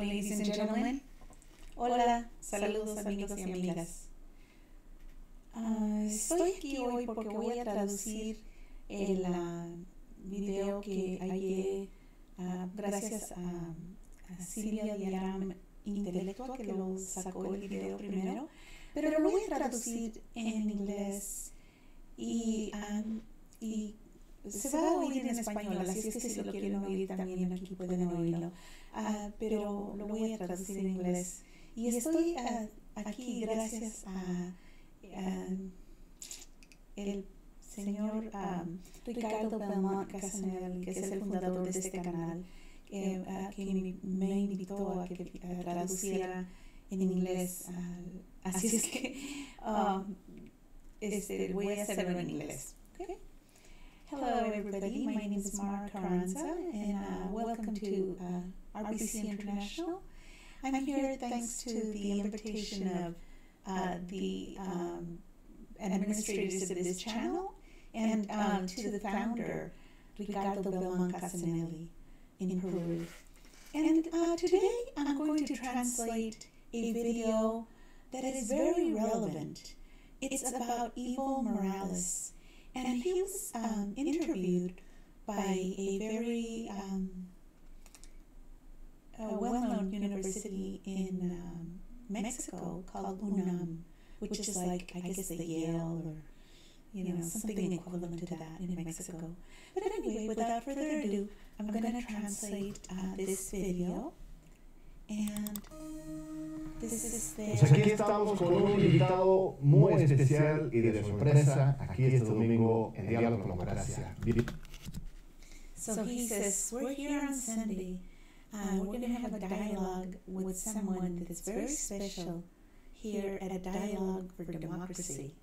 ladies and gentlemen. Hola, saludos amigos y amigas. Ah, estoy aquí hoy porque voy a traducir el ah, video que hallé ah, gracias a, a Silvia Diaram Intelectual que lo sacó el video primero, pero lo voy a traducir en inglés y, y se va a oír en español, así es que si lo quieren oír también aquí pueden oírlo. Uh, pero lo voy a traducir en inglés. Y estoy uh, aquí gracias a, el señor um, Ricardo Belmont Casanel, que es el fundador de este canal, que, uh, que me invitó a que traduciera en inglés. así es que um, este, voy a hacerlo en inglés. Okay? Hello, everybody. My name is Mara Carranza, and uh, welcome to uh, RBC International. I'm here thanks to the invitation of uh, the um, administrators of this channel and um, to the founder, Ricardo Belmont Cassinelli, in Peru. And uh, today I'm going to translate a video that is very relevant. It's about Evo Morales and he was um, interviewed by a very um, a well-known university in um, Mexico called UNAM, which is like I guess the Yale or you know something equivalent to that in Mexico. But anyway, without further ado, I'm going to translate uh, this video. And Pues aquí estamos con un invitado muy especial y de sorpresa aquí este domingo en Diálogo con Democracia. So he says, we're here on Sunday. Uh, we're going to have a dialogue with someone that's very special here at a Dialogue for Democracy.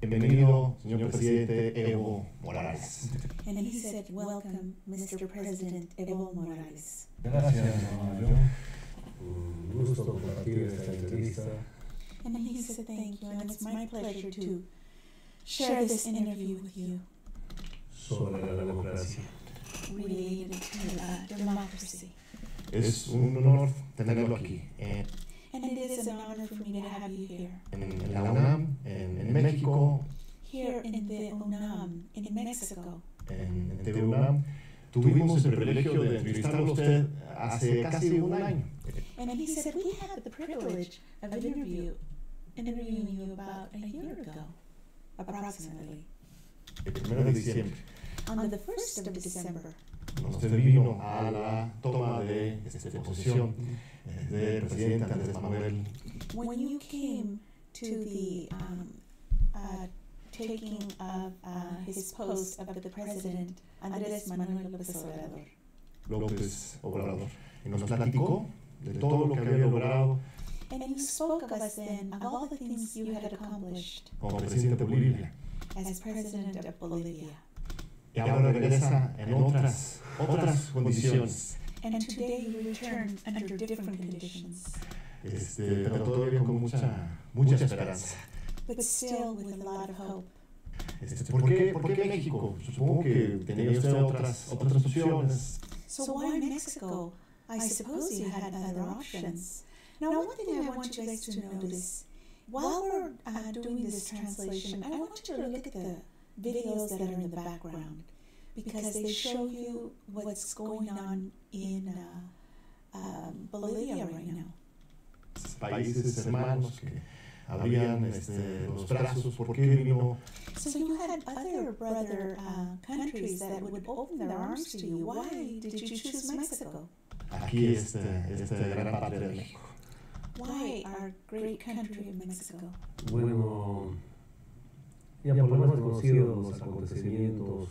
Bienvenido, señor presidente Evo Morales. And he said, welcome, Mr. President Evo Morales. Gracias, Mario. Un gusto compartir esta entrevista. And he said, Thank you, and it's my pleasure to share this interview with you. Sobre la democracia. Related to uh, democracy. Es un honor tenerlo aquí. En, and it is an honor for me to have you here. En, en la UNAM, en, en México. Here in the UNAM, in Mexico. En, en UNAM. Tuvimos el privilegio de entrevistarlo a usted hace casi un año. And he said, we had the privilege of interview, interviewing you about a year ago, approximately. El primero de diciembre. On the 1st of December. Usted vino a la toma de este, posesión del presidente Andrés Manuel. When you came to the um, uh, taking of uh, his post of the president, Andrés Manuel López Obrador. López Obrador. Y nos platicó de todo lo que había logrado. And you spoke of us then of all the things you had accomplished como presidente de Bolivia. as president of Bolivia. Y ahora regresa en otras, otras condiciones. And today you return under different conditions, Este, pero todavía con mucha, mucha esperanza. But still with a lot of hope. Este, ¿por, qué, ¿Por qué México? Supongo que tenía usted otras, otras opciones. So why Mexico? I suppose you had other options. Now, one thing I want you guys to notice while we're uh, doing this translation, I want you to look at the videos that are in the background because they show you what's going on in uh, um, Bolivia right now. Países hermanos que abrían este, los brazos. ¿Por qué vino? So you had other brother uh, countries that would open their arms to you. Why did you choose Mexico? Aquí, este, esta gran parte de México. Why our great country of Mexico? Bueno, ya por lo menos conocido los acontecimientos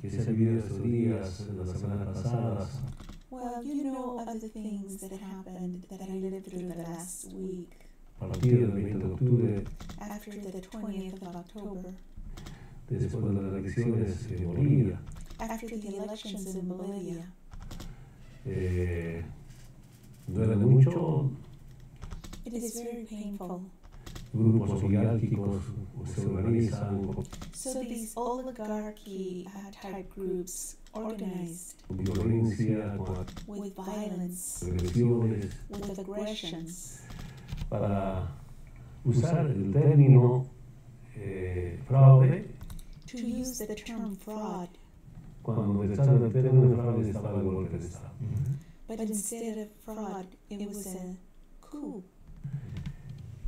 que se han vivido estos días, las semanas pasadas, Well, you know of the things that happened that I lived through the last week partir del 20 de octubre, after the 20th of October, después de las elecciones en Bolivia. after the elections in Bolivia. Eh, duele mucho, It is very painful. grupos oligárquicos se organizan So these oligarchy uh, type groups organized con violencia, con with violence, agresiones, with aggressions, para usar el término eh, fraude. to use the term fraud, cuando detrás del término fraude estaba el golpe de Estado. but instead of fraud, it was a coup.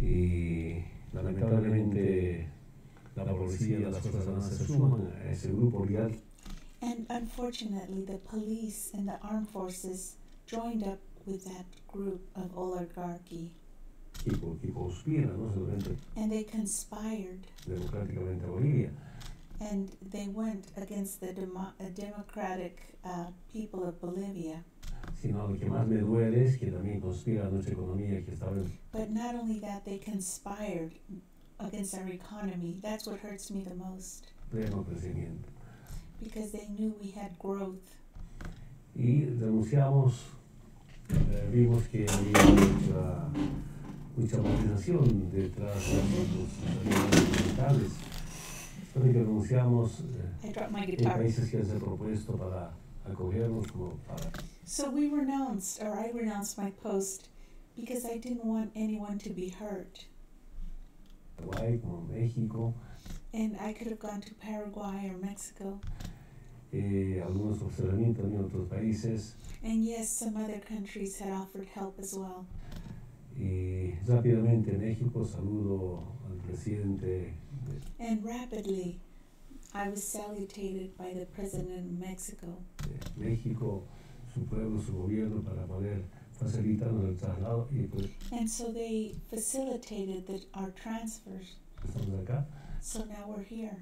Y lamentablemente la policía y las Fuerzas Armadas se suman a ese grupo oligárquico And unfortunately, the police and the armed forces joined up with that group of oligarchy que que conspira ¿no? solamente and they conspired democráticamente a Bolivia. and they went against the demo- uh, democratic uh, people of Bolivia. Sino lo que más me duele es que también conspira nuestra economía que estaba en But not only that, they conspired against our economy. That's what hurts me the most pleno crecimiento. because they knew we had growth. Y denunciamos, eh, vimos que había mucha, mucha movilización detrás de los ambientales. Entonces que denunciamos eh, I dropped my en países que han propuesto para acogernos como para So we renounced, or I renounced my post because I didn't want anyone to be hurt. Paraguay, como México, And I could have gone to Paraguay or Mexico. eh, algunos observamientos también en otros países And yes, some other countries had offered help as well. Y rápidamente en México saludo al presidente And rapidly, I was salutated by the president of Mexico. de México, su pueblo, su gobierno para poder facilitarnos el traslado y pues And so they facilitated the, our transfers. estamos acá, So now we're here.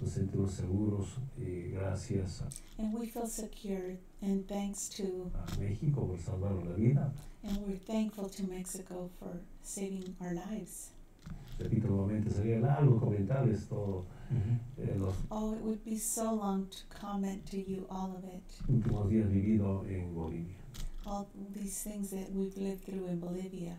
Nos sentimos seguros y gracias a, And we feel secure. And thanks to, a México por salvarnos la vida. and we're thankful to Mexico for saving our lives. Repito nuevamente, sería largo comentarles todo eh, los Oh, it would be so long to comment to you all of it. últimos días vividos en Bolivia. All these things that we've lived through in Bolivia.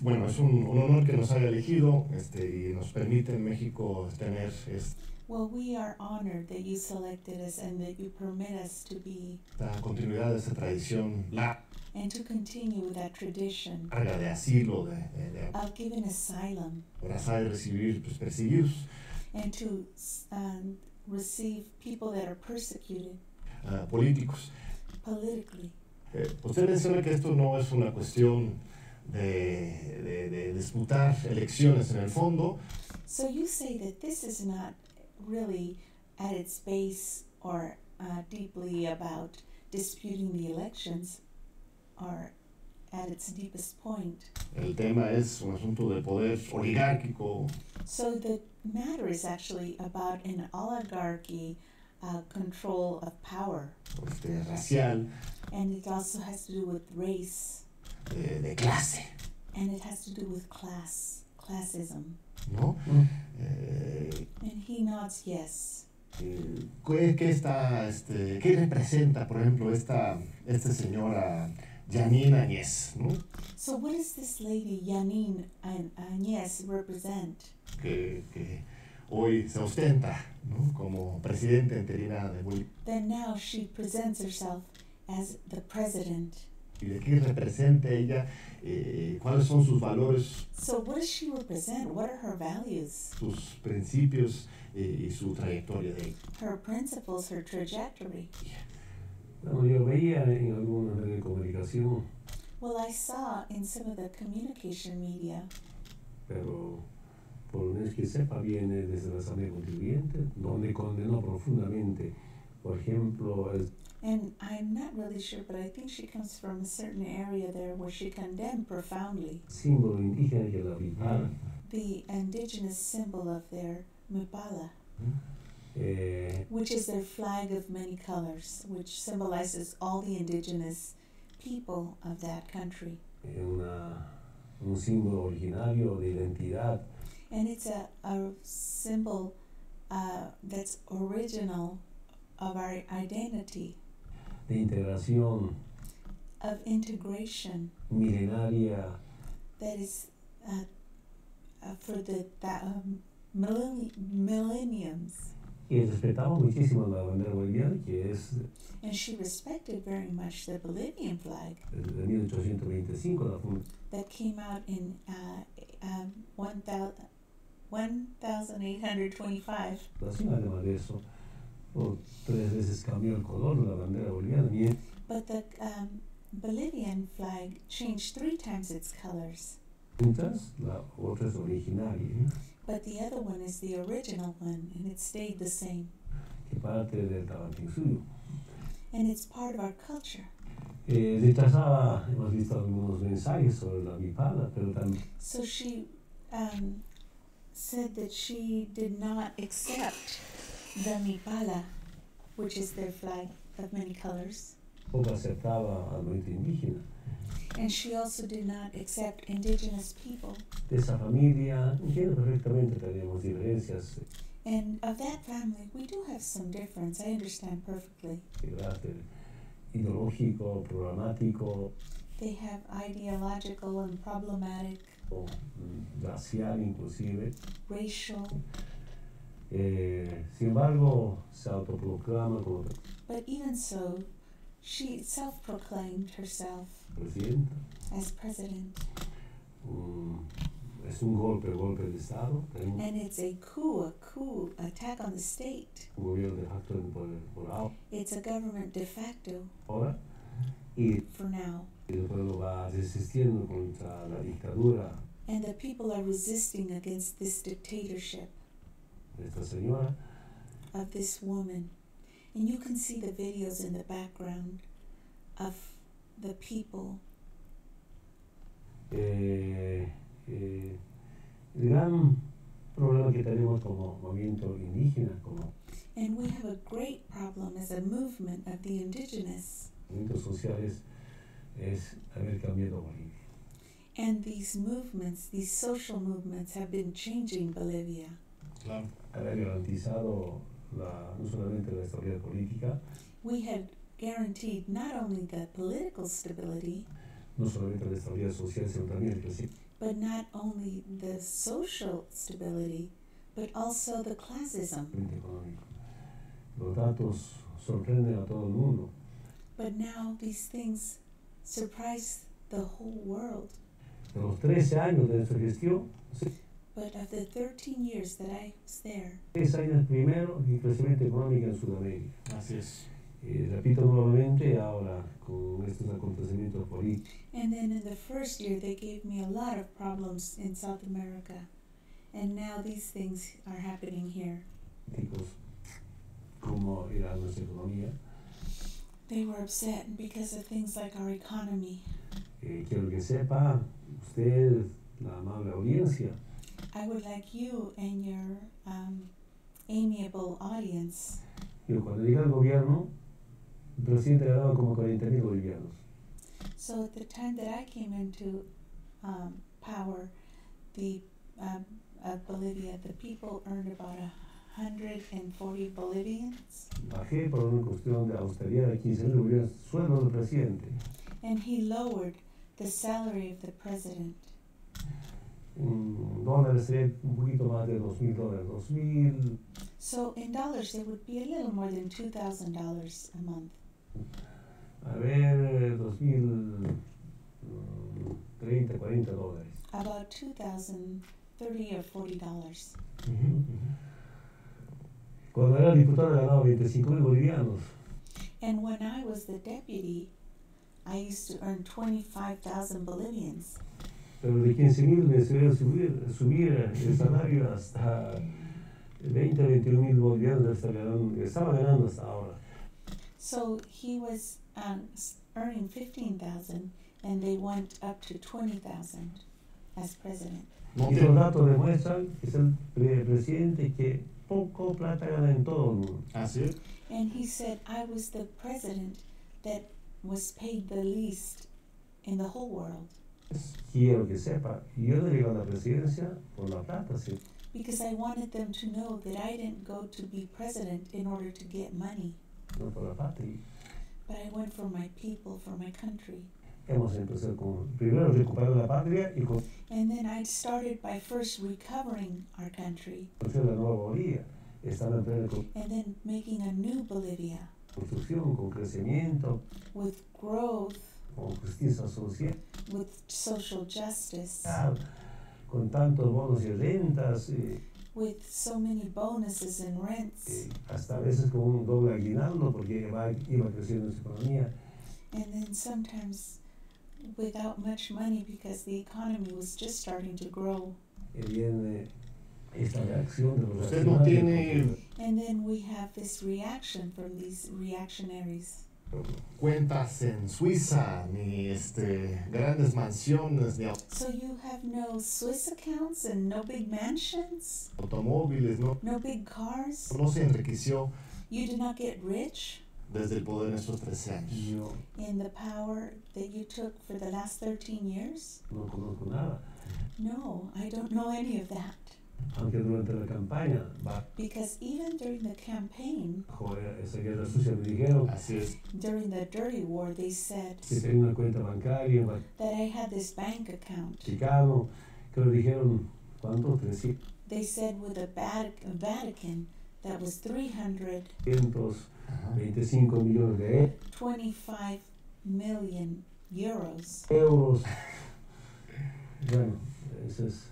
Bueno, es un, un honor que nos haya elegido este, y nos permite en México tener esta Well, we are honored that you selected us and that you permit us to be continuidad de esta tradición larga and to continue with that tradition de asilo, de, de, de of giving asylum abrazar y recibir pues, perseguidos and to um, receive people that are persecuted ah, políticos. politically. Eh, usted menciona que esto no es una cuestión de, de- de disputar elecciones en el fondo, So you say that this is not really at its base or uh, deeply about disputing the elections or at its deepest point. el tema es un asunto de poder oligárquico, So the matter is actually about an oligarchy uh, control of power, este, racial, and it also has to do with race, de, de clase, and it has to do with class, classism. ¿no? Eh, And he nods yes. eh, ¿qué, qué está, este, ¿Qué representa, por ejemplo, esta, esta señora Janine Añez, ¿no? So what does this lady represent? que, que hoy se ostenta ¿no? como presidenta interina de Bolivia? Then now she presents herself as the president. ¿Y de qué representa ella? Eh, ¿Cuáles son sus valores, So what does she represent? What are her values? sus principios eh, y su trayectoria de ella? Her principles, her trajectory. Bueno, yo veía en algunos medios de comunicación, Well, I saw in some of the communication media pero por lo menos que sepa viene desde la Asamblea Constituyente, donde condenó profundamente, por ejemplo, el And I'm not really sure, but I think she comes from a certain area there where she condemned profoundly. Símbolo indígena que la wiphala, the indigenous symbol of their Mupala, eh, which is their flag of many colors, which symbolizes all the indigenous people of that country. una, un símbolo originario de identidad. And it's a, a symbol uh, that's original of our identity, de integración of integration, milenaria that is uh, uh, for the, the um, millenni- millenniums. Y respetamos muchísimo la bandera boliviana, que es And she respected very much the Bolivian flag de 1825, la fun- that came out in uh, um, 1000 1825. fundación. Además de eso, tres veces cambió el color de la bandera boliviana. But the um, Bolivian flag changed three times its colors. Mientras la otra es. But the other one is the original one, and it stayed the same. que parte del Tawantinsuyo. And it's part of our culture. Eh, rechazaba, hemos visto algunos mensajes sobre la wiphala, pero también So she um, said that she did not accept the Mipala, which is their flag of many colors. aceptaba al movimiento indígena. And she also did not accept indigenous people. De esa familia, perfectamente, tenemos diferencias And of that family, we do have some difference. I understand perfectly. ideológico, programático, They have ideological and problematic, o, racial inclusive. racial, Eh, sin embargo, se autoproclama como but even so, she self proclaimed herself presidenta. as president. Mm, es un golpe, golpe de Estado. And it's a coup, a coup, attack on the state. gobierno de facto por, por It's a government de facto ahora y for now. el pueblo va resistiendo contra la dictadura And the people are resisting against this dictatorship de esta señora. of this woman. And you can see the videos in the background of the people. Eh, eh, el gran problema que tenemos como movimiento indígena, como And we have a great problem as a movement of the indigenous. movimientos sociales, es haber cambiado Bolivia. And these movements, these social movements, have been changing Bolivia. Claro. Haber garantizado la, no solamente la estabilidad política, We had guaranteed not only the political stability, no solamente la estabilidad social, sino también el crecimiento but not only the social stability, but also the classism. económico. Los datos sorprenden a todo el mundo. But now these things surprise the whole world. De los 13 años de nuestra gestión, But of the 13 years that I was there, 6 años primero y crecimiento económico en Sudamérica. Así es. Eh, repito nuevamente, ahora con estos acontecimientos políticos, and then in the first year they gave me a lot of problems in South America. And now these things are happening here. como era nuestra economía, They were upset because of things like our economy. eh, quiero que sepa usted, la amable audiencia, I would like you and your um, amiable audience. yo cuando al gobierno, el presidente ganaba como 40 bolivianos. So at the time that I came into um, power, the um, of Bolivia, the people earned about a hundred and forty Bolivians, Bajé por una cuestión de austeridad de 15 mil bolivianos, sueldo del presidente. and he lowered the salary of the president. Sería un poquito más de 2 mil dólares, 2 mil, So in dollars, it would be a little more than two thousand dollars a month. a ver, 2 mil, mm, 30, 40 dólares. About two thousand thirty or forty dollars. Cuando era diputado ganaba 25 mil bolivianos. And when I was the deputy, I used to earn twenty-five thousand Bolivians. Pero de 15 mil me suele subir, subir el salario hasta 20, 21 mil bolivianos estaba ganando, hasta ahora. So he was um, earning fifteen thousand, and they went up to twenty thousand as president. Y los datos demuestran que es el pre- presidente que poco plata gana en todo el mundo. Así es. And he said, "I was the president that was paid the least in the whole world Quiero que sepa, yo no a la presidencia por la plata, sí. because I wanted them to know that I didn't go to be president in order to get money, no por la patria. but I went for my people, for my country." hemos empezado con, primero recuperar la patria y con And then I started by first recovering our country construir la nueva Bolivia. Están en plena and then making a new Bolivia construcción, con crecimiento, with growth, con justicia social, with social justice, con tantos bonos y rentas, eh, with so many bonuses and rents, eh, hasta a veces con un doble aguinaldo porque va- iba creciendo su economía. and then sometimes without much money because the economy was just starting to grow. Y viene esta reacción de los Usted no tiene- And then we have this reaction from these reactionaries. Cuentas en Suiza, ni este, grandes mansiones, ni So you have no Swiss accounts and no big mansions, automóviles, no, no big cars. no se enriqueció You did not get rich desde el poder en estos 13 años. yo in the power that you took for the last 13 years? no conozco nada. No, I don't know any of that. Aunque durante la campaña, Because even during the campaign, bajo esa guerra sucia, me dijeron Así es. during the dirty war, they said que tenía una cuenta bancaria en that I had this bank account. Vaticano, que le dijeron, ¿cuánto? 300 They said with the Vatic- Vatican that was 325 Ajá. millones de million euros. euros. Bueno, esa es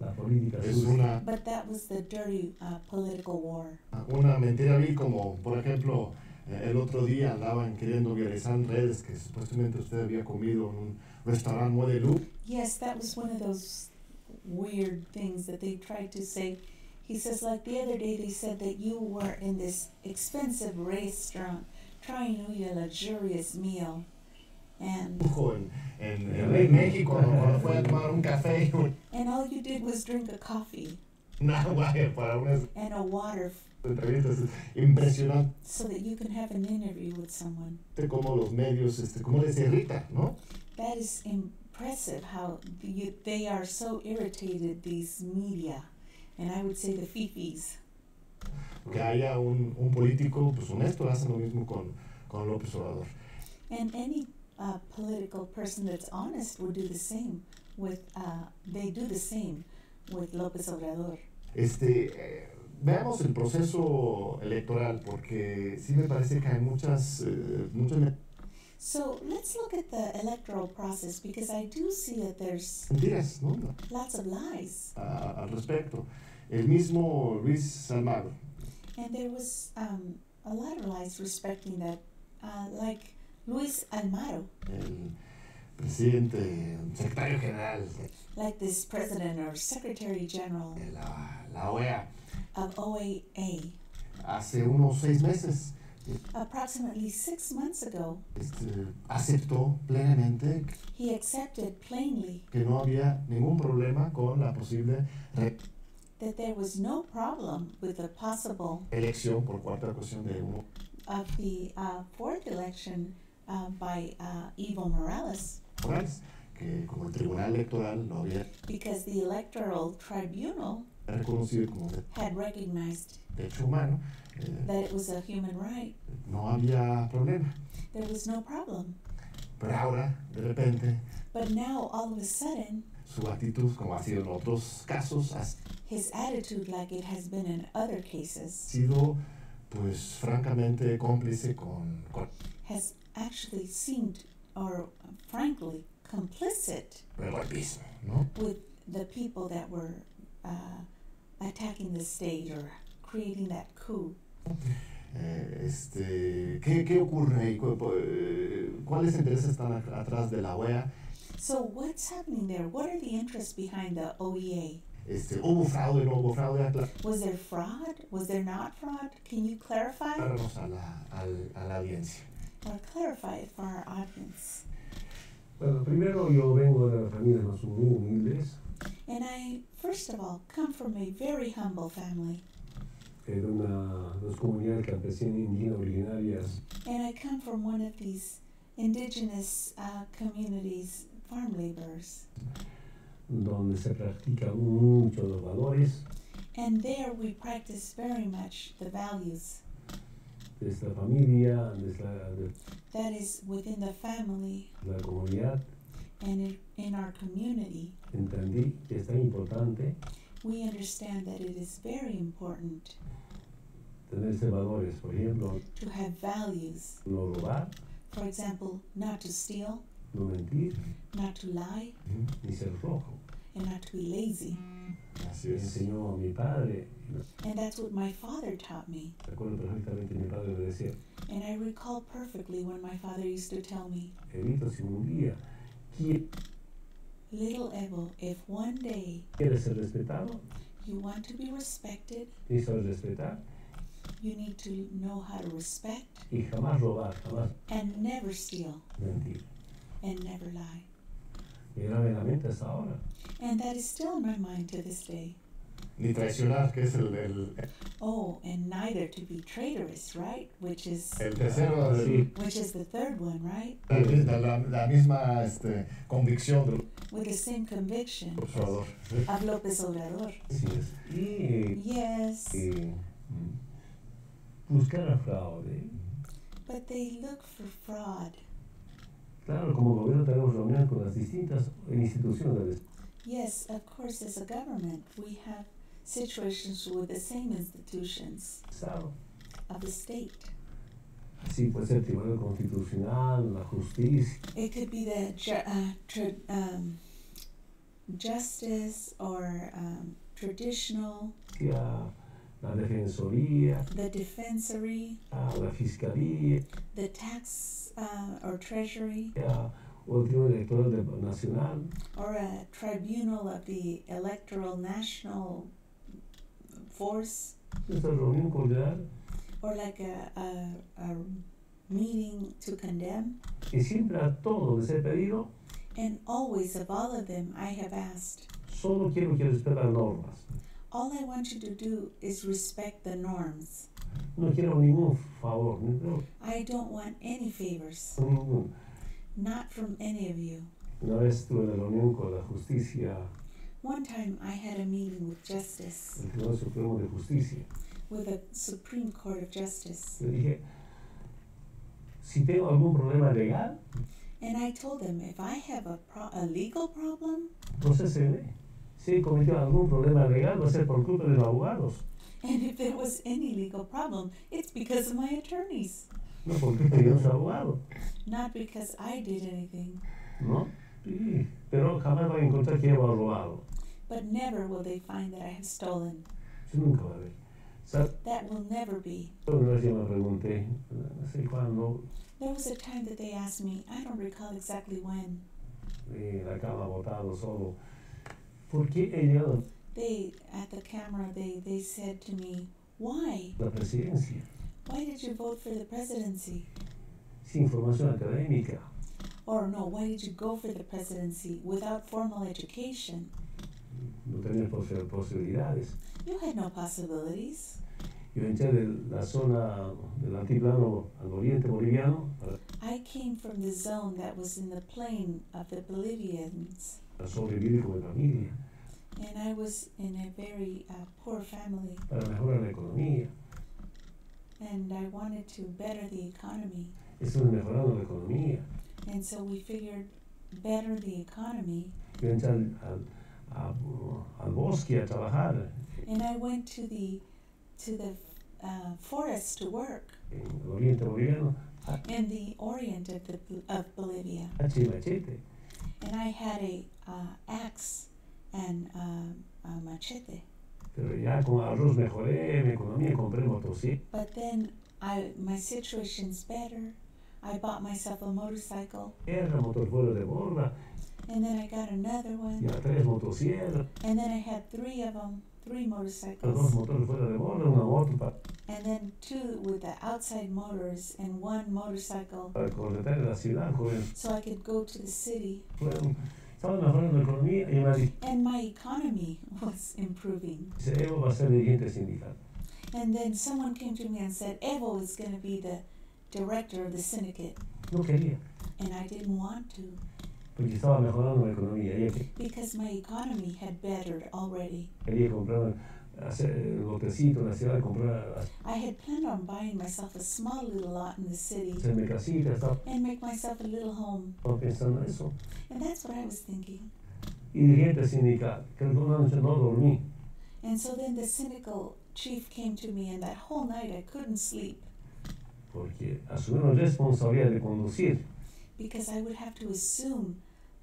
la política Es sucia. una, But that was the dirty uh, political war. una mentira vil como, por ejemplo, eh, el otro día andaban queriendo viralizar en redes que supuestamente usted había comido en un restaurante muy de lujo. Yes, that was one of those weird things that they tried to say. He says, like the other day, they said that you were in this expensive restaurant trying to eat a luxurious meal. And, lujo en, en, en- en México cuando, cuando fue a tomar un café and all you did was drink a coffee un para unas and a water f- entrevistas. Es impresionante so that you can have an interview with someone. cómo los medios, este, cómo les irrita, ¿no? That is impressive how you, they are so irritated, these media. And I would say the fifis. Que haya un, un político pues honesto, hace lo mismo con, con López Obrador. And any uh, political person that's honest would do the same with, uh, they do the same with López Obrador. Este, eh, veamos el proceso electoral, porque sí me parece que hay muchas, eh, muchas So let's look at the electoral process because I do see that there's mentiras ¿no? lots of lies. A- al respecto. El mismo Luis Almagro, And there was um, a lot of lies respecting that, uh, like Luis Almagro, el presidente, secretario general like this president or secretary general de la, la OEA, of OAA. hace unos seis meses Approximately six months ago, este, aceptó plenamente he accepted plainly que no había ningún problema con la posible that there was no problem with the possible reelección por cuarta ocasión de uno of the uh, fourth election uh, by uh, Evo Morales Morales, que como el Tribunal Electoral lo había because the Electoral Tribunal reconocido como had recognized derecho humano, eh, that it was a human right. no había problema. There was no problem. Pero ahora, de repente, But now, all of a sudden, su actitud, como ha sido en otros casos, ha his attitude, like it has been in other cases, sido, pues, francamente cómplice con, con has actually seemed, or frankly, complicit ¿no? with the people that were uh, attacking the state or creating that coup. Eh, este, ¿qué, ¿Qué ocurre ahí? ¿Cu- cu- eh, ¿Cuáles intereses están atrás de la OEA? So, what's happening there? What are the interests behind the OEA? Este, ¿Hubo fraude no hubo fraude? Was there fraud? Was there not fraud? Can you clarify Acláranos a la, a la audiencia. Or clarify it for our audience? Bueno, primero yo vengo de familias más muy humildes, And I, first of all, come from a very humble family. de una, unas comunidades campesinas indígenas originarias And I come from one of these indigenous uh, communities, farm laborers. donde se practican mucho los valores And there we practice very much the values. Familia, desde la, de that is within the family la comunidad, and in, in our community, entendí que es tan importante we understand that it is very important tener estos valores. Por ejemplo, to have values. no robar, For example, not to steal, no mentir, not to lie, ni ser flojo. and not to be lazy. Así Me es. enseñó mi padre, And that's what my father taught me. recuerdo perfectamente mi padre me decía, And I recall perfectly when my father used to tell me, Evito, si un día Little Evo, if one day quieres ser respetado, you want to be respected, respetar you need to know how to respect y jamás robar, jamás and never steal mentir. and never lie. Me graba en la mente hasta ahora. And that is still in my mind to this day. Ni traicionar, que es el, el, Oh, and neither to be traitorous, right? Which is el tercero del, Sí, which is the third one, right? la, la- la misma este, convicción del With the same conviction observador. of López Obrador. así es. Y Yes, eh, buscar a fraude. but they look for fraud. Claro, como gobierno tenemos reuniones con las distintas instituciones del Yes, of course, as a government, we have situations with the same institutions Estado. of the state. Así puede ser el Tribunal Constitucional, la justicia, It could be the ju- uh, tra- um, justice or um, traditional, la Defensoría, the defensory, ah, la Fiscalía, the tax uh, or treasury, o el Tribunal Electoral de- Nacional. or a tribunal of the electoral national force, Nuestra reunión coordinada or like a, a, a meeting to condemn. y siempre a todo les he pedido, And always, of all of them, I have asked, solo quiero que respeten las normas. All I want you to do is respect the norms. No quiero ningún favor, no, I don't want any favors, ninguno. not from any of you. Una vez tuve una reunión con la justicia, One time I had a meeting with Justice, el Tribunal Supremo de Justicia. with the Supreme Court of Justice, Le dije, si tengo algún problema legal, and I told them if I have a, pro- a legal problem, procéseme. Si algún problema legal, va a ser por culpa de los abogados, and if there was any legal problem, it's because of my attorneys, no por culpa de los abogados, not because I did anything. ¿no? Sí, pero jamás van a encontrar que robado. But never will they find that I have stolen. Eso nunca va a haber. That will never be. Una vez yo me pregunté, no sé cuándo, There was a time that they asked me, I don't recall exactly when, eh, en la cama botado solo, ¿por qué he llegado they, at the camera, they, they said to me, Why? la presidencia Why did you vote for the presidency? sin formación académica? Or no, why did you go for the presidency without formal education? No tenía posi- posibilidades. You had no possibilities. Yo entré de la zona del altiplano al oriente boliviano I came from the zone that was in the plain of the Bolivians, sobrevivir con mi familia, and I was in a very uh, poor family, para mejorar la economía. and I wanted to better the economy. Estuve mejorando la economía. And so we figured better the economy, Yo entré al, al, al bosque a trabajar and I went to the to the uh, forest to work en oriente boliviano, in the orient of the of Bolivia, machete. and I had a axe and um, a machete. Pero ya con arroz mejoré mi economía, compré motocicleta. But then I my situation's better. I bought myself a motorcycle, motor fuera de borda, and then I got another one, ya tres motosierras, and then I had three of them, three dos motorcycles, motores fuera de borda, una moto and then two with the outside motors and one motorcycle, para la ciudad, joven. so I could go to the city. Fueron, estaba mejorando la economía y me dice, And my economy was improving. Evo va a ser dirigente sindical. And then someone came to me and said, Evo is going to be the director of the syndicate. No quería, And I didn't want to porque estaba mejorando la economía. Because my economy had bettered already. quería comprar hacer el lotecito en la ciudad, comprar, I had planned on buying myself a small little lot in the city hacerme casita, estaba and make myself a little home. pensando en eso. And that's what I was thinking. Y dirigente sindical, que noche no dormí, And so then the cynical chief came to me, and that whole night I couldn't sleep porque asumieron responsabilidad de conducir because I would have to assume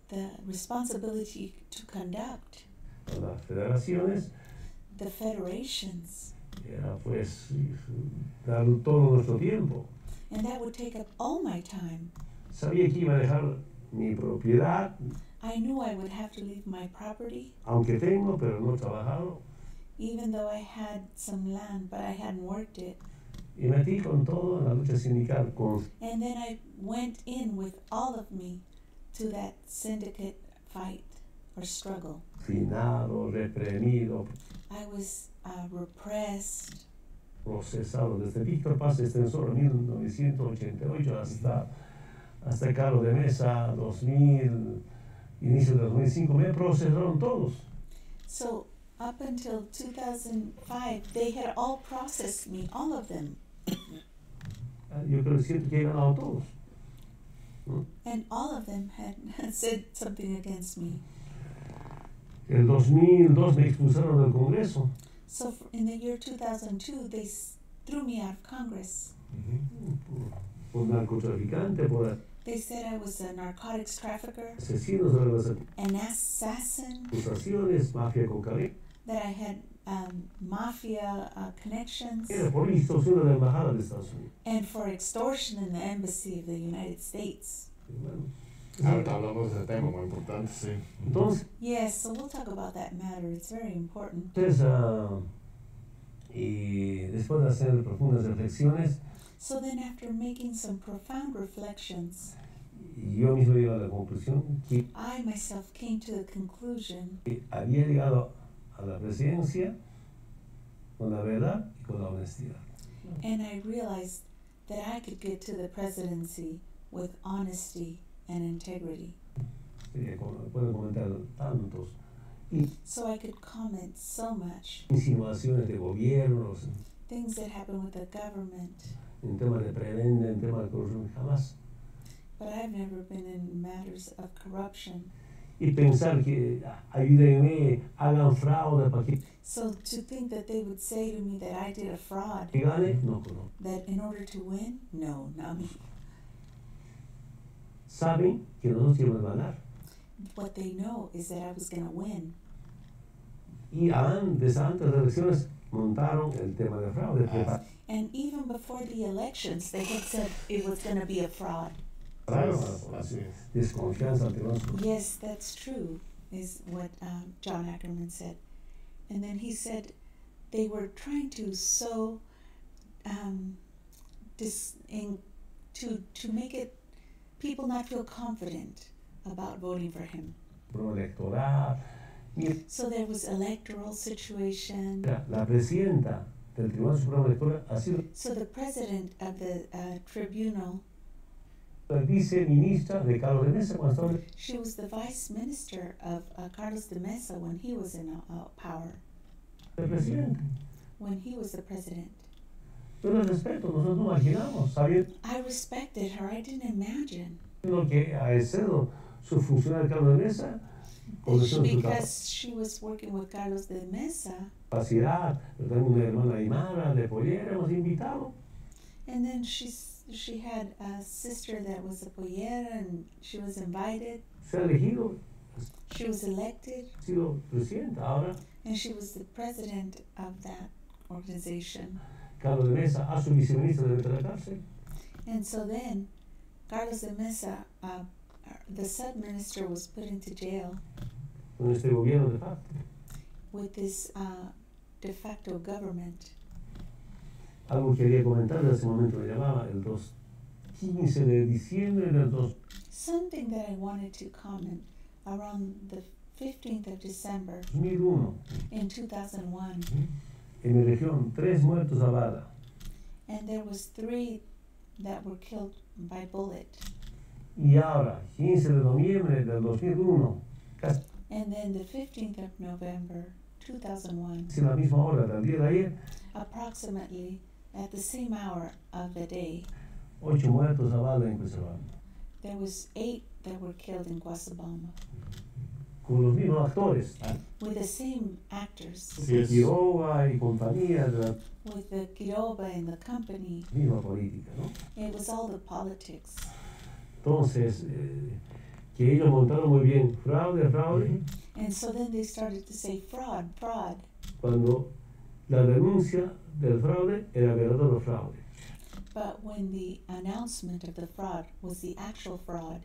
the responsibility to conduct las federaciones, the federations. era pues dar todo nuestro tiempo. And that would take up all my time. Sabía que iba a dejar mi propiedad, I knew I would have to leave my property, aunque tengo, pero no he trabajado, even though I had some land, but I hadn't worked it. y metí con todo en la lucha sindical, con And then I went in with all of me to that syndicate fight or struggle. finado, reprimido, I was uh, repressed. procesado desde Víctor Paz Estenssoro en 1988 hasta, hasta Carlos de Mesa 2000, inicio de 2005, me procesaron todos. So up until 2005, they had all processed me, all of them. Yo creo que que he todos. And all of them had said something against me. El 2002 me expulsaron del Congreso. So in the year 2002, they threw me out of Congress. por, por narcotraficante, por They said I was a narcotics trafficker, asesinos an assassin, acusaciones, mafia cocaína, that I had um, mafia uh, connections, por extorsión la embajada de Estados Unidos. and for extortion in the embassy of the United States. Ahorita hablamos de ese tema muy importante, sí. entonces, Yes, so we'll talk about that matter. It's very important. entonces, ah, y después de hacer profundas reflexiones, So then, after making some profound reflections, yo mismo llegué a la conclusión que I myself came to the conclusion había llegado a la presidencia con la verdad y con la honestidad. and I realized that I could get to the presidency with honesty and integrity. Sí, como puedo comentar tantos So I could comment so much insinuaciones de gobiernos, things that happen with the government, en temas de prebenda, en temas de corrupción, jamás. but I've never been in matters of corruption. Y pensar que ah, ayúdenme, hagan fraude para que So to think that they would say to me that I did a fraud, gane, no conozco. that in order to win, no, not me. Saben que nosotros íbamos a ganar. What they know is that I was going to win. Y antes, antes de las elecciones, montaron el tema de fraude. And even before the elections, they had said it was going to be a fraud. Prepararon Así es. desconfianza ante nosotros. Yes, that's true, is what um, John Ackerman said. And then he said they were trying to sow um, dis- in, to, to make it people not feel confident about voting for him. Electoral. So there was electoral situation. la, presidenta del Tribunal Supremo Electoral ha sido So the president of the uh, tribunal, la viceministra de Carlos de Mesa cuando estaba she was the vice minister of uh, Carlos de Mesa when he was in uh, uh, power, el presidente. when he was the president. Le respeto, nosotros no imaginamos, sabiendo I respected her. I didn't imagine. que ha sido su Carlos de Mesa, con That su su because she was working with Carlos de Mesa, capacidad, pero también una hermana Aymara, de Pollera, hemos invitado. and then she's she had a sister that was a pollera, and she was invited. Se ha elegido, She was elected, sido presidenta. Ahora, and she was the president of that organization. Carlos de Mesa, a su viceministro dentro de la cárcel. And so then, Carlos de Mesa, uh, the sub minister, was put into jail con este gobierno de facto. with this uh, de facto government. Algo que quería comentar en ese momento me llamaba el 2, 15 de diciembre del 2, Something that I wanted to comment around the 15th of December 2001. in 2001, En mi región, tres muertos a bala. and there was three that were killed by bullet. Y ahora, 15 de noviembre del 2001, casi And then the 15th of November 2001, si la misma hora del día de ayer, approximately at the same hour of the day, ocho muertos a bala en Cochabamba, there was eight that were killed in Cochabamba con los mismos actores, with the same actors. Quiroga y compañía la with the Kiroba and the company. misma política, ¿no? It was all the politics. Entonces, eh, que ellos montaron muy bien fraude, fraude. And so then they started to say fraud, fraud, cuando la denuncia del fraude era verdadero fraude. but when the announcement of the fraud was the actual fraud,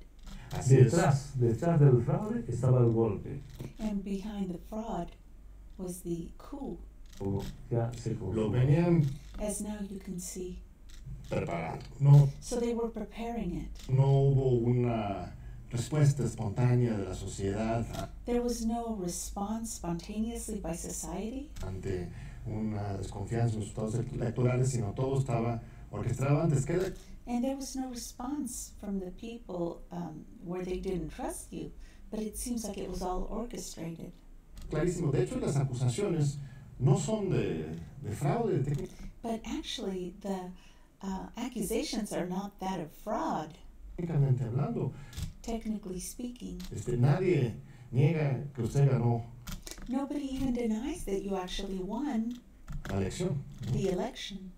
Así es. Detrás, detrás del fraude estaba el golpe, and behind the fraud was the coup, como ya se Lo venían as now you can see. preparando. No, So they were preparing it. no hubo una respuesta espontánea de la sociedad There was no response spontaneously by society. ante una desconfianza en los resultados electorales, sino todo estaba orquestado antes. Queda And there was no response from the people um, where they didn't trust you. But it seems like it was all orchestrated. clarísimo. De hecho, las acusaciones no son de, de fraude. But actually, the uh, accusations are not that of fraud, Técnicamente hablando, technically speaking. este, nadie niega que usted ganó Nobody even denies that you actually won la elección. the election.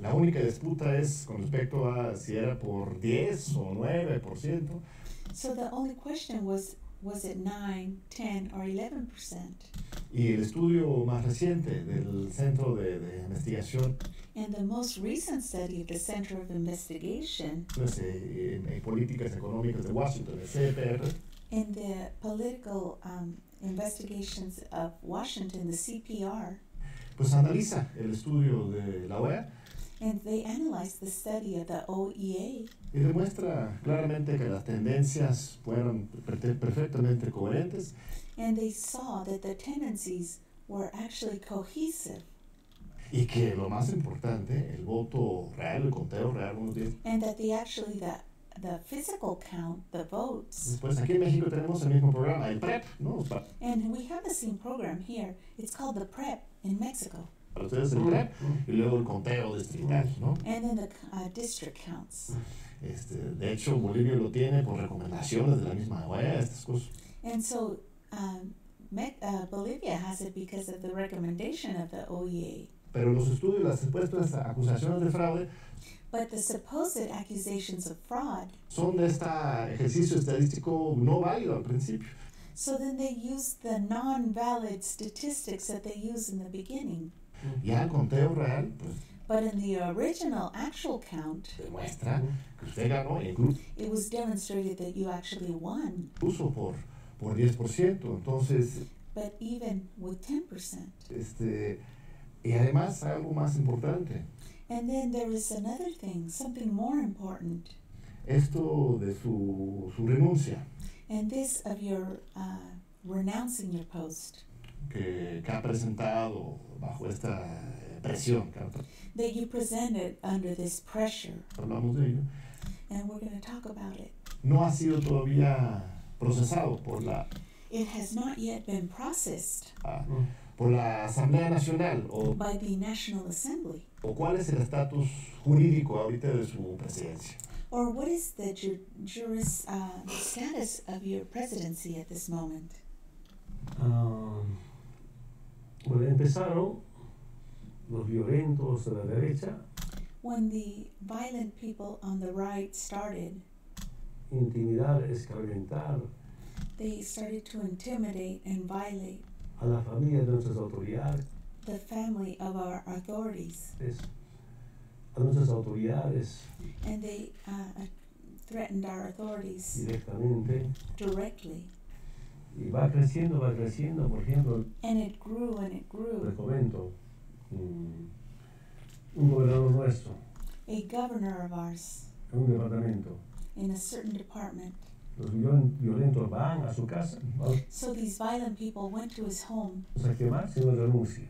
La única disputa es con respecto a si era por 10 o 9%. So the only question was was it 9, 10, or 11%? Y el estudio más reciente del Centro de, de Investigación And the most recent study of the Center of Investigation eh, en, en Políticas Económicas de Washington, el CPR, in the political um, investigations of Washington, the CPR, pues analiza el estudio de la OEA and they analyzed the study of the OEA, y demuestra claramente que las tendencias fueron per- perfectamente coherentes. And they saw that the tendencies were actually cohesive, y que lo más importante, el voto real, el conteo real, unos días and that the actually the the physical count, the votes, después, aquí en México tenemos el mismo programa, el PREP, ¿no? And we have the same program here. It's called the PREP in Mexico, para ustedes el PREP y luego el conteo distrital, ¿no? and then the uh, district counts. Este, de hecho, Bolivia lo tiene por recomendaciones de la misma OEA, estas cosas. And so um, uh, Bolivia has it because of the recommendation of the OEA. Pero los estudios, las supuestas acusaciones de fraude But the supposed accusations of fraud, son de este ejercicio estadístico no válido al principio. so then they use the non valid statistics that they use in the beginning. Ya el conteo real, pues, But in the original actual count, demuestra que usted ganó, inclu- it was demonstrated that you actually won, incluso por, por 10%. Entonces, but even with 10%. este, y además algo más importante, And then there is another thing, something more important, esto de su, su renuncia, and this of your uh, renouncing your post, que, que ha presentado bajo esta presión, que ahora that you presented under this pressure, hablamos de ello, and we're going to talk about it. no ha sido todavía procesado por la, It has not yet been processed ah, por la Asamblea Nacional o, by the National Assembly. o cuál es el estatus jurídico ahorita de su presidencia. Or what is the ju- juris uh, status of your presidency at this moment? Ah, bueno, empezaron los violentos de la derecha. When the violent people on the right started, intimidar, escarmentar. they started to intimidate and violate a la familia de nuestras autoridades, the family of our authorities, a nuestras autoridades. And they uh, threatened our authorities directamente. directly. Y va creciendo, va creciendo, por ejemplo, And it grew and it les grew. comento, mm, un gobernador nuestro, A governor of ours en un departamento, in a certain department. los viol- violentos van a su casa, So these violent people went to his home a quemar si no renuncia,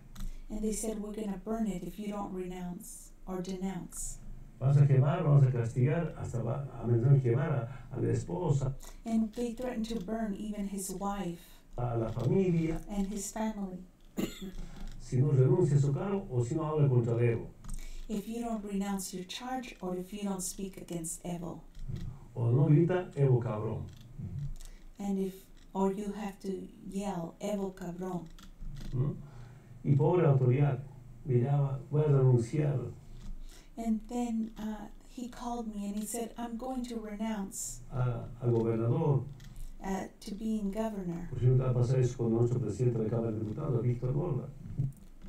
and they said, We're going to burn it if you don't renounce or denounce. Vamos a quemar, a castigar, hasta va, amenazaron quemar a, a la esposa, And they threatened to burn even his wife a la familia, and his family. si no renuncia a su cargo o si no habla contra el Evo. if you don't renounce your charge or if you don't speak against Evo. O no grita Evo cabrón. And if, or you have to yell, Evo cabrón. ¿no? Y pobre autoridad, llama, voy a renunciar. And then uh, he called me and he said, I'm going to renounce a- al gobernador, uh, to being governor. Por si no te va a pasar eso con nuestro presidente de la Cámara de Diputados, Víctor Borda.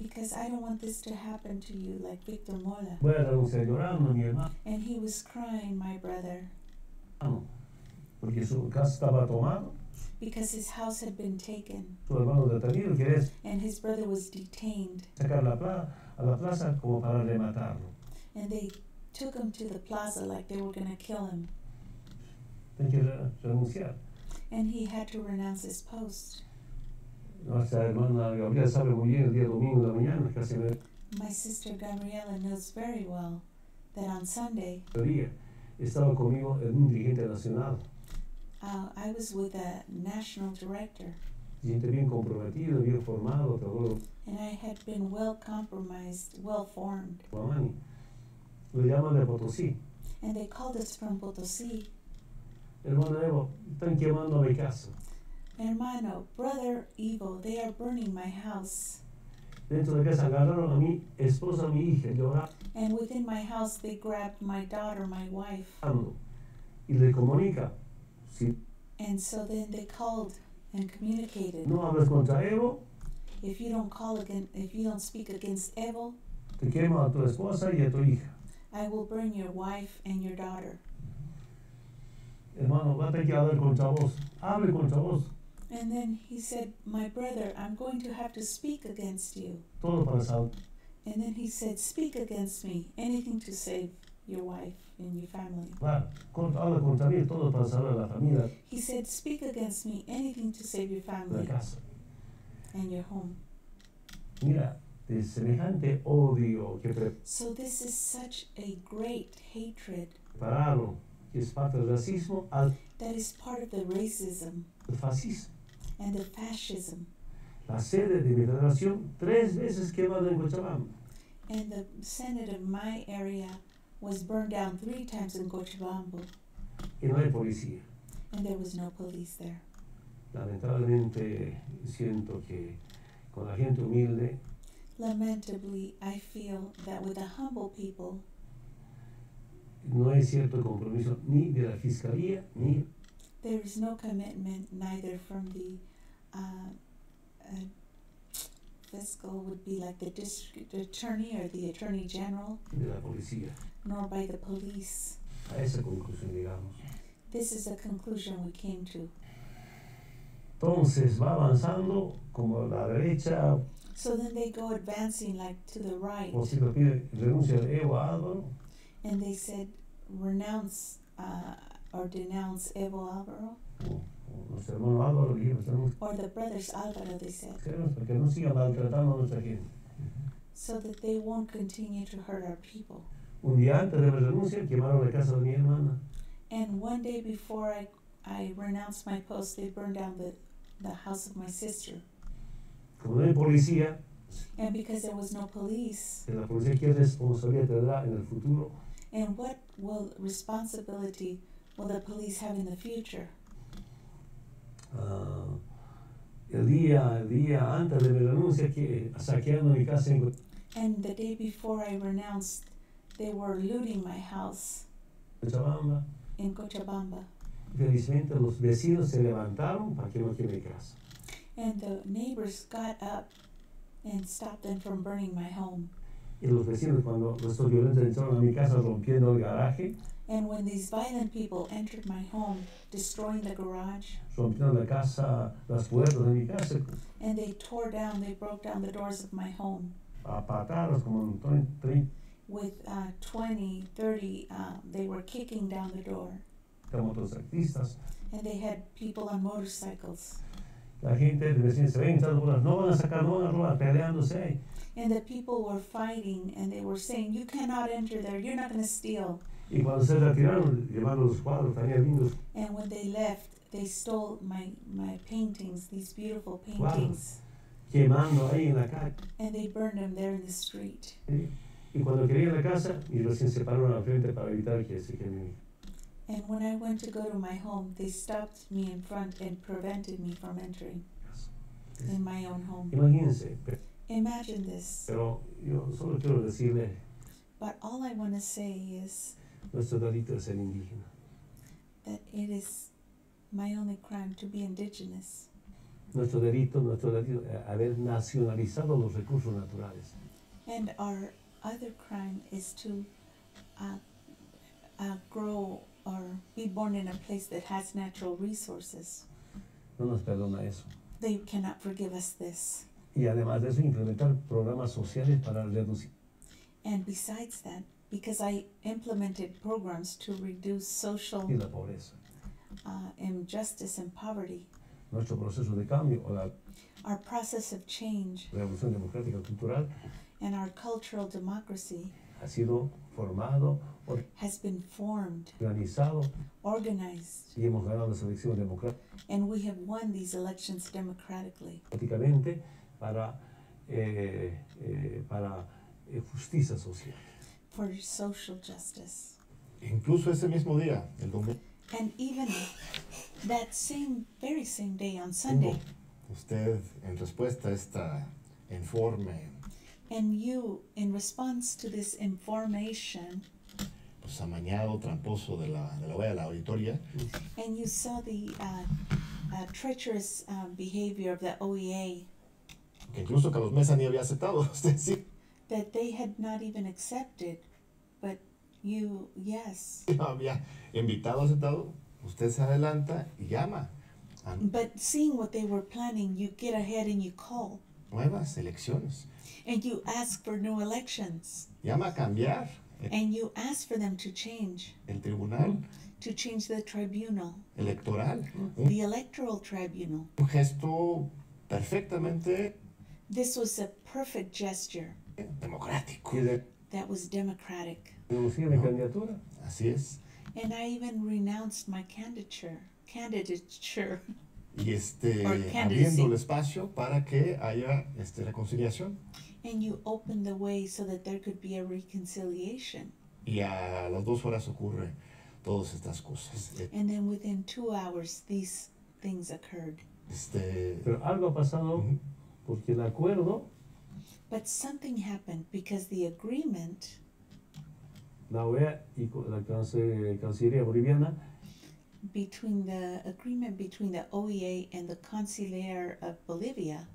because I don't want this to happen to you like Victor Mola. Voy a renunciar llorando, mi And he was crying, my brother, hermano, porque su casa estaba tomada, because his house had been taken. Su hermano detenido, quería and his brother was detained. Sacar la pla- a la plaza como para rematarlo. And they took him to the plaza like they were going to kill him. Tiene que re- And he had to renounce his post. Nuestra hermana Gabriela sabe muy bien el día domingo de la mañana, casi me My sister Gabriela knows very well that on Sunday día, estaba conmigo un dirigente nacional, uh, I was with a national director gente bien comprometido, bien formado, Teodoro and I had been well compromised, well formed. Lo llaman de Potosí. And they called us from Potosi. Hermano Evo, están quemando mi casa. Hermano, brother Evo, they are burning my house. Dentro de casa agarraron a mi esposa, a mi hija. And within my house, they grabbed my daughter, my wife. Y le comunica, si And so then they called and communicated. no hablas contra Evo, If you don't call again, if you don't speak against Evo, te quemo a tu esposa y a tu hija. I will burn your wife and your daughter. Hermano, va a tener que hablar contra vos. Hable contra vos. And then he said, My brother, I'm going to have to speak against you. Todo para sal And then he said, Speak against me. Anything to save your wife and your family. Claro, con- habla contra mí, todo para salvar la familia He said, Speak against me. Anything to save your de la family casa. and your home. Mira, de semejante odio que So this is such a great hatred prepararon, que es parte del racismo, al that is part of the racism fascismo. and the fascism. La sede de mi federación tres veces quemada en Cochabamba. And the Senate of my area was burned down three times in Cochabamba, y no hay policía. and there was no police there. Lamentablemente siento que con la gente humilde Lamentably, I feel that with the humble people, no hay cierto compromiso ni de la fiscalía ni there is no commitment neither from the uh, uh, fiscal would be like the district attorney or the attorney general, de la policía. nor by the police. A esa conclusión llegamos. This is a conclusion we came to. Entonces va avanzando como la derecha, So then they go advancing like to the right, o si lo pide renuncia Evo Álvaro, and they said renounce uh, or denounce Evo o, o Álvaro, or the brothers Alvaro. They said para que no sigan maltratando a nuestra gente. so that they won't continue to hurt our people. Un día antes de mi renuncia quemaron la casa de mi hermana. And one day before I I renounced my post, they burned down the the house of my sister. Como no hay policía, And because there was no police, que la policía qué responsabilidad tendrá en el futuro and what will responsibility will the police have in the future? Ah, el día el día antes de mi renuncia que saqueando mi casa en And the day before I renounced, they were looting my house Cochabamba. in Cochabamba. Felizmente los vecinos se levantaron para que no queme mi casa. And the neighbors got up and stopped them from burning my home. Y los vecinos cuando estos violentos entraron a mi casa rompiendo el garaje, And when these violent people entered my home, destroying the garage, rompieron la casa, las puertas de mi casa and they tore down, they broke down the doors of my home a patadas como 30 with uh, 20, 30, um, they were kicking down the door. motociclistas. And they had people on motorcycles. La gente de vecinos se no van a sacar, no van a robar, peleándose ahí. And the people were fighting and they were saying, You cannot enter there, you're not going to steal. Y cuando se retiraron, llevaron los cuadros lindos, And when they left, they stole my, my paintings, these beautiful paintings. quemando ahí en la calle. and they burned them there in the street. ¿sí? Y cuando quería ir a la casa, y recién se pararon al frente para evitar que se queme. And when I went to go to my home, they stopped me in front and prevented me from entering in my own home. Imagínense, pe- Imagine this. pero yo solo quiero decirle, But all I want to say is nuestro delito es ser indígena. that it is my only crime to be indigenous. Nuestro delito, nuestro delito, es haber nacionalizado los recursos naturales. And our other crime is to uh, uh, grow or be born in a place that has natural resources. No nos perdona eso. They cannot forgive us this. Y además de eso, implementar programas sociales para reducir And besides that, because I implemented programs to reduce social la pobreza. uh, injustice and poverty, Nuestro proceso de cambio o la our process of change revolución democrática cultural and our cultural democracy ha sido formado, has been formed, organizado organized, y hemos ganado las elecciones democráticas. and we have won these elections democratically prácticamente para, eh, eh, para eh, justicia social. for social justice. Incluso ese mismo día, el domingo, And even that same, very same day on Sunday, usted en respuesta a esta informe and you, in response to this information, pues amañado, tramposo de la, de la OEA, la auditoría, and you saw the uh, uh, treacherous um, behavior of the OEA, que incluso Carlos Mesa ni había aceptado, usted sí, that they had not even accepted, but you, yes. no había invitado, aceptado, usted se adelanta y llama. A But seeing what they were planning, you get ahead and you call, nuevas elecciones, and you ask for new elections, llama a cambiar and you ask for them to change, el tribunal to change the tribunal, electoral, un, the electoral tribunal. un gesto perfectamente This was a perfect gesture democrático. De that was democratic. reducir mi No. candidatura. Así es. And I even renounced my candidature, candidature, Y este, abriendo el espacio para que haya este, reconciliación. And you opened the way so that there could be a reconciliation. Y a las dos horas ocurre todas estas cosas. Eh, and then within two hours, these things occurred. Este, Pero algo ha pasado ujú, porque el acuerdo, But something happened because the agreement la OEA y la Cancillería Boliviana between the agreement between the OEA and the Consular of Bolivia,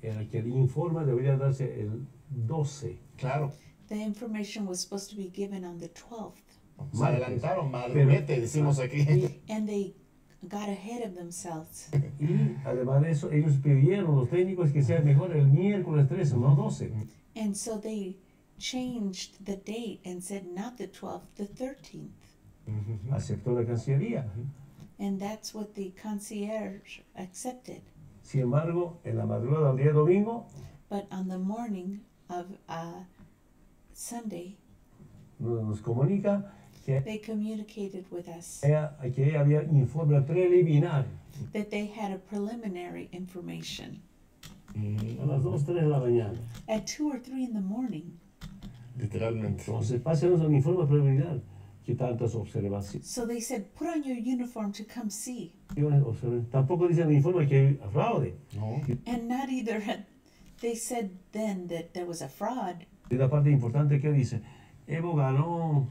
que el informe debería darse el 12. claro, the information was supposed to be given on the 12th. se adelantaron, madrugete, decimos aquí. And they got ahead of themselves. Y además de eso, ellos pidieron los técnicos que sea mejor el miércoles 13, no 12. And so they changed the date and said not the 12th, the 13th. Ujú. Aceptó la Cancillería. And that's what the concierge accepted. Sin embargo, en la madrugada del día domingo, But on the morning of uh, Sunday, nos comunica que, they communicated with us ella- que había informe preliminar that they had a preliminary information a las 2, 3 de la mañana. at 2 or 3 in the morning. Literalmente. Entonces, pásenos un informe preliminar. Que tantas observaciones. So they said, put on your uniform to come see. Tampoco dice en el informe que hay fraude. No, And not either they said then that there was a fraud, Y la parte importante que dice, Evo ganó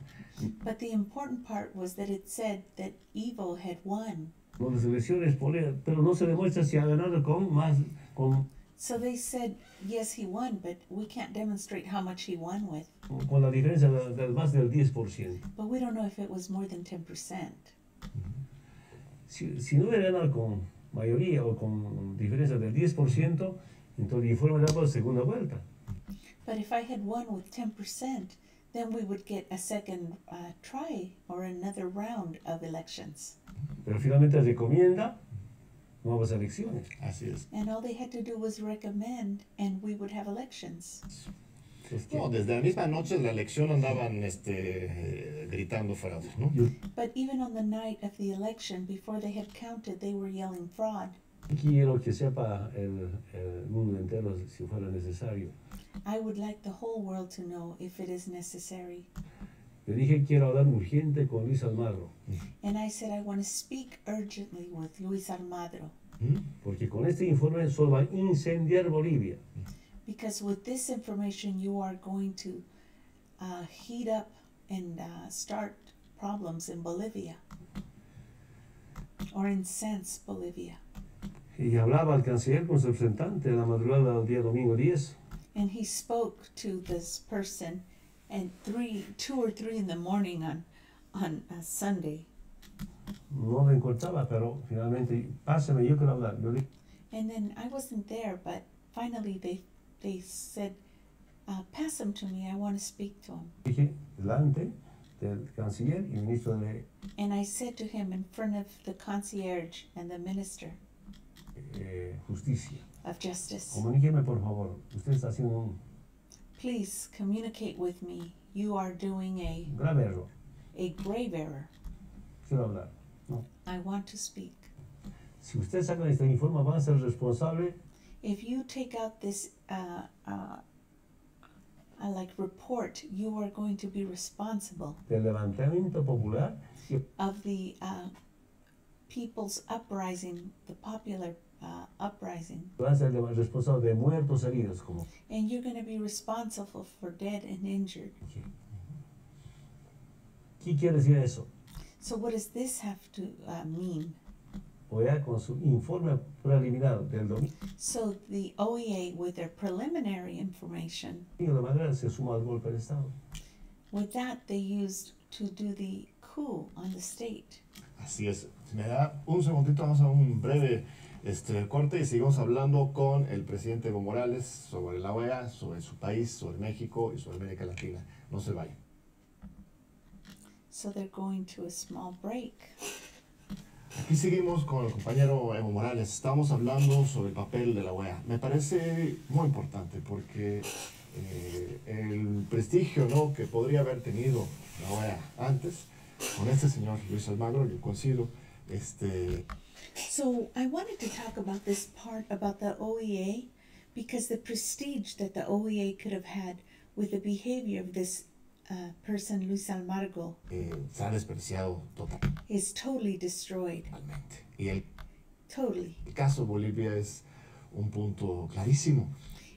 but the important part was that it said that Evo had won. elecciones, por él, pero no se demuestra si ha ganado con más, con, So they said, yes, he won, but we can't demonstrate how much he won with. con la diferencia de, de más del 10%. But we don't know if it was more than 10%. Si, si no hubiera ganado con mayoría o con diferencia del 10%, entonces el informe da por segunda vuelta. But if I had won with 10%, then we would get a second uh, try or another round of elections. Pero finalmente recomienda nuevas elecciones. así es. And all they had to do was recommend, and we would have elections. Entonces, No, desde la misma noche de la elección andaban este, gritando fraudes, ¿no? But even on the night of the election, before they had counted, they were yelling fraud. Quiero que sepa el, el mundo entero si fuera necesario. I would like the whole world to know if it is necessary. Le dije quiero hablar urgente con Luis Almagro, And I said I want to speak urgently with Luis Almagro ¿Mm? porque con este informe solo va a incendiar Bolivia. because with this information you are going to uh, heat up and uh, start problems in Bolivia or incense Bolivia. Y hablaba al canciller con su representante en la madrugada del día domingo 10. And he spoke to this person at three, two or three in the morning on on a Sunday. No lo encontraba, pero finalmente, pásame, yo quiero hablar. Yo And then I wasn't there, but finally they they said, uh, "Pass him to me. I want to speak to him." dije delante del canciller y ministro de And I said to him in front of the concierge and the minister eh, Justicia, of justice, comuníqueme por favor, usted está haciendo un "Please communicate with me. You are doing a grave error. a grave error. Quiero hablar. I want to speak." Si usted saca este informe, va a ser responsable If you take out this uh, uh, uh, like report, you are going to be responsible del levantamiento popular of the uh, people's uprising, the popular uh, uprising, va a ser responsable de muertos heridos, como and you're going to be responsible for dead and injured. dije. ¿Qué quiere decir eso? So, what does this have to uh, mean? OEA con su informe preliminar del domingo So, the OEA, with their preliminary information, de manera se suma al golpe de Estado. with that they used to do the coup on the state. Así es. Si me da un segundito, vamos a un breve este, corte y seguimos hablando con el presidente Evo Morales sobre la OEA, sobre su país, sobre México y sobre América Latina. No se vayan. So, they're going to a small break. Aquí seguimos con el compañero Evo Morales. Estamos hablando sobre el papel de la OEA. Me parece muy importante porque eh, el prestigio ¿no? que podría haber tenido la OEA antes, con este señor Luis Almagro, yo coincido, este, So I wanted to talk about this part about the OEA because the prestige that the OEA could have had with the behavior of this uh, person, Luis Almagro, eh, is totally destroyed. El, Totally. el caso Bolivia es un punto clarísimo.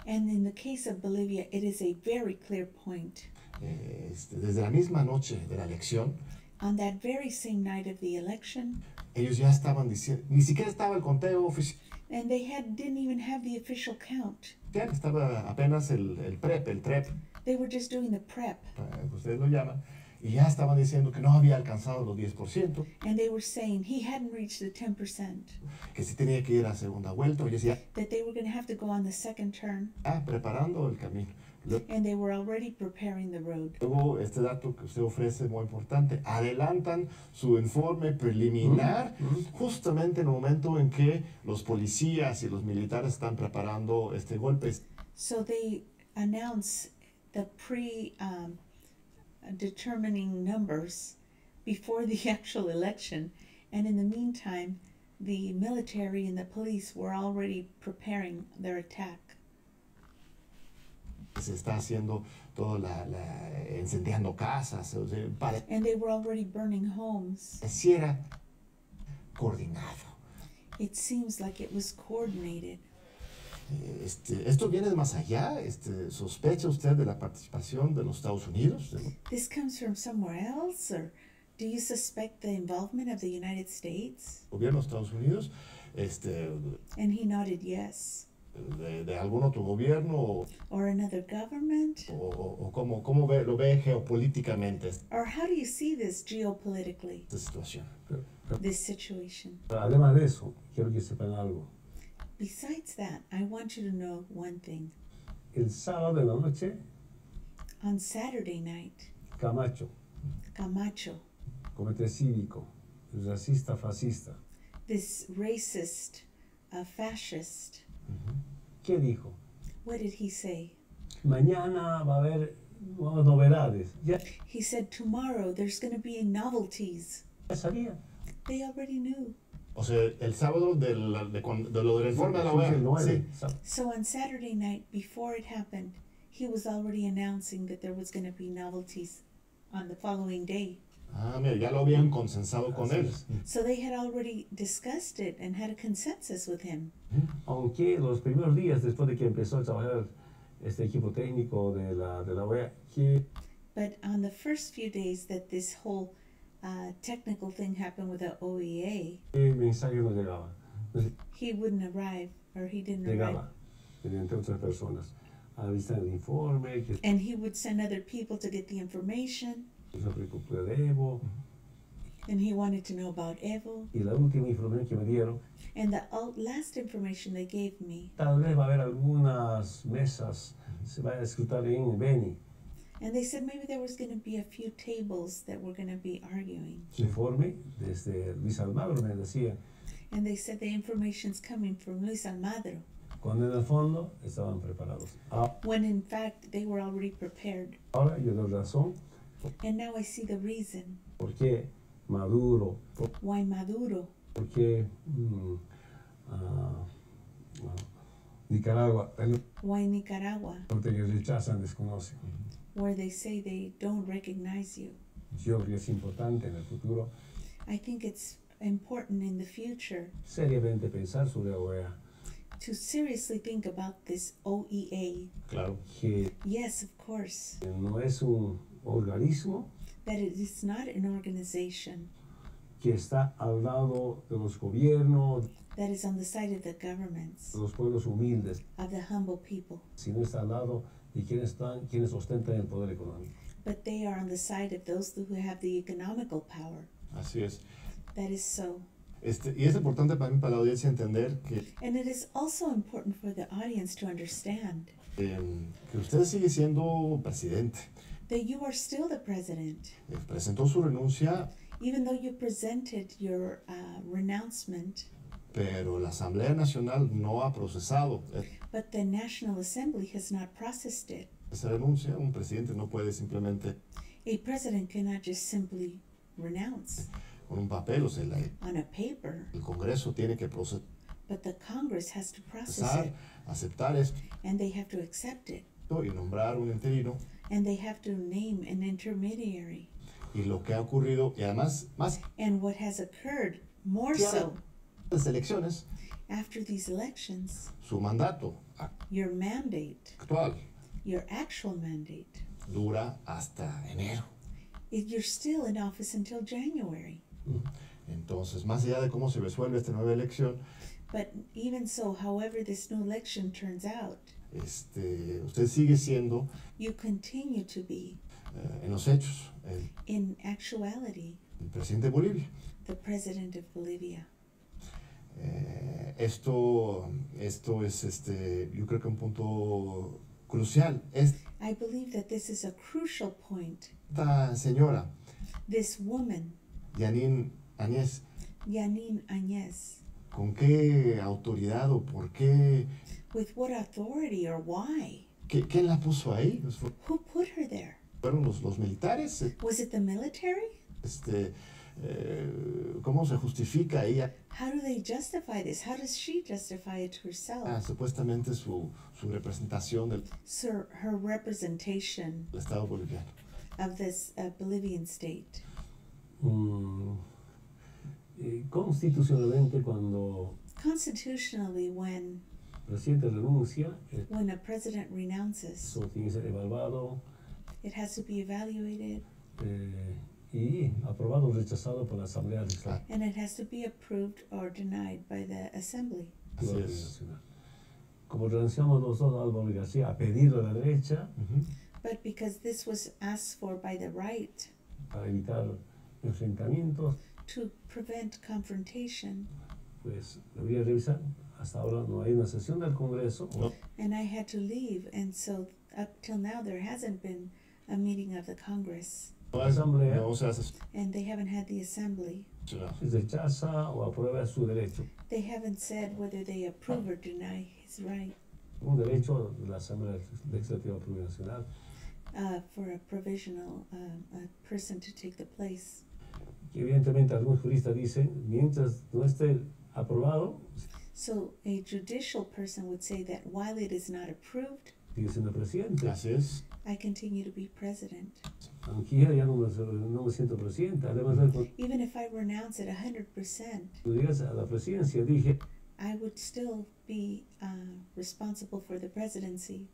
And in the case of Bolivia, it is a very clear point. Eh, este, desde la misma noche de la elección, On that very same night of the election, ellos ya estaban diciendo, ni siquiera estaba el conteo oficial. and they had didn't even have the official count. Ya Estaba apenas el, el PREP, el TREP, They were just doing the prep, que ustedes lo llaman, y ya estaban diciendo que no había alcanzado los 10%, and they were saying he hadn't reached the 10%, que sí tenía que ir a segunda vuelta, y decía, that they were going to have to go on the second turn, ah, preparando el camino. and they were already preparing the road. Luego, este dato que usted ofrece es muy importante, adelantan su informe preliminar justamente en el momento en que los policías y los militares están preparando este golpe. So they announce the pre um, determining numbers before the actual election, and in the meantime, the military and the police were already preparing their attack. Se está haciendo todo la, la- casas, o sea, And they were already burning homes. pareciera coordinado. It seems like it was coordinated. Este, esto viene de más allá. Este, ¿Sospecha usted de la participación de los Estados Unidos? This comes from somewhere else, or do you suspect the involvement of the United States? gobierno de Estados Unidos? Este, And he nodded yes. de, de algún otro gobierno o, Or another government? o, o cómo, cómo ve- lo ve geopolíticamente esta Or how do you see this geopolitically, situación. Pero- pero- this situation? además de eso, quiero que sepan algo. Besides that, I want you to know one thing. El sábado en la noche, On Saturday night, Camacho, Camacho, comité cívico, racista, fascista, this racist, uh, fascist, ¿qué dijo? what did he say? Mañana va a haber nuevas novedades. Ya, He said, Tomorrow there's going to be novelties. ya sabía. They already knew. O sea, el sábado del- de, cuando- de lo del informe de la OEA. Sí. So on Saturday night, before it happened, he was already announcing that there was going to be novelties on the following day. Ah, mira, ya lo habían consensado con él. So they had already discussed it and had a consensus with him. Aunque los primeros días después de que empezó a trabajar este equipo técnico de la, de la OEA, que But on the first few days that this whole uh, technical thing happened with the OEA, el mensaje no llegaba. No he wouldn't arrive or he didn't arrive. llegaba mediante otras personas. A la vista del informe, que And he would send other people to get the information se preocupó de Evo. and he wanted to know about Evo. Y la última información que me dieron, And the last information they gave me, tal vez va a haber algunas mesas, se va a discutir en Beni. And they said maybe there was going to be a few tables that were going to be arguing. Su informe desde Luis Almagro me decía, And they said the information's coming from Luis Almagro, cuando en el fondo estaban preparados. Ah, when in fact they were already prepared. Ahora yo doy razón. And now I see the reason. Por qué Maduro, por, why Maduro, por qué mm, ah, ah, Nicaragua, why Nicaragua, norte que rechazan, desconocen. Where they say they don't recognize you. Yo creo que es importante en el futuro. I think it's important in the future seriamente pensar sobre OEA, to seriously think about this OEA. Claro. que Yes, of course, no es un organismo that it is not an organization. que está al lado de los gobiernos, that is on the side of the governments, de los pueblos humildes, of the humble people, sino está al lado de quienes están, quienes ostentan el poder económico. but they are on the side of those who have the economical power. Así es. That is so. Este, y es importante para mí, para la audiencia, entender que, And it is also important for the audience to understand em, que usted sigue siendo presidente. that you are still the president. Eh, presentó su renuncia, Even though you presented your uh, renouncement, pero la Asamblea Nacional no ha procesado but the National Assembly has not processed it. esa renuncia. Un presidente no puede simplemente A president cannot just simply renounce con un papel, o sea, la- on a paper, el Congreso tiene que procesar, but the Congress has to process it aceptar esto and they have to accept it y nombrar un interino. and they have to name an intermediary. Y lo que ha ocurrido, y además, más And what has occurred more so las elecciones, after these elections, su mandato your mandate, actual your actual mandate, dura hasta enero. if you're still in office until January. Entonces, más allá de cómo se resuelve esta nueva elección, But even so, however this new election turns out, este, usted sigue siendo, you continue to be, eh, en los hechos, el, in actuality, el presidente de Bolivia. the president of Bolivia. Eh, esto, esto es, este, yo creo que un punto crucial. I believe that this is a crucial point. Esta señora, This woman, Janine Añez, Yanin Añez, ¿con qué autoridad o por qué? with what authority or why? ¿Qué- ¿Quién la puso ahí? Who put her there? ¿Fueron los, los militares? Was it the military? Este, eh, ¿Cómo se justifica ella? How do they justify this? How does she justify it to herself? Ah, supuestamente su, su representación del Sir, her representation Estado boliviano. of this uh, Bolivian state. Mm, eh, constitucionalmente, cuando Constitutionally, when el presidente renuncia, eh, when a president renounces, eso tiene que ser evaluado it has to be evaluated eh, y aprobado o rechazado por la Asamblea Legislativa and it has to be approved or denied by the assembly. Así es. Nacional. Como renunciamos nosotros a Álvaro García a pedirlo a la derecha. But because this was asked for by the right para evitar enfrentamientos, to prevent confrontation, pues debería revisar. Hasta ahora no hay una sesión del Congreso. No. and I had to leave, and so up till now there hasn't been a meeting of the Congress, Asamblea. no se hace and they haven't had the assembly. Si rechaza o aprueba su derecho. They haven't said whether they approve or deny his right Un derecho de la Asamblea Legislativa Plurinacional. uh, for a provisional um, a person to take the place. que evidentemente algunos juristas dicen, mientras no esté aprobado, So a judicial person would say that while it is not approved, sigue siendo presidente. Así es. I continue to be president. Aunque ya, ya no, me, no me siento presidente. Además, cuando Even if I renounce it 100%, llegas a la presidencia, dije, I would still be uh, responsible for the presidency.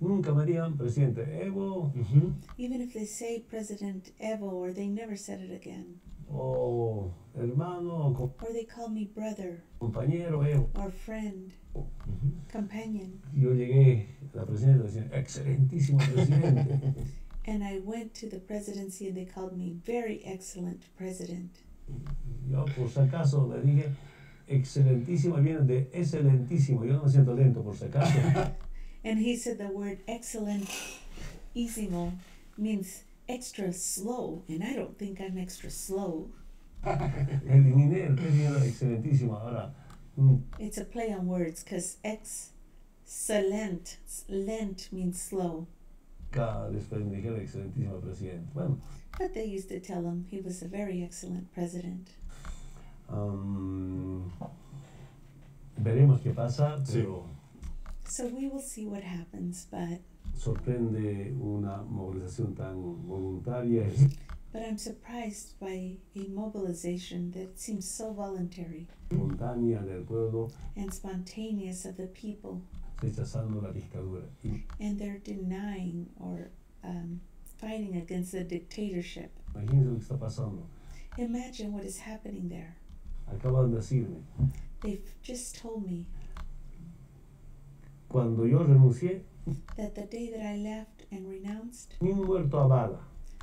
nunca me harían presidente Evo Ujú. Even if they say President Evo or they never said it again, o hermano o or they call me brother compañero Evo. or friend, Ujú. companion, Yo llegué a la presidencia excelentísimo presidente. and I went to the presidency and they called me very excellent president. Yo por si acaso le dije, excelentísimo, viene de excelentísimo. Yo no me siento lento por si acaso. And he said the word excellent, isimo, means extra slow, and I don't think I'm extra slow. Eliminé el término excelentísimo. Ahora, mm, It's a play on words because excellent, lent means slow. Cada después me dijeron excelentísimo presidente. Bueno, But they used to tell him he was a very excellent president. am, veremos qué pasa, Sí. pero So we will see what happens, but sorprende una movilización tan voluntaria. but I'm surprised by a mobilization that seems so voluntary espontánea del pueblo and spontaneous of the people, rechazando la dictadura. Y and they're denying or um, fighting against the dictatorship. imagínense lo que está pasando. Imagine what is happening there. Acaban de decirme, They've just told me cuando yo renuncié, that the day that I left and renounced, ni un muerto a bala.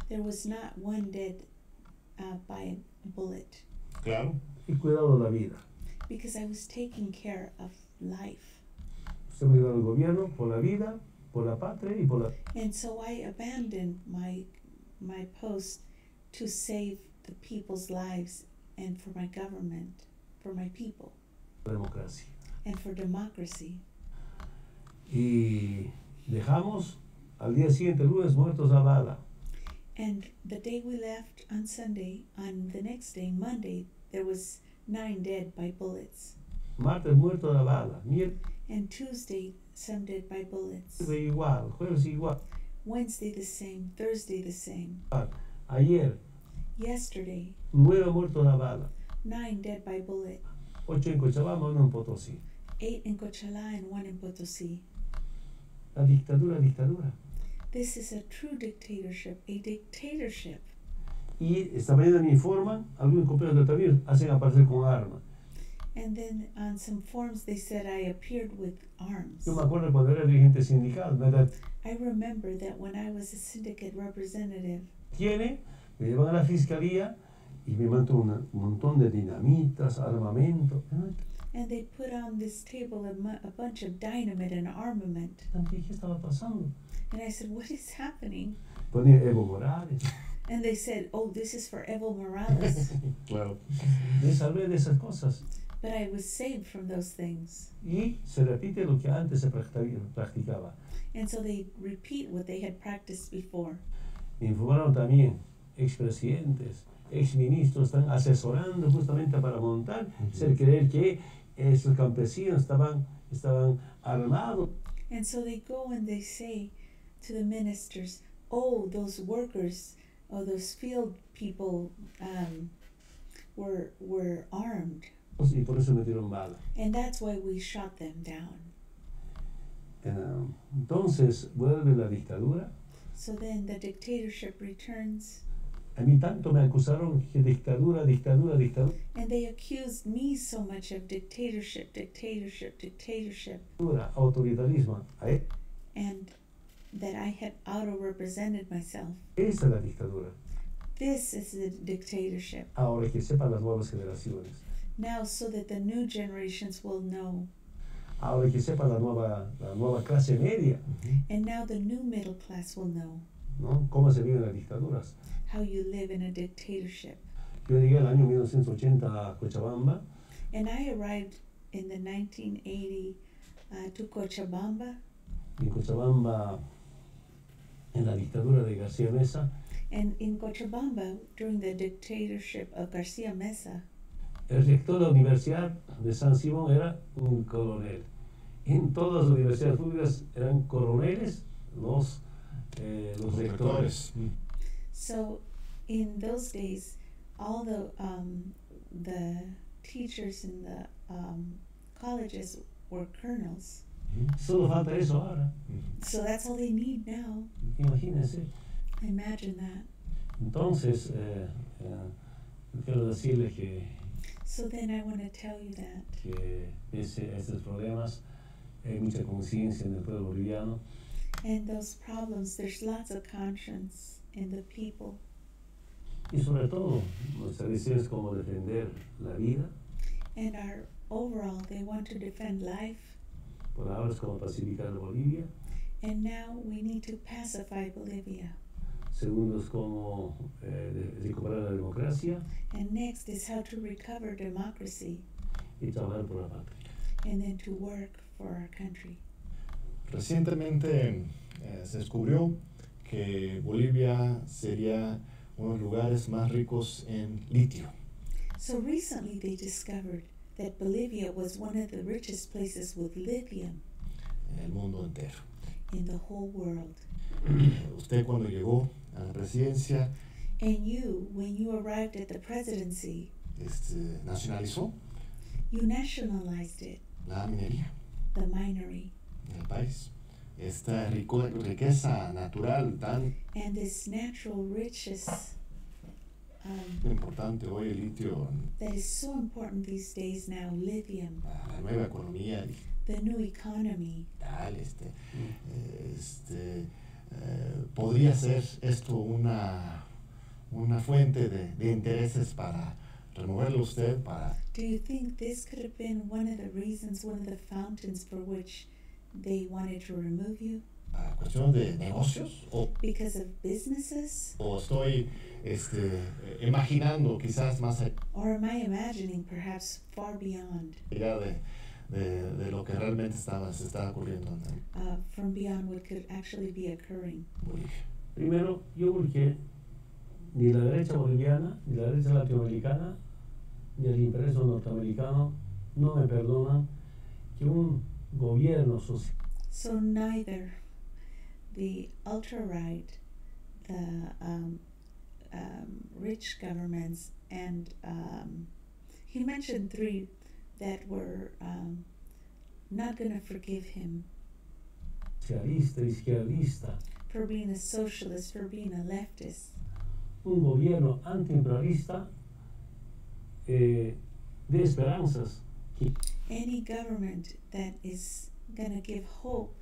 there was not one dead uh, by a bullet Claro. He cuidado la vida. because I was taking care of life. Se me dio el gobierno por la vida, por la patria y por la And so I abandoned my my post to save the people's lives and for my government, for my people, democracia. and for democracy. Y dejamos al día siguiente, lunes, muertos a bala. And the day we left on Sunday, on the next day, Monday, there was nine dead by bullets. Martes, muertos a bala. Miércoles, And Tuesday, some dead by bullets. igual. Jueves, igual. Wednesday, the same. Thursday, the same. Ayer, Yesterday, nueve muertos a bala. nine dead by bullet. Ocho en Cochabamba, uno en Potosí. Eight in Cochala and one in Potosi. La dictadura, dictadura. This is a true dictatorship, a dictatorship. Y esta mañana me informan, algunos compañeros de también hacen aparecer con armas. And then on some forms they said I appeared with arms. Yo me acuerdo cuando era dirigente sindical, me I remember that when I was a syndicate representative, detiene, me llevan a la fiscalía y me mandan un montón de dinamitas, armamento. and they put on this table a, a bunch of dynamite and armament. ¿Qué estaba pasando? And I said, What is happening? Ponía Evo Morales. And they said, Oh, this is for Evo Morales. Claro. Me salvé de esas cosas. But I was saved from those things. Y se repite lo que antes se practicaba. And so they repeat what they had practiced before. Me informaron también, expresidentes, exministros están asesorando justamente para montar, hacer creer que esos campesinos estaban, estaban armados. And so they go and they say to the ministers, Oh, those workers, oh, those field people um, were, were armed. Y por eso metieron bala. And that's why we shot them down. Eh, Entonces vuelve la dictadura. So then the dictatorship returns, A mí tanto me acusaron que dictadura, dictadura, dictadura, and they accused me so much of dictatorship, dictatorship, dictatorship, autoritarismo. A- and that I had auto represented myself. Esa es la dictadura. This is the dictatorship. Ahora que sepan las nuevas generaciones. Now, so that the new generations will know, Ahora que sepa la nueva, la nueva clase media, and now the new middle class will know. ¿no? Cómo se viven las dictaduras. how you live in a dictatorship. Yo llegué el año 1980 a Cochabamba. And I arrived in the 1980 uh, to Cochabamba, y en Cochabamba, en la dictadura de García Meza, And in Cochabamba, during the dictatorship of Garcia Meza, el rector de la Universidad de San Simón era un coronel. En todas las universidades públicas eran coroneles los, eh, los Los rectores. rectores. Mm. so in those days, all the um, the teachers in the um, colleges were colonels. Mm. Solo falta eso ahora, Mm. So that's all they need now. imagínense. Imagine that. Entonces, eh, eh, quiero decirles que, So then I want to tell you that. Que pese a estos problemas, hay mucha conciencia en el pueblo boliviano. And those problems, there's lots of conscience in the people, y sobre todo nuestra deseo es como defender la vida, and our overall they want to defend life. por ahora es como pacificar Bolivia, And now we need to pacify Bolivia. Segundo es como eh, recuperar la democracia And next is how to recover democracy y trabajar por la patria. and then to work for our country. Recientemente eh, se descubrió que Bolivia sería uno de los lugares más ricos en litio. So recently they discovered that Bolivia was one of the richest places with lithium en el mundo entero. in the whole world. Eh, Usted cuando llegó la presidencia And you, when you arrived at the presidency, este, nacionalizó. you nationalized it, la minería. The minery, en el país. Esta rico- riqueza natural tan and this natural riches um, importante hoy, el litio, that is so important these days now, lithium, la nueva economía the new economy. digital, este, eh, este, eh, podría ser esto una, una fuente de, de intereses para removerlo usted, para Do you think this could have been one of the reasons, one of the fountains for which they wanted to remove you? para cuestión de negocios o, Because of businesses? o estoy este, imaginando quizás más Or am I imagining perhaps far beyond, allá de, de, de lo que realmente estaba, se estaba ocurriendo uh, from beyond what could actually be occurring? Bolivia. Primero, yo porque ni la derecha boliviana, ni la derecha latinoamericana, ni el impreso norteamericano no me perdonan que un gobierno social So neither the ultra right, the um, um, rich governments, and um, he mentioned three that were um, not going to forgive him socialista, izquierdista, for being a socialist, for being a leftist, un gobierno antiimperialista eh, de esperanzas any government that is going to give hope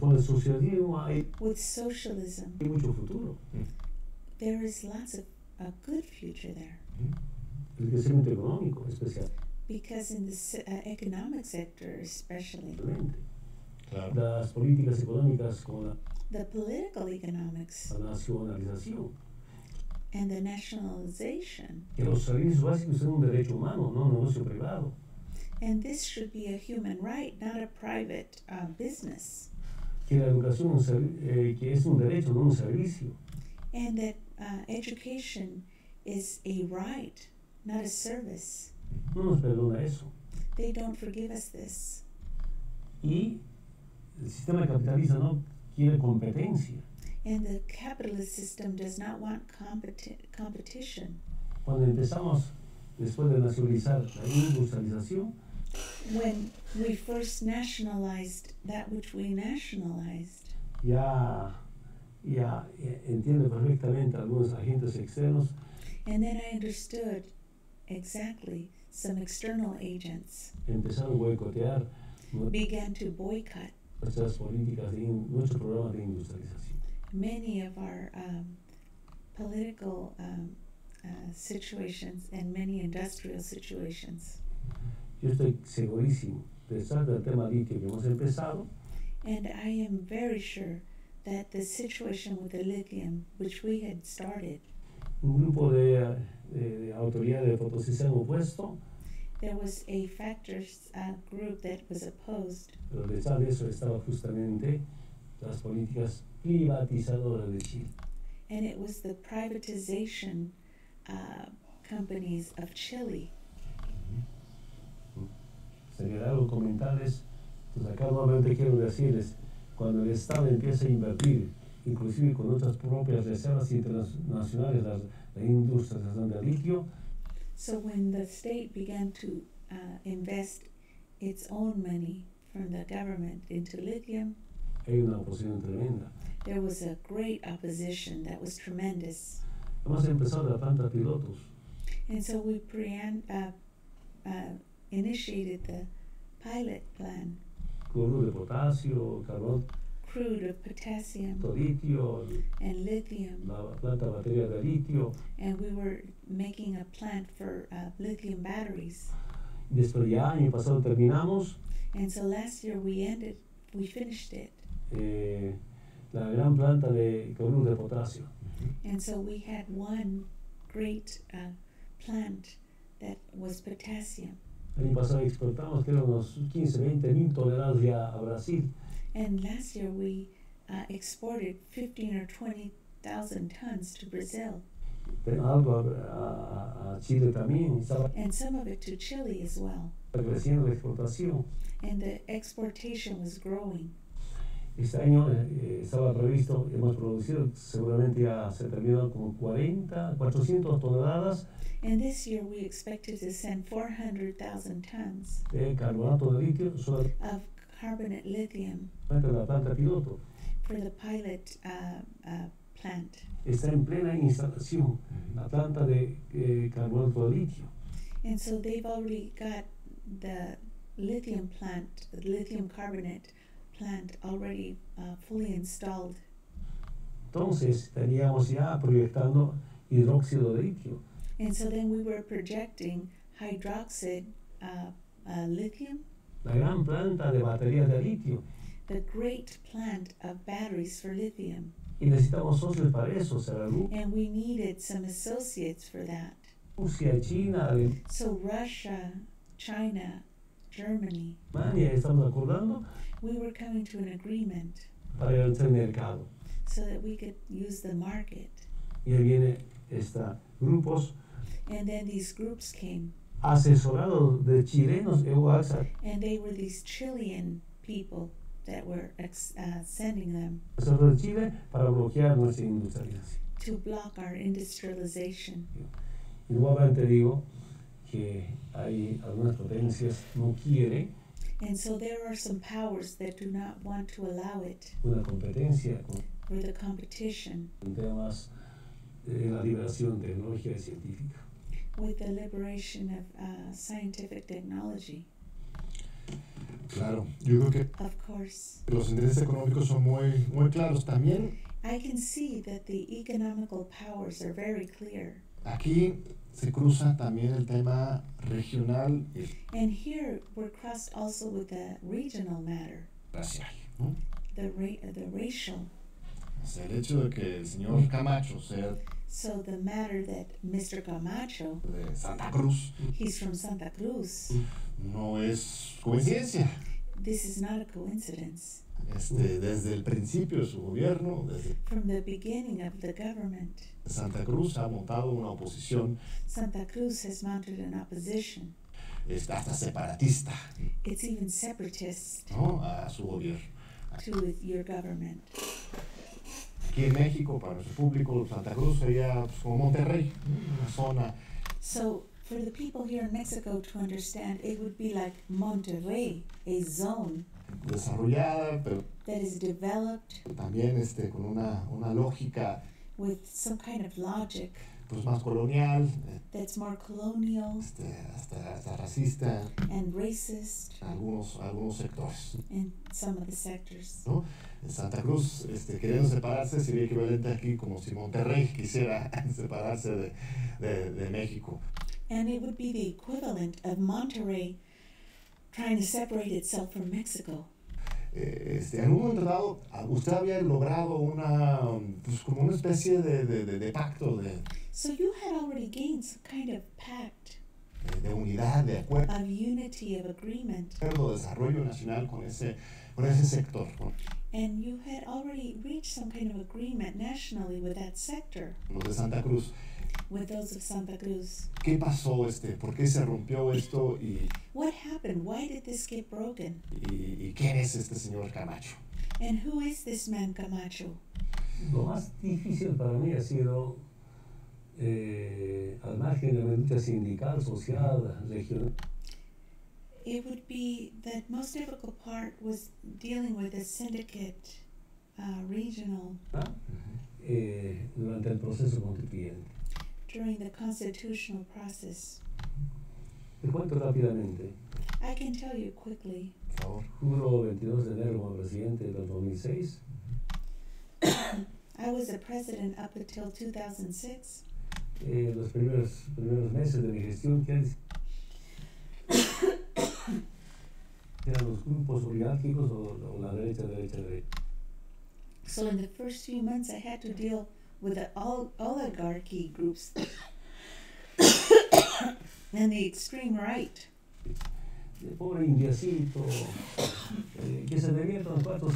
con el socialismo hay, with socialism, hay mucho futuro. there is lots of a good future there. El crecimiento económico especialmente. Because in the uh, economic sector, especially, Claro. Las políticas económicas como la, the political economics la nacionalización. and the nationalization, Que los servicios básicos son un derecho humano, no un negocio privado. and this should be a human right, not a private uh, business, Que la educación eh, que es un derecho, no un servicio. and that uh, education is a right, not a service. No nos perdona eso. They don't forgive us this. Y el sistema capitalista no quiere competencia. And the capitalist system does not want competi- competition. Cuando empezamos, después de nacionalizar la industrialización, When we first nationalized that which we nationalized, ya, ya entiende perfectamente algunos agentes externos and then I understood exactly some external agents empezaron a boicotear began to boycott nuestras políticas, de nuestro programa de industrialización. many of our um, political um, uh, situations and many industrial situations. Yo estoy segurísimo, pesar del tema litio que hemos empezado, And I am very sure that the situation with the lithium, which we had started, un grupo de, de, de autoridades de han opuesto, there was a factors uh, group that was opposed, pero detrás de eso estaba justamente las políticas privatizadoras de Chile. and it was the privatization uh, companies of Chile. Señalar los comentarles, pues acá nuevamente quiero decirles, cuando el Estado empieza a invertir, inclusive con nuestras propias reservas internacionales, las, la industria de litio, So when the state began to uh, invest its own money from the government into lithium, hay una oposición tremenda. there was a great opposition that was tremendous. Hemos empezado la planta pilotos. And so we pre- uh, uh, initiated the pilot plan, Cloruro de potasio, carbón, crude of potassium litio, and lithium, la planta batería de litio. and we were making a plant for uh, lithium batteries. Después ya año pasado terminamos And so last year we ended, we finished it. eh, la gran planta de cloruro de potasio. And so we had one great uh, plant that was potassium. El año pasado exportamos creo unos 15, 20 mil toneladas ya a Brasil. And last year we uh, exported 15 or 20,000 tons to Brazil, Pero algo a, a- a Chile también. Estaba and some of it to Chile as well. creciendo la exportación. And the exportation was growing. Este año eh, estaba previsto, hemos producido, seguramente ya se terminó como 40, 400 toneladas And this year we expected to send 400,000 tons de carbonato de litio of carbonate lithium en la planta piloto. for the pilot uh, uh, plant. Está en plena instalación la planta de eh, carbonato de litio. And so they've already got the lithium plant, the lithium carbonate plant already uh, fully installed. Entonces teníamos ya proyectando hidróxido de litio. And so then we were projecting hydroxide uh, uh, lithium, La gran planta de baterías de litio. the great plant of batteries for lithium. Y necesitamos socios para eso, o sea, la Ru- And we needed some associates for that. Rusia, China, So Russia, China, Germany, Alemania, estamos acordando we were coming to an agreement para al mercado. so that we could use the market. Y ahí viene esta grupos And then these groups came, asesorados de chilenos and they were these Chilean people that were ex- uh, sending them de Chile para bloquear nuestra industrialización. to block our industrialization. Y nuevamente digo que hay algunas potencias no quieren And so there are some powers that do not want to allow it una competencia con for the competition temas de la liberación tecnológica y científica. With the liberation of uh, scientific technology. Claro, yo creo que Of course, los intereses económicos son muy, muy claros. También I can see that the economical powers are very clear. aquí se cruza también el tema regional And here we're crossed also with the regional matter, racial. ¿no? the, ra- the racial. O sea, el hecho de que el señor Camacho sea So the matter that Mr. Camacho, de Santa Cruz he's from Santa Cruz. no es coincidencia. This is not a coincidence. Este, desde el principio de su gobierno, desde From the beginning of the government, Santa Cruz ha montado una oposición Santa Cruz has mounted an opposition. este, hasta separatista It's even separatist ¿no? a su gobierno. to your government. Aquí en México, para nuestro público, Santa Cruz sería pues, como Monterrey, una zona So, for the people here in Mexico to understand, it would be like Monterrey, a zone desarrollada, pero that is developed también este, con una, una lógica with some kind of logic pues, más colonial, that's more colonial este, hasta, hasta racista and racist algunos, algunos sectores. in some of the sectors. ¿no? Santa Cruz, este, queriendo separarse, sería equivalente aquí como si Monterrey quisiera separarse de, de, de México. And it would be the equivalent of Monterrey trying to separate itself from Mexico. Eh, Este, en un momento dado, usted había logrado una, pues, como una especie de, de, de- de pacto de, So you had already gained some kind of pact de unidad, de acuerdo, of unity, of agreement. de desarrollo nacional con ese, con ese sector. ¿No? And you had already reached some kind of agreement nationally with that sector, Los de Santa Cruz. with those of Santa Cruz. ¿Qué pasó? Este, ¿Por qué se rompió esto? ¿Y, What happened? Why did this get broken? y, y quién es este señor Camacho? And who is this man Camacho? Lo más difícil para mí ha sido, eh, al margen de la lucha sindical, social, regional, It would be the most difficult part was dealing with the syndicate, uh, regional, eh, durante el proceso constituyente. during the constitutional process. Te cuento rápidamente. I can tell you quickly. Por favor. Juro 22 de enero como presidente del 2006. I was the president up until 2006. Eh, los primeros, primeros meses de mi gestión, ¿qué? eran los grupos oligárquicos o, o la derecha, derecha, derecha. So in the first few months, I had to deal with the ol- oligarchy groups and the extreme right. El pobre indiacito, eh, que se divierta en cuatro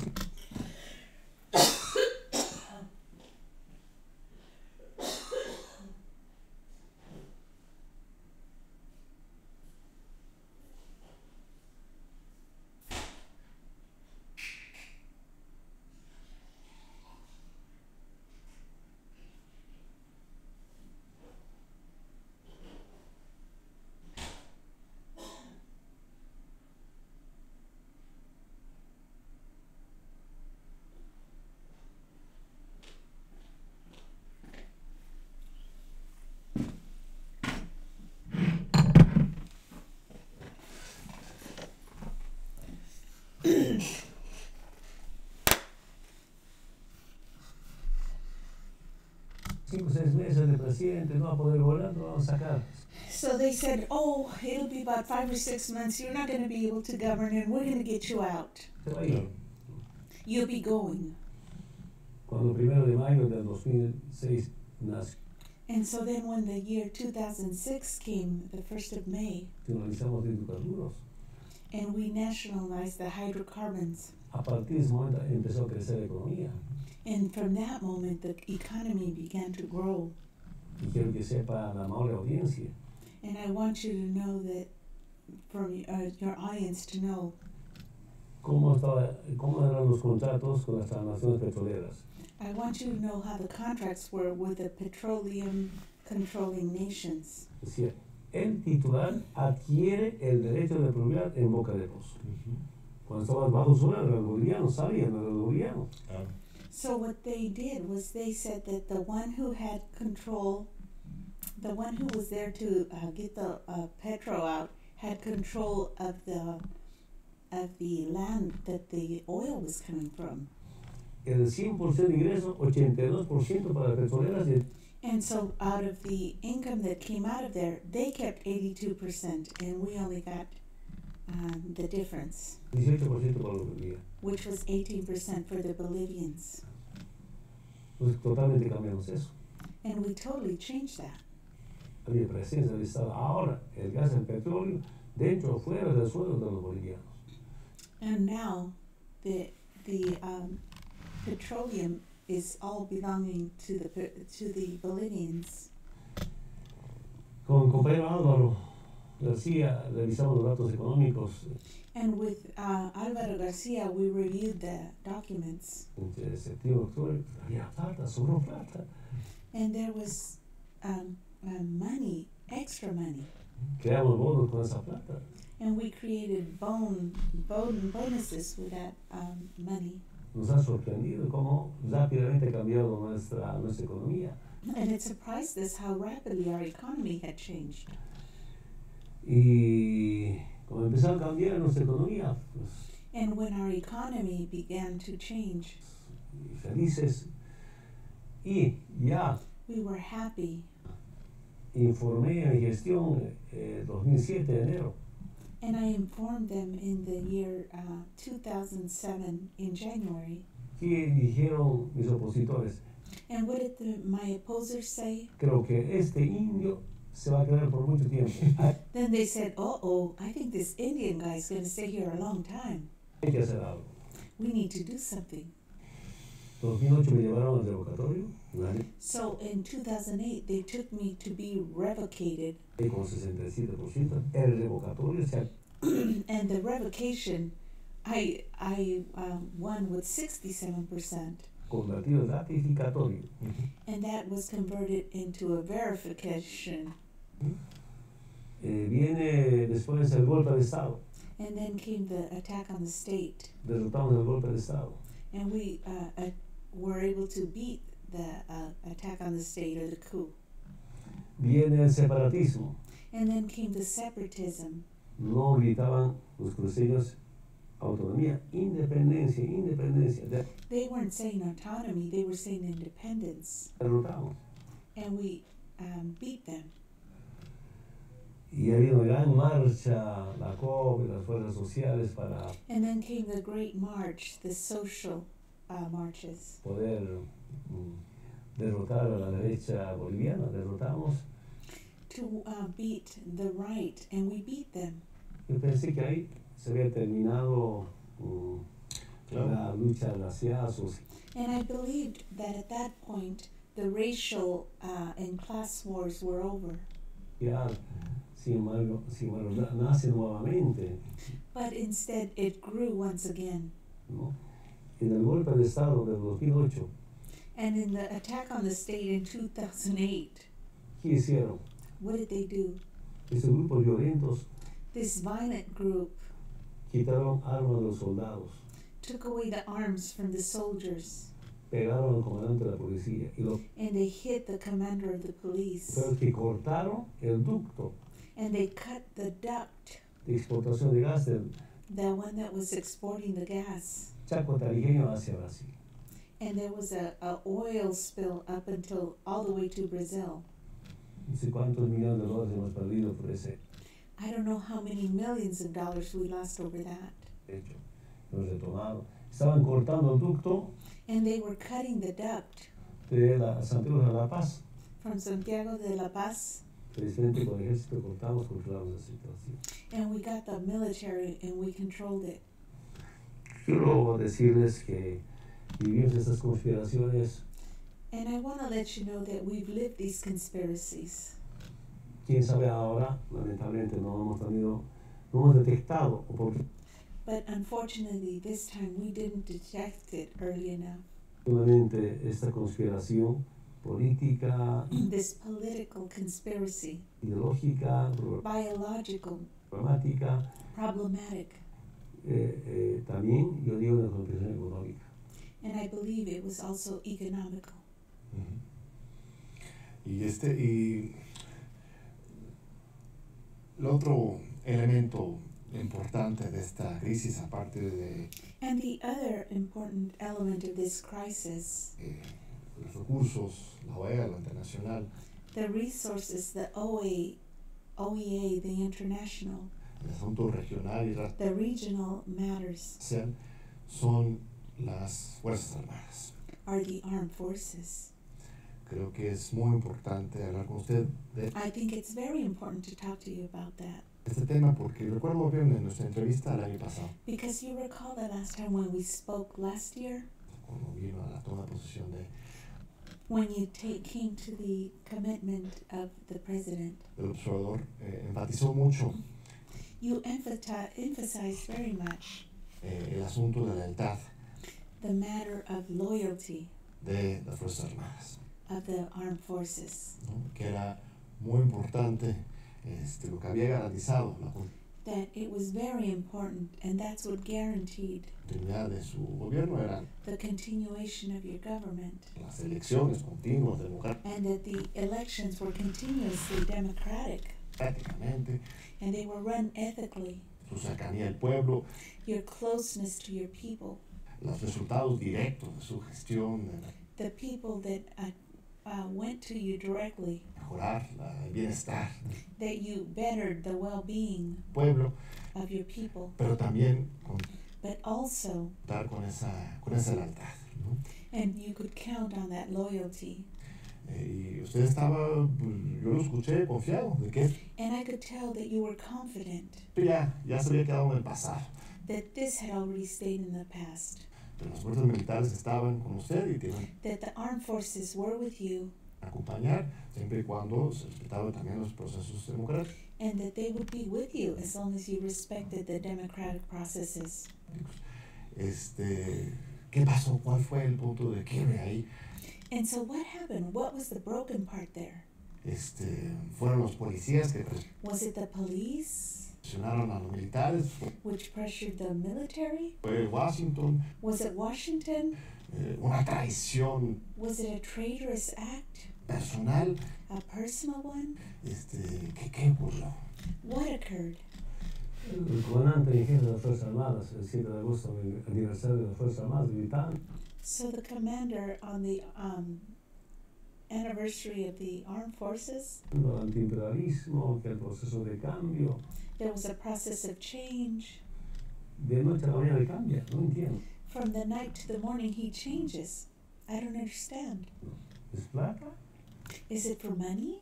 de presidente, no va a poder volar, lo vamos a sacar. So they said, oh, it'll be about five or six months. You're not going to be able to govern, and we're going to get you out. Se va a ir. You'll be going. Cuando primero de mayo del 2006 nació, And so then when the year 2006 came, the 1st of May, and we nationalized the hydrocarbons. A partir de ese momento empezó a crecer la economía. And from that moment, the economy began to grow. Y quiero que sepa la amable audiencia And I want you to know that, from uh, your audience to know cómo, estaba, cómo eran los contratos con las transnaciones petroleras. I want you to know how the contracts were with the petroleum controlling nations. Es decir, el titular adquiere el derecho de propiedad en Boca de Pozo. Cuando estaba bajo su era, los bolivianos sabían, los bolivianos. Claro. So what they did was they said that the one who had control, the one who was there to uh, get the uh, petro out, had control of the of the land that the oil was coming from. El 100% de ingreso, 82% para petroleras y And so out of the income that came out of there, they kept 82%, and we only got um, the difference, 18% para bolivianos. Which was 18% for the Bolivians. Entonces totalmente cambiamos eso. And we totally changed that. Había presencia del Estado. Ahora, el gas el petróleo, dentro o fuera del suelo de los bolivianos. And now the the um, petroleum is all belonging to the to the Bolivians. Con compañero Álvaro García revisamos los datos económicos And with uh, Alvaro Garcia, we reviewed the documents, entre septiembre y octubre. Había plata, sobró plata. and there was um, uh, money, extra money, Creamos bonos con esa plata. and we created bone, bone bonuses with that um, money. Nos ha sorprendido cómo rápidamente ha cambiado nuestra, nuestra economía. And it surprised us how rapidly our economy had changed. Y como empezó a cambiar nuestra economía, pues And when our economy began to change, y felices. Y ya we were happy. informé a gestión eh, 2007 de enero And I informed them in the year uh, 2007 in January. que dijeron mis opositores, And what did the, my opposers say? creo que este indio se va a quedar por mucho tiempo. Then they said, uh oh, I think this Indian guy is going to stay here a long time. hay que hacer algo. We need to do something. 2008 me llevaron al revocatorio, un So in 2008, they took me to be revocated, con 67%. El revocatorio se and the revocation, I I um, won with 67%, ha convertido en ratificatorio. and that was converted into a verification. Eh, viene después el golpe de Estado. And then came the attack on the state, Derrotamos el golpe de Estado. and we uh, uh, were able to beat the uh, attack on the state or the coup. Viene el separatismo. And then came the separatism. No gritaban los cruceños autonomía, independencia, independencia. De- They weren't saying autonomy, they were saying independence, Derrotamos. and we um, beat them. Y ha habido una gran marcha, la COP y las fuerzas sociales para And then came the Great March, the social uh, marches, poder mm, derrotar a la derecha boliviana. Derrotamos. to uh, beat the right, and we beat them. Yo pensé que ahí se había terminado mm, Claro. la lucha racial, social. And I believed that at that point, the racial uh, and class wars were over. Sin embargo, sin embargo, nace nuevamente. But instead, it grew once again. ¿no? En el golpe de Estado del 2008, And in the attack on the state in 2008, ¿qué hicieron? what did they do? Estos grupos violentos This violent group quitaron armas de los soldados, took away the arms from the soldiers pegaron al comandante de la policía y lo and they hit the commander of the police peor es que cortaron el ducto and they cut the duct, de exportación de gas del the one that was exporting the gas. Chaco Tariqueño hacia Brasil. And there was a, a oil spill up until all the way to Brazil. No sé cuántos millones de dólares hemos perdido por ese I don't know how many millions of dollars we lost over that. hecho. Hemos. Estaban cortando el ducto And they were cutting the duct de la Santiago de la Paz. from Santiago de la Paz, Felizmente con el ejército cortamos, controlamos la situación. and we got the military and we controlled it. Quiero decirles que vivimos estas conspiraciones. And I want to let you know that we've lived these conspiracies. Quién sabe ahora, lamentablemente no hemos tenido, no hemos detectado But unfortunately, this time we didn't detect it early enough. esta conspiración política, This political conspiracy, ideológica, biological, programática, problematic, eh, eh, también yo digo una conspiración económica. and I believe it was also economical. Ujú. Y este, y el otro elemento importante de esta crisis, aparte de And the other important element of this crisis, eh, los recursos, la OEA, lo internacional, the resources, the OA, OEA, the international, el asunto regional y the regional matters racial, son las Fuerzas Armadas. are the armed forces. Creo que es muy importante hablar con usted de I think it's very important to talk to you about that. este tema porque recuerdo bien en nuestra entrevista el año pasado, because you recall the last time when we spoke last year, cuando vino a la toma de posición de, when you take, came to the commitment of the president, del observador, eh, enfatizó mucho you emphati- emphasized very much eh, el asunto de la lealtad the matter of loyalty de las Fuerzas Armadas, of the armed forces. ¿no? que era muy importante este, lo que había garantizado la That it was very important, and that's what guaranteed de su gobierno eran the continuation of your government, las elecciones continuas and that the elections were continuously democratic. And they were run ethically. su cercanía al pueblo, Your closeness to your people, los resultados directos de su gestión, de la- the people that uh, uh, went to you directly, mejorar la- el bienestar that you bettered the well being pueblo, of your people, pero también but also, contar con esa, con esa lealtad. ¿no? and you could count on that loyalty. Eh, y usted estaba, yo lo escuché confiado de que And I could tell that you were confident ya, ya se había quedado en el pasado. that this had already stayed in the past, Pero las fuerzas militares estaban con usted y te iban that the armed forces were with you, a acompañar siempre y cuando se respetaban también los procesos democráticos. and that they would be with you as long as you respected the democratic processes. Este, ¿Qué pasó? ¿Cuál fue el punto de quiebre ahí? And so, what happened? What was the broken part there? Este, ¿Fueron los policías que Was it the police, presionaron a los militares? which pressured the military? ¿Fue Washington? Was it Washington? Eh, ¿Una traición Was it a traitorous act? personal? A personal one? Este, ¿qué, ¿Qué ocurrió? What occurred? El comandante en jefe de las Fuerzas Armadas, el 7 de agosto, el aniversario de las Fuerzas Armadas, gritaban So, the commander on the um, anniversary of the armed forces, el antiimperialismo, que el proceso de cambio, there was a process of change. de noche a la mañana cambia, no entiendo. From the night to the morning, he changes. I don't understand. Is it for money?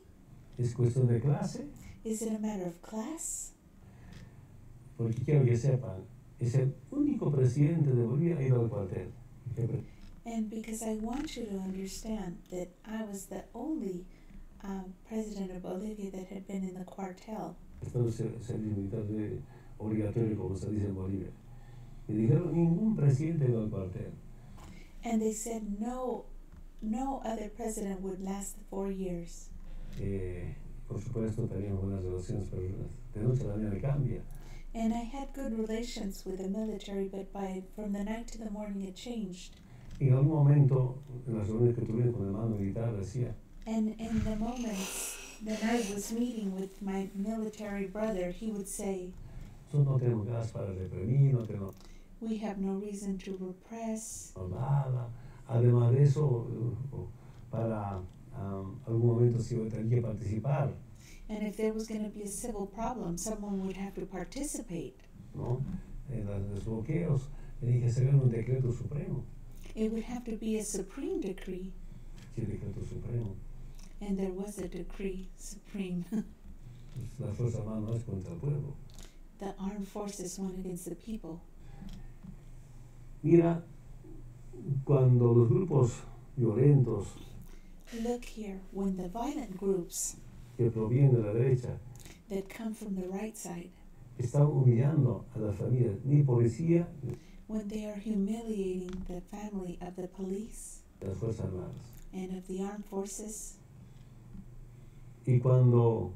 ¿Es cuestión de clase? Is it a matter of class? Porque quiero que sepan, es el único presidente de Bolivia ido al cuartel. And because I want you to understand that I was the only um, president of Bolivia that had been in the quartel. Estado de ser- servicio militar obligatorio, como se dice en Bolivia. Y dijeron, ningún presidente ha ido cuartel. And they said no, no other president would last four years. Eh, por supuesto, teníamos buenas relaciones, pero de noche a la mañana cambia. And I had good relations with the military, but by from the night to the morning it changed. Y en algún momento, en las reuniones que tuvieron con el mando militar, decía, And in the moments that I was meeting with my military brother, he would say, nosotros no tenemos gas para reprimir, no tenemos We have no reason to repress. nada. Además de eso, para um, algún momento si tenía que participar, And if there was going to be a civil problem, someone would have to participate. ¿no? En los bloqueos, tenía que sacar un decreto supremo. It would have to be a supreme decree. Sí, decreto supremo. And there was a decree supreme. Pues, Las Fuerzas Armadas no es contra el pueblo. the armed forces went against the people. Mira, cuando los grupos violentos Look here, when the violent groups que provienen de la derecha that come from the right side, están humillando a las familias, ni policía ni when they are humiliating the family of the police las Fuerzas Armadas. and of the armed forces, Y cuando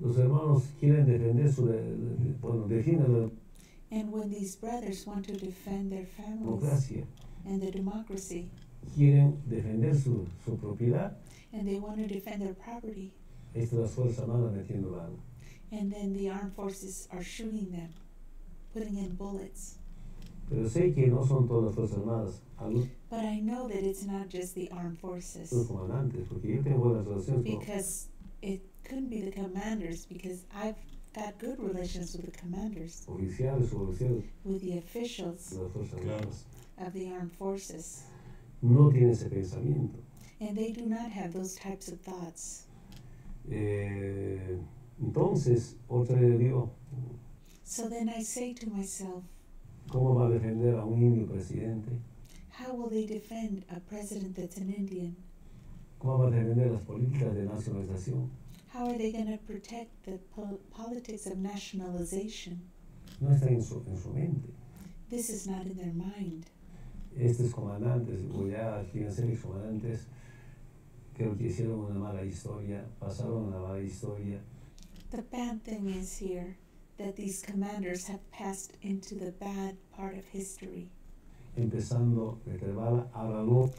los hermanos quieren defender su, de- de- bueno, defienden la and when these brothers want to defend their families and the democracy, quieren defender su, su propiedad, and they want to defend their property, las Fuerzas Armadas metiendo and then the armed forces are shooting them, putting in bullets. Pero sé que no son todas las Fuerzas Armadas, algunos But I know that it's not just the armed forces. comandantes, porque yo tengo buenas relaciones con Because it couldn't be the commanders, because I've got good relations with the commanders, oficiales o oficiales with the officials de las Fuerzas. Armadas. of the armed forces. No tienen ese pensamiento. And they do not have those types of thoughts. Eh, entonces, otra vez digo, So then I say to myself, ¿cómo va a defender a un indio presidente? how will they defend a president that's an Indian? ¿Cómo va a defender las políticas de nacionalización? How are they going to protect the pol- politics of nationalization? No está en su, en su mente. This is not in their mind. Estos comandantes, ya quieren ser excomandantes, creo que hicieron una mala historia, pasaron una mala historia, The bad thing is here that these commanders have passed into the bad part of history. empezando de bala, no,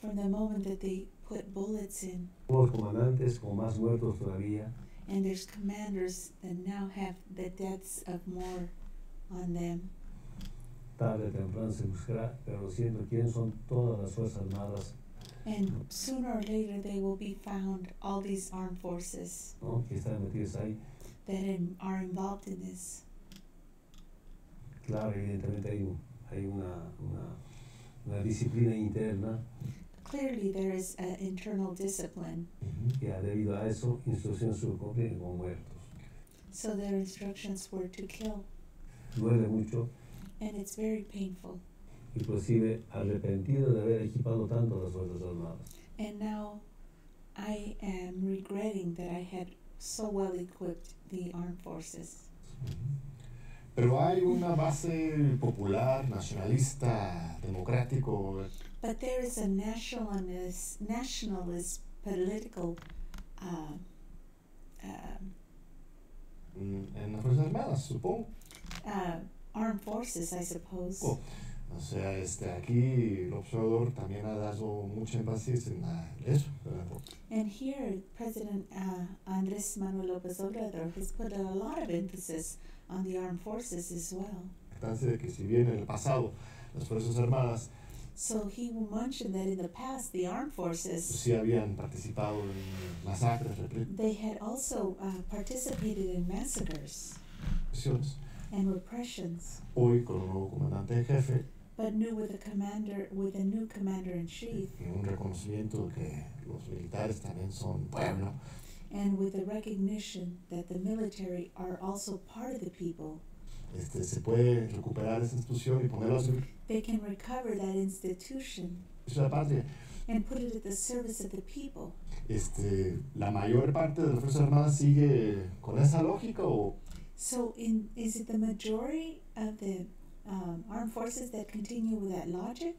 From the moment that they put bullets in, los comandantes con más muertos todavía, and there's commanders that now have the deaths of more on them. tarde temprano se buscará, pero siento quiénes son todas las Fuerzas Armadas And sooner or later, they will be found, all these armed forces ¿no? Que están metidos ahí. that are involved in this. Claro, evidentemente hay, un- hay una, una, una disciplina interna, clearly there is an internal discipline. Ujú. Y ah, debido a eso, instrucciones se cumplen con muertos. So their instructions were to kill, Duele mucho, and it's very painful. inclusive arrepentido de haber equipado tanto las Fuerzas Armadas. And now I am regretting that I had so well equipped the armed forces. Pero hay una base popular, nacionalista, democrático, But there is a nationalist, nationalist political uh, um mm, en las Fuerzas Armadas, supongo. uh, armed forces, I suppose. Oh. O sea, este, aquí el observador también ha dado mucho énfasis en eso. And here, President uh, Andres Manuel Lopez Obrador has put a lot of emphasis on the armed forces as well. De que si bien en el pasado las Fuerzas Armadas So he mentioned that in the past, the armed pues, forces sí habían participado en masacres, they had also uh, participated in massacres and repressions, hoy con un nuevo comandante en jefe but new with a commander with a new commander in chief, y un reconocimiento que los militares también son pueblo, and with the recognition that the military are also part of the people. este, se puede recuperar esa institución y ponerla They can recover that institution de la patria. and put it at the service of the people. Este, la mayor parte de las Fuerzas Armadas sigue con esa lógica o So, in is it the majority of the um, armed forces that continue with that logic,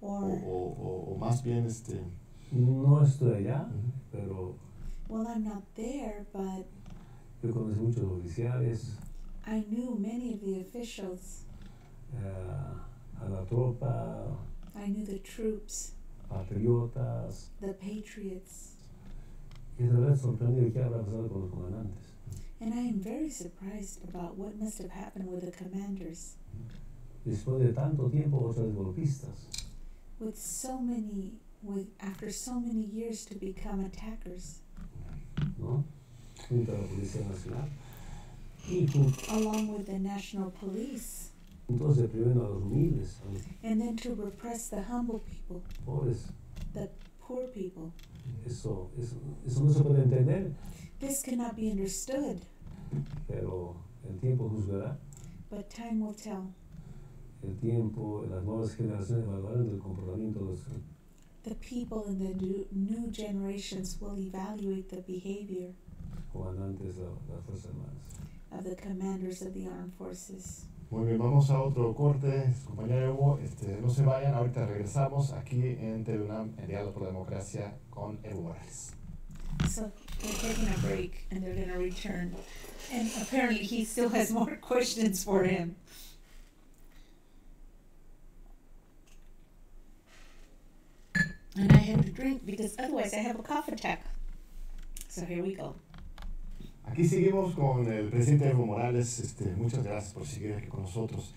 or? O- o- o más bien este No estoy allá, ujú, pero well, I'm not there, but yo conocí muchos oficiales, I knew many of the officials. eh, a la tropa, I knew the troops, patriotas, the patriots, y de verdad sorprendido qué habrá pasado con los comandantes. and I am very surprised about what must have happened with the commanders. Después de tanto tiempo, otra vez golpistas. With so many, with after so many years to become attackers, ¿no? Junto a la Policía Nacional. Y along with the national police, juntos reprimiendo a los humildes, and then to repress the humble people, pobres. the poor people. Eso, eso, eso no se puede entender, This cannot be understood, pero el tiempo juzgará. but time will tell. El tiempo, las nuevas generaciones evaluarán el comportamiento de los The people in the new, new generations will evaluate the behavior comandantes de la- las Fuerzas Armadas. of the commanders of the armed forces. Muy bien, vamos a otro corte, compañero Evo, este, no se vayan, ahorita regresamos aquí en TVUNAM, en Diálogo por la Democracia con Evo Morales. So they're taking a break and they're going to return. And apparently he still has more questions for him. And I had to drink because otherwise I have a cough attack. So here we go. Aquí seguimos con el presidente Evo Morales, este, muchas gracias por seguir aquí con nosotros.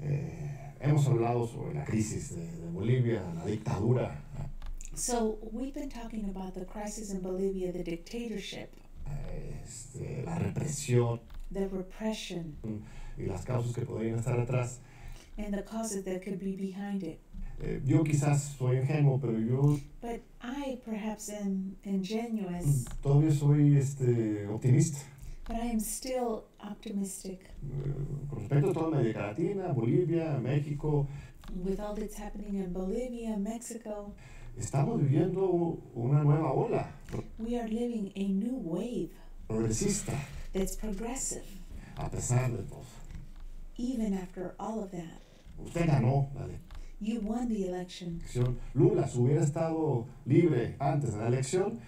Eh, hemos hablado sobre la crisis de, de Bolivia, la dictadura, So we've been talking about the crisis in Bolivia, the dictatorship, este, la represión the repression, y las causas que podrían estar atrás. and the causes that could be behind it. Eh, yo quizás soy ingenuo, pero yo But I perhaps am ingenuous, todavía soy este, optimista. but I am still optimistic Eh, con respecto a toda América Latina, Bolivia, México, with all that's happening in Bolivia, Mexico. estamos viviendo una nueva ola We are living a new wave progresista, that's progressive, a pesar de todo. even after all of that. Usted ganó la You won the election. Lula, si hubiera estado libre antes de la elección,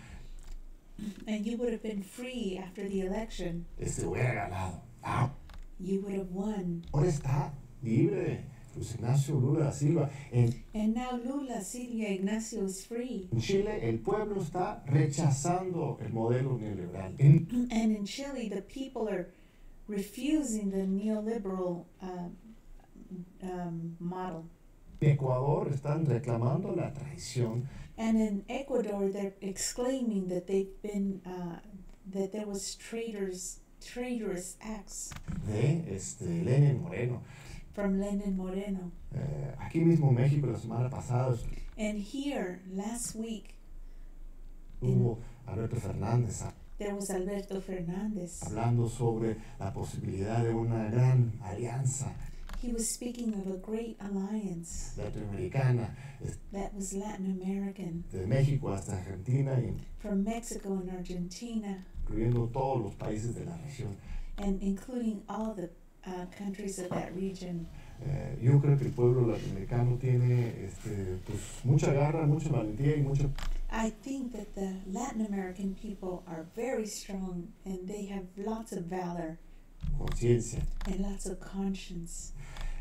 and you would have been free after the election. este hubiera ganado. Ah, You would have won. ahora está libre. Luis Ignacio Lula da Silva. En And now Lula Silvia Ignacio is free. Chile, el pueblo está rechazando el modelo neoliberal. En And in Chile, the people are refusing the neoliberal um, um, model. Ecuador están reclamando la traición And in Ecuador, they're exclaiming that they've been uh, that there was traitors, traitorous acts de este, Lenin Moreno. from Lenin Moreno. Eh, aquí mismo en México la semana pasada And here, last week, hubo Alberto Fernández there was Alberto Fernandez. hablando sobre la posibilidad de una gran alianza He was speaking of a great alliance latinoamericana, that was Latin American, desde México hasta Argentina, y from Mexico and Argentina, incluyendo todos los países de la región. and including all the uh, countries of that region. Eh, yo creo que el pueblo latinoamericano tiene este, pues, mucha garra, mucha valentía y mucha I think that the Latin American people are very strong and they have lots of valor conciencia. and lots of conscience.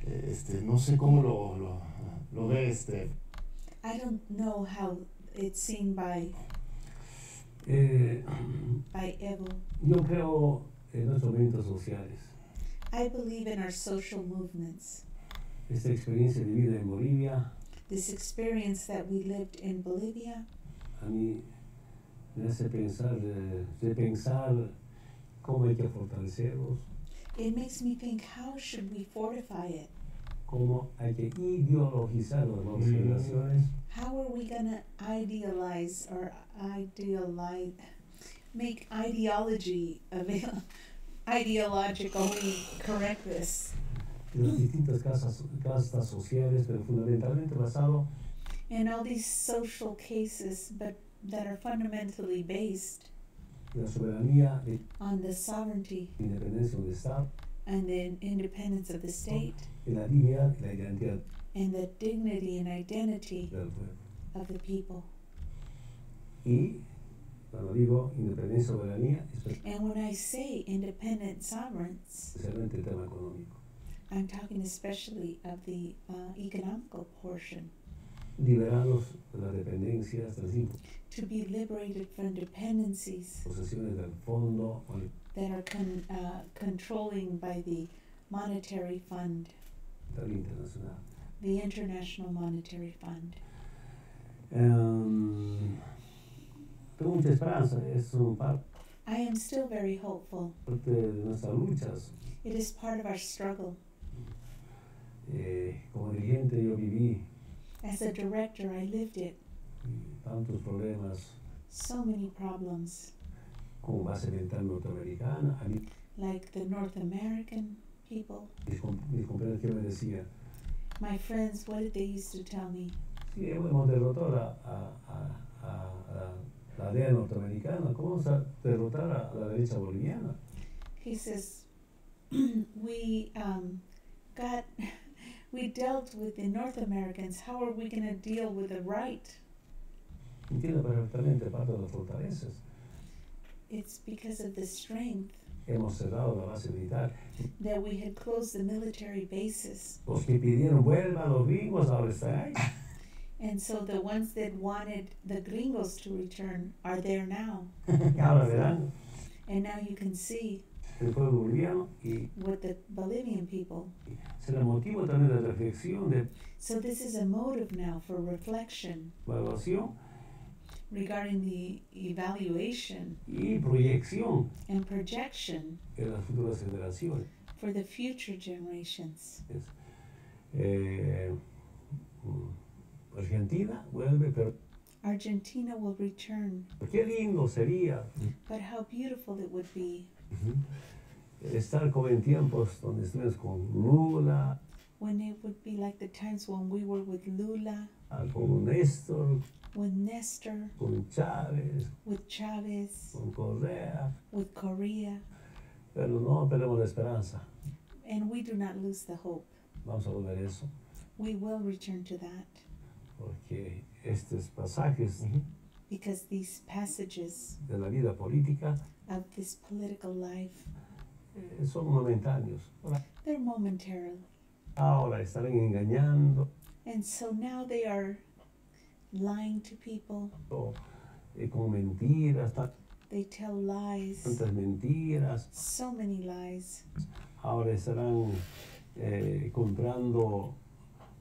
Este, no sé cómo lo, lo, lo ve este, I don't know how it's seen by Eh, by Evo. yo creo en nuestros movimientos sociales. I believe in our social movements. Esta experiencia vivida en Bolivia This experience that we lived in Bolivia a mí me hace pensar, eh, de pensar cómo hay que fortalecerlos, it makes me think how should we fortify it? cómo hay que ideologizar las nuevas Mm. generaciones, How are we gonna idealize or idealize make ideology avail ideologically correct this? de las distintas casas, castas sociales, pero fundamentalmente basado and all these social cases, but that are fundamentally based en la soberanía de on the sovereignty independencia de un Estado, and the independence of the state en la dignidad y la identidad and the dignity and identity del pueblo. of the people. Y cuando digo independencia soberanía, And when I say independent sovereigns, especialmente el tema económico. I'm talking especially of the uh, economical portion. Liberados de las dependencias, de las To be liberated from dependencies imposiciones del Fondo that are con- uh, controlling by the monetary fund, the International Monetary Fund. Tengo mucha esperanza, es un parte I am still very hopeful. de nuestras luchas. It is part of our struggle. Eh, como dirigente yo viví As a director, I lived it. tantos problemas So many problems, base mental norteamericana. Like the North American people. mis, mis compañeros que me decían, My friends, what did they used to tell me? si hemos derrotado a, a, a, a- a la DEA norteamericana, ¿cómo vamos a derrotar a la derecha boliviana? He says, we um, got, we dealt with the North Americans. How are we going to deal with the right? Perfectamente parte de las fortalezas. It's because of the strength Hemos cerrado la base militar. that we had closed the military bases. Los que pidieron vuelvan los gringos ahora están ahí. And so the ones that wanted the gringos to return are there now. Ahora verán And now you can see pueblo boliviano y what the Bolivian people. motivo también de reflexión, de So this is a motive now for reflection evaluación regarding the evaluation y proyección and projection en las futuras generaciones. for the future generations. Eh, mm, Argentina vuelve, pero Argentina will return, qué lindo sería but how beautiful it would be estar como en tiempos donde estuvimos con Lula, when it would be like the times when we were with Lula, con Néstor, with Nestor, con Chávez, with Chavez, con Correa, with Korea, pero no perdemos la esperanza. and we do not lose the hope. Vamos a volver a eso, We will return to that. Porque estos pasajes because these passages de la vida política of this political life, eh, son momentáneos. Ahora, they're momentary. ahora estarán engañando, And so now they are lying to people. eh, con mentiras, They tell lies, tantas mentiras. so many lies. Ahora estarán eh, comprando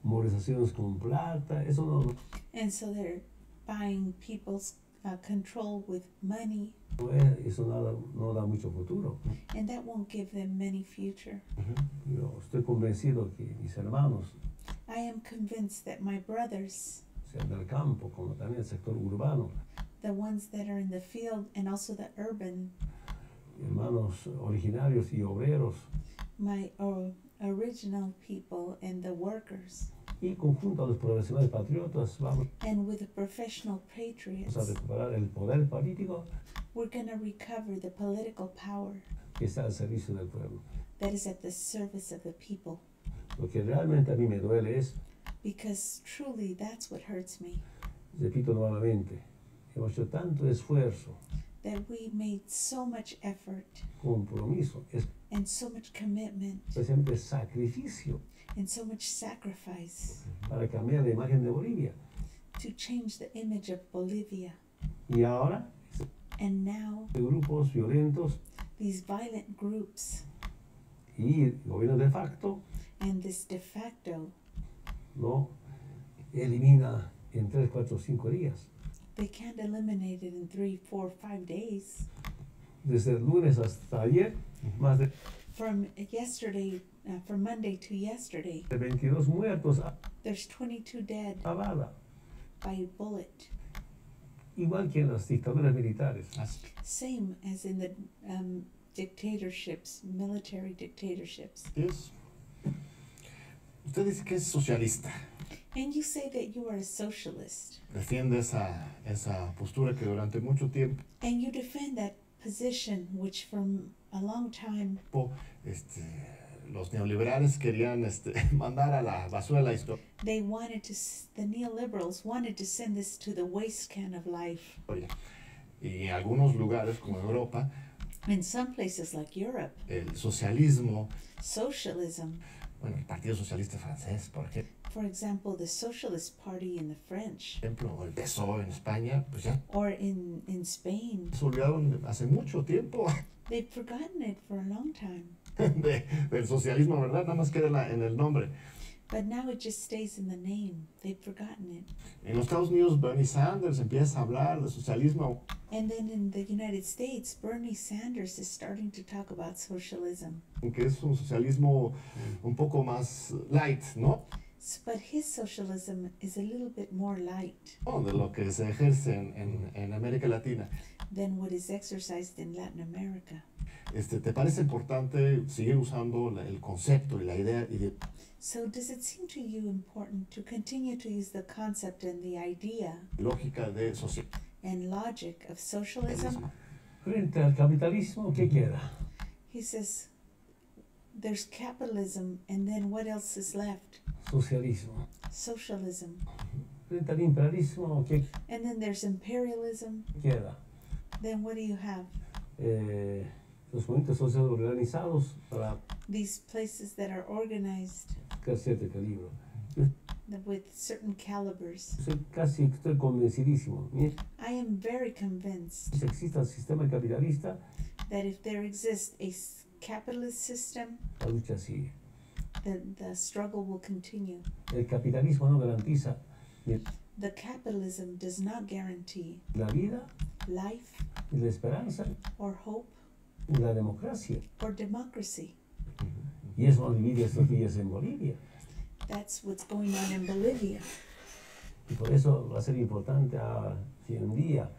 movilizaciones con plata. Eso no, And so they're buying people's uh, control with money, No es- Eso nada- no da mucho futuro. and that won't give them many future. Ujú. Yo estoy convencido que mis hermanos, I am convinced that my brothers, sean del campo como también el sector urbano, the ones that are in the field and also the urban, hermanos originarios y obreros, my uh, original people and the workers, y conjunto a los profesionales patriotas, vamos and with the professional a patriots, recuperar el poder político we're going to recover the political power que está al servicio del pueblo. that is at the service of the people. Lo que realmente a mí me duele es, Because truly, that's what hurts me. repito nuevamente, hemos hecho tanto esfuerzo, That we made so much effort compromiso, and so much commitment especialmente sacrificio and so much sacrifice para cambiar la imagen de Bolivia. to change the image of Bolivia. Y ahora, And now, grupos violentos these violent groups y gobierno de facto and this de facto, no elimina en 3, 4, 5 días. they can't eliminate it in three, four, five days. Desde el lunes hasta ayer, más de From yesterday, uh, from Monday to yesterday, 22 muertos there's 22 dead a bala, by a bullet. igual que en las dictaduras militares. Same as in the um, dictatorships, military dictatorships. Es- Usted dice que es socialista. And you say that you are a socialist, Defiende esa, esa postura que durante mucho tiempo and you defend that position, which from a long time este, los neoliberales querían este, mandar a la basura la historia. they wanted to, the neoliberals wanted to send this to the waste can of life. Y en algunos lugares como Europa, In some places like Europe, el socialismo, socialism, bueno, el Partido Socialista Francés, por for example, the Socialist Party in the French, ejemplo, o el PSOE en España, pues ya or in, in Spain, se olvidaron hace mucho tiempo they've forgotten it for a long time. de- del socialismo, ¿verdad? Nada más queda en la- en el nombre. But now it just stays in the name. They've forgotten it. En los Estados Unidos, Bernie Sanders empieza a hablar de socialismo. And then in the United States, Bernie Sanders is starting to talk about socialism. que es un socialismo un poco más light, ¿no? S- But his socialism is a little bit more light ¿No? De lo que se ejerce en, en- en América Latina. than what is exercised in Latin America. Este, ¿Te parece importante seguir usando la- el concepto y la idea y de- So, does it seem to you important to continue to use the concept and the idea lógica de socialismo? and logic of socialism? Frente al capitalismo, ¿qué queda? He says there's capitalism, and then what else is left? Socialismo. Socialism. Al imperialismo, ¿qué And then there's imperialism. queda? Then what do you have? Eh, los movimientos sociales organizados para These places that are organized cierto calibre. th- with certain calibers. Estoy casi estoy convencidísimo. I am very convinced si existe el sistema capitalista, that if there exists a capitalist system, la lucha sigue. the, the struggle will continue. El capitalismo no garantiza The capitalism does not guarantee la vida, life ni la esperanza, or hope la democracia. or democracy. Y eso no divide estos días en Bolivia. That's what's going on in Bolivia. Y por eso va a ser importante a, si un día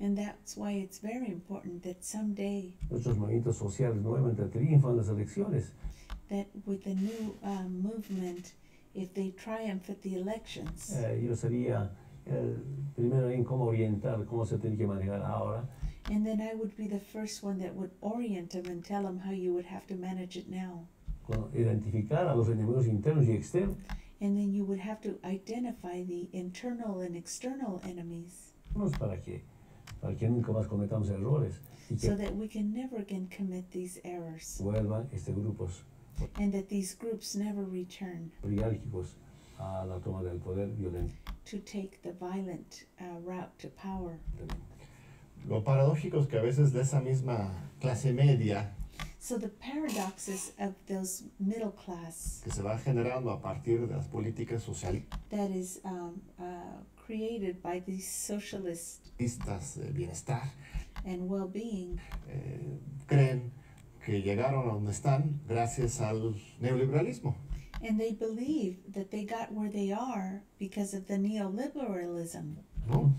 And that's why it's very important that someday nuestros movimientos sociales nuevamente triunfan las elecciones, that with the new um, movement, if they triumph at the elections, eh, yo sería el primero en cómo orientar, cómo se tiene que manejar ahora, and then I would be the first one that would orient them and tell them how you would have to manage it now. identificar a los enemigos internos y externos. And then you would have to identify the internal and external enemies. Para que, para que nunca más cometamos errores y so que that we can never again commit these errors vuelvan este grupos and that these groups never return a la toma del poder violentamente. to take the violent uh, route to power. Lo paradójico es que a veces de esa misma clase media So the paradoxes of those middle class que se va generando a partir de las políticas sociales that is um, uh, created by these socialists listas de bienestar and well-being eh, creen que llegaron a donde están gracias al neoliberalismo. and they believe that they got where they are because of the neoliberalism. ¿no?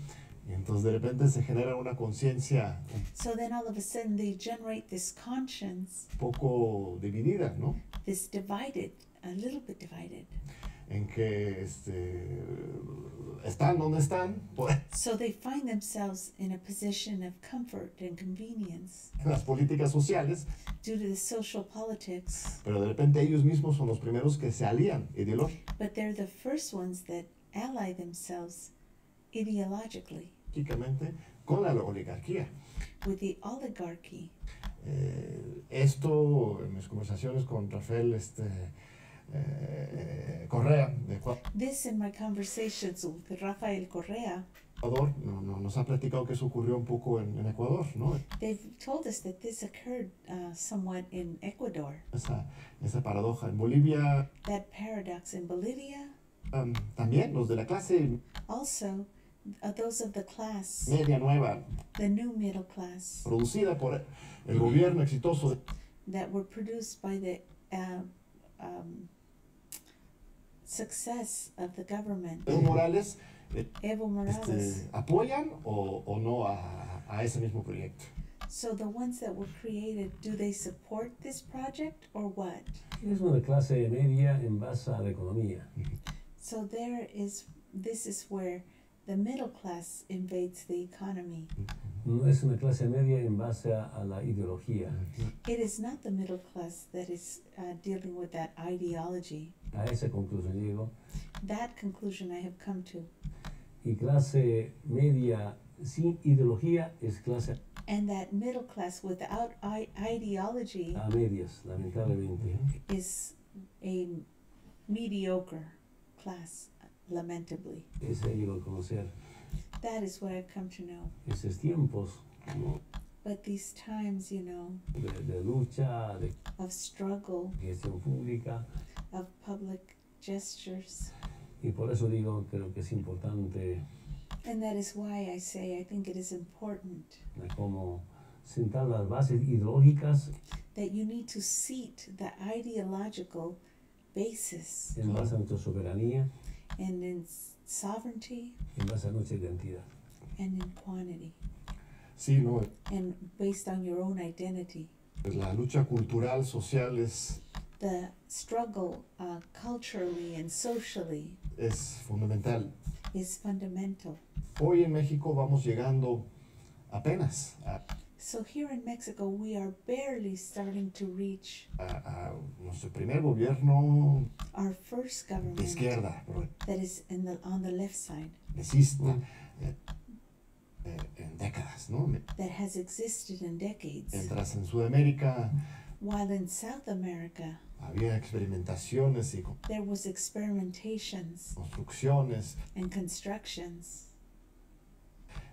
Y entonces de repente se genera una conciencia So then all of a sudden they generate this conscience, poco dividida, ¿no? this divided, a little bit divided. En que este, están donde están por So they find themselves in a position of comfort and convenience. Las políticas sociales, due to the social politics, pero de repente ellos mismos son los primeros que se alían ideológicamente. But they're the first ones that ally themselves ideologically. Con la oligarquía. with the oligarchy. Eh, esto en mis conversaciones con Rafael este, eh, Correa de This in my conversations with Rafael Correa, Ecuador no, no, nos ha platicado que eso ocurrió un poco en, en Ecuador, ¿no? they've told us that this occurred uh, somewhat in Ecuador. Esa, esa paradoja. En Bolivia That paradox in Bolivia, um, también los de la clase also uh, those of the class, media nueva, the new middle class, producida por el gobierno exitoso that were produced by the uh, um, success of the government. Evo Morales, eh, Evo Morales. este, apoyan o, o no a, a ese mismo proyecto. So the ones that were created, do they support this project or what? Es una clase media en base a la economía. So there is, this is where the middle class invades the economy. No es una clase media en base a, a la ideología. It is not the middle class that is uh, dealing with that ideology. A esa conclusión llego. That conclusion I have come to. Y clase media sin ideología es clase And that middle class without I- ideology a medias, lamentablemente. is a mediocre class, lamentably. A conocer. That is what I've come to know. Esos tiempos como But these times, you know, de, de lucha, de of struggle, gestión pública. of public gestures, Y por eso digo, creo que es importante and that is why I say I think it is important como sentar las bases ideológicas that you need to seat the ideological basis en base a nuestra soberanía, and in sovereignty en base a nuestra identidad. and in quantity Sí, no, and based on your own identity. pues la lucha cultural, social es, The struggle uh, culturally and socially es fundamental. is fundamental. Hoy en México vamos llegando apenas a, So here in Mexico, we are barely starting to reach a- a nuestro primer gobierno our first de government izquierda, that is in the on the left side progresista, eh, eh, en décadas, ¿no? that has existed in decades. Mientras en Sudamérica While in South America, había experimentaciones y there was experimentations construcciones and constructions,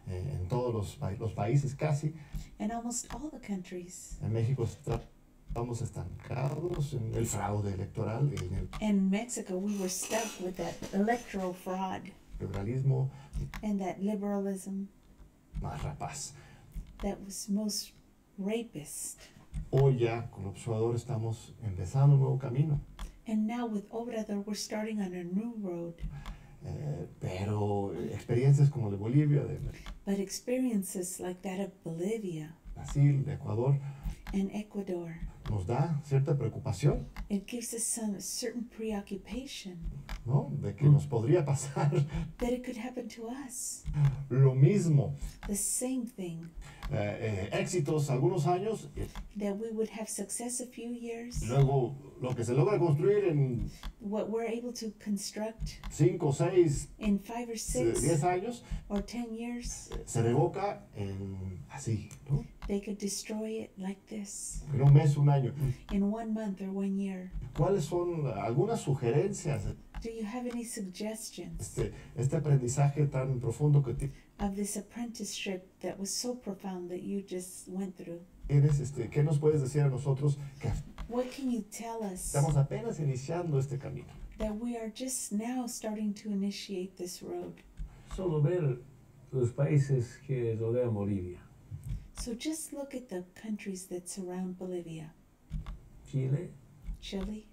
eh, en todos los, los países casi. and almost all the countries. En México está- estamos estancados en el fraude electoral, en el In Mexico, we were stuck with that electoral fraud liberalismo and that liberalism más rapaz. that was most rapist. Hoy ya con Observador estamos empezando un nuevo camino, And now with Obrador, we're starting on a new road. Eh, pero experiencias como de Bolivia, de But experiences like that of Bolivia. Brasil, de Ecuador, and Ecuador, nos da cierta preocupación, it gives us some certain preoccupation. ¿no? De que nos podría pasar. That it could happen to us. lo mismo. The same thing, Eh, eh, éxitos algunos años, that we would have success a few years, luego lo que se logra construir en what we're able to construct 5, 6, in five or 10 six años, or ten years, eh, se revoca en así, ¿no? they could destroy it like this En un mes, un año. in one month or one year. ¿Cuáles son algunas sugerencias? Do you have any suggestions Este, este aprendizaje tan profundo que ti- of this apprenticeship that was so profound that you just went through? tienes, este, ¿qué nos puedes decir a nosotros que What can you tell us estamos apenas iniciando este camino? that we are just now starting to initiate this road? Solo ver los países que rodean Bolivia. So just look at the countries that surround Bolivia Chile, Chile,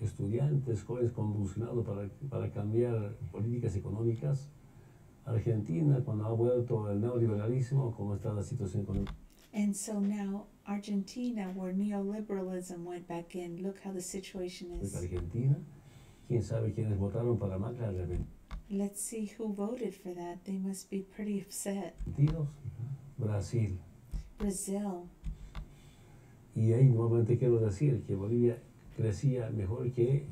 estudiantes jóvenes convulsionados para, para cambiar políticas económicas. Argentina, cuando ha vuelto el neoliberalismo, cómo está la situación económica. and so now Argentina, where neoliberalism went back in, look how the situation is. Argentina. Quién sabe quiénes votaron para Macri. Let's see who voted for that. They must be pretty upset. Brasil. Brazil. Y ahí nuevamente quiero decir que Bolivia crecía mejor que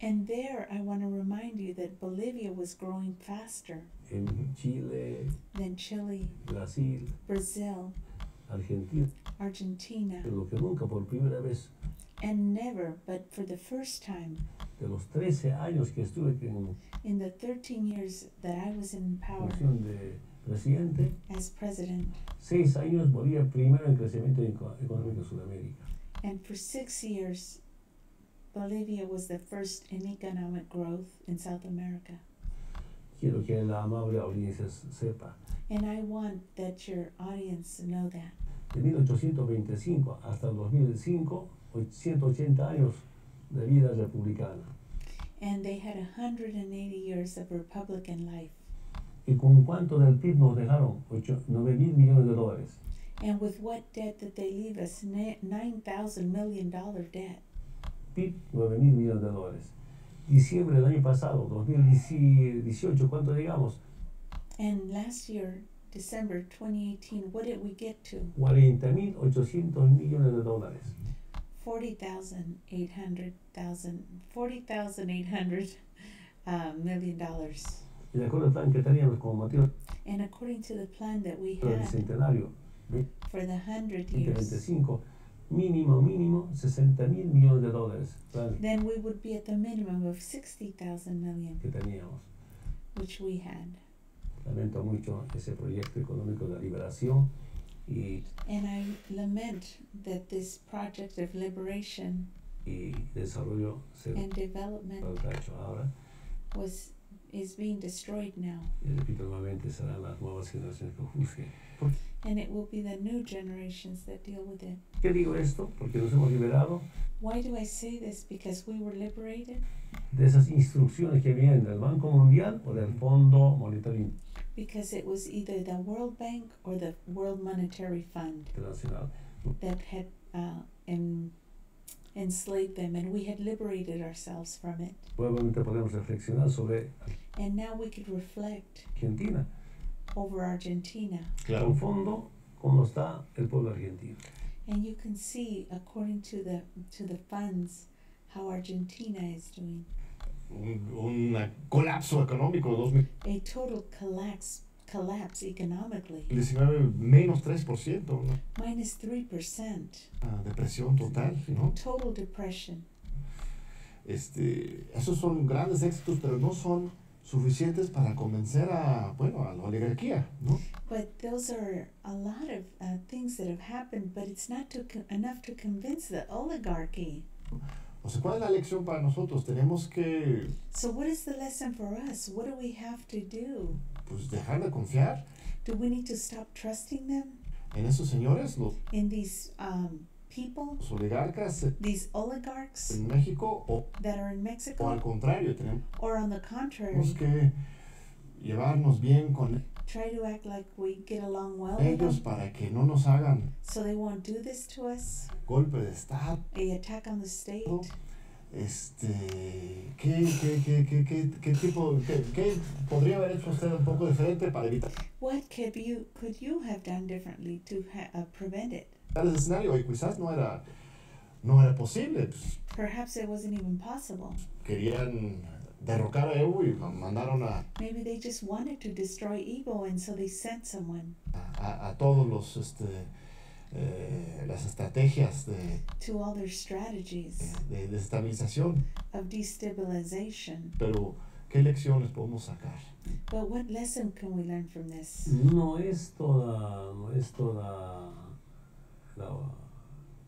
And there, I want to remind you that Bolivia was growing faster en Chile, than Chile, Brasil, Brazil, Argentina. Argentina, Pero lo que nunca por primera vez and never, but for the first time de los 13 años que estuve en in the 13 years that I was in power de presidente, as president, seis años Bolivia primero en crecimiento eco- económico en Sudamérica. and for six years, Bolivia was the first in economic growth in South America. Quiero que la amable audiencia sepa, And I want that your audience know that. de 1825 hasta 2005, 180 años de vida republicana. And they had 180 years of Republican life. ¿Y con cuánto del PIB nos dejaron? 8, 9 mil millones de dólares. And with what debt did they leave us? $9,000 million debt. PIB, 9 mil millones de dólares. Diciembre del año pasado, 2018, ¿cuánto llegamos? And last year, December 2018, what did we get to? 40 mil 800 millones de dólares. 40,800,000 $40,800 uh, million dollars. Y de acuerdo al plan que teníamos como motivo And according to the plan that we had bicentenario for the 100 years, 2025, mínimo, mínimo 60 mil millones de dólares. Then we would be at the minimum of 60,000 million, que teníamos. which we had. Lamento mucho ese proyecto económico de liberación y, And I lament that this project of liberation y desarrollo se and development ahora. was is being destroyed now. Y repito nuevamente, serán las nuevas generaciones que juzguen. And it will be the new generations that deal with it. ¿Qué digo esto? Porque nos hemos liberado Why do I say this? Because we were liberated? de esas instrucciones que vienen del Banco Mundial o del Fondo Monetario Because it was either the World Bank or the World Monetary Fund that had uh, en, enslaved them, and we had liberated ourselves from it. Nuevamente podemos reflexionar sobre And now we could reflect Argentina. Over Argentina. Con fondo, cómo está el pueblo argentino. And you can see, according to the to the funds, how Argentina is doing. Un, un colapso económico, 2019 A total collapse collapse economically, menos 3%, ¿no? minus three percent, Ah, depresión total, ¿no? total depression. Este, esos son grandes éxitos, pero no son suficientes para convencer a, bueno, a la oligarquía, ¿no? But those are a lot of uh, things that have happened, but it's not to enough to convince the oligarchy. O sea, ¿cuál es la lección para nosotros? Tenemos que, So, what is the lesson for us? What do we have to do? pues, dejar de confiar Do we need to stop trusting them en esos señores, los, in these um, people, oligarcas these oligarchs en México, o, that are in o al Mexico? contrario, tenemos Or on the contrary, que llevarnos bien con try to act like we get along well with ellos para que no nos hagan so they won't do this to us? golpe de Estado. A attack on the state? Este, ¿qué, qué, qué, qué, qué, qué tipo, qué, qué podría haber hecho usted un poco diferente para evitar What could you could you have done differently to ha- uh, prevent it? Ese escenario? Y quizás no era, no era posible. Pues, Perhaps it wasn't even possible. querían derrocar a Evo y ma- mandaron a, Maybe they just wanted to destroy Igbo and so they sent someone a, a- a todos los, este, eh, las estrategias de, to all their strategies de, de estabilización. of destabilization. Pero, ¿qué lecciones podemos sacar? But what lesson can we learn from this? No es toda, no es toda, la-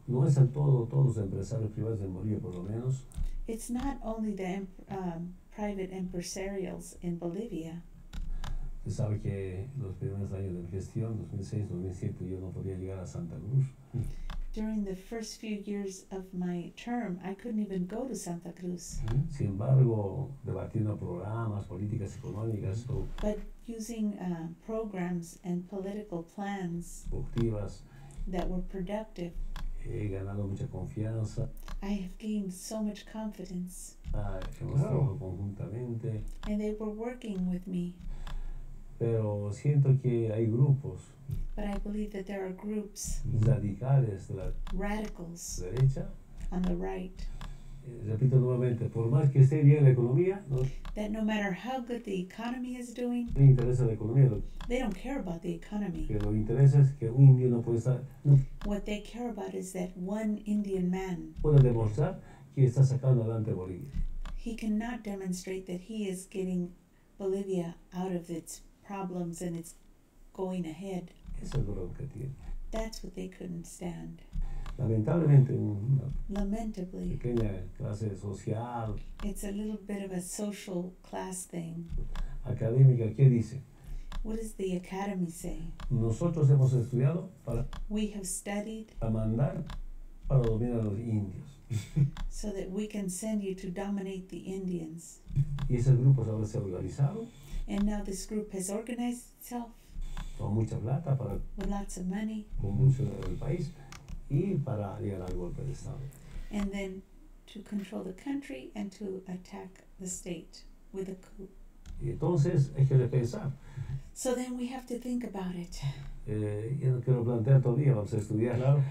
no es el todo, todos los empresarios privados en Bolivia por lo menos, It's not only the em- um, private empresarials in Bolivia, Usted sabe que los primeros años de mi gestión, 2006-2007, yo no podía llegar a Santa Cruz. During the first few years of my term, I couldn't even go to Santa Cruz. Sin embargo, debatiendo programas, políticas económicas But using uh, programs and political plans. productivas, that were productive, he ganado mucha confianza, I have gained so much confidence. ah, hemos Claro. conjuntamente, And they were working with me. pero siento que hay grupos But I believe that there are groups, radicales de la radicals derecha. on the right, Eh, repito nuevamente, por más que esté bien la economía, no that no matter how good the economy is doing, le interesa la economía, they don't care about the economy. que lo interesa es que un indio no puede, estar, no What they care about is that one Indian man, puede demostrar que está sacando adelante Bolivia. he cannot demonstrate that he is getting Bolivia out of its problems and it's going ahead. Eso es lo que tiene. That's what they couldn't stand. Lamentablemente, una Lamentably, pequeña clase social, it's a little bit of a social class thing. académica, ¿qué dice? What does the academy say? Nosotros hemos estudiado para, We have studied para mandar, para dominar a los indios. so that we can send you to dominate the Indians. Y esos grupos ahora se organizaron And now this group has organized itself con mucha plata para with lots of money convulsionar el país y para llegar al golpe de Estado. and then to control the country and to attack the state with a coup. Y entonces hay que pensar. So then we have to think about it. Eh, yo no quiero plantear todavía, vamos a estudiar Claro.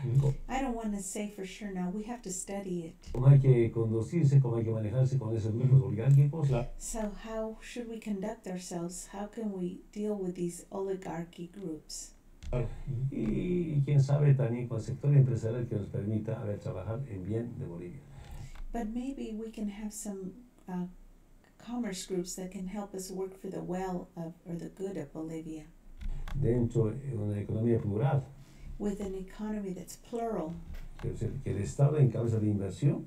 I don't want to say for sure now. We have to study it. cómo hay que conducirse, cómo hay que manejarse con esos grupos oligárquicos. Claro. So, how should we conduct ourselves? How can we deal with these oligarchy groups? Y quién sabe también con el sector empresarial que nos permita a ver, trabajar en bien de Bolivia. But maybe we can have some uh, commerce groups that can help us work for the well of or the good of Bolivia. Dentro de una economía plural, with an economy that's plural, que, el- que el Estado encabeza la inversión,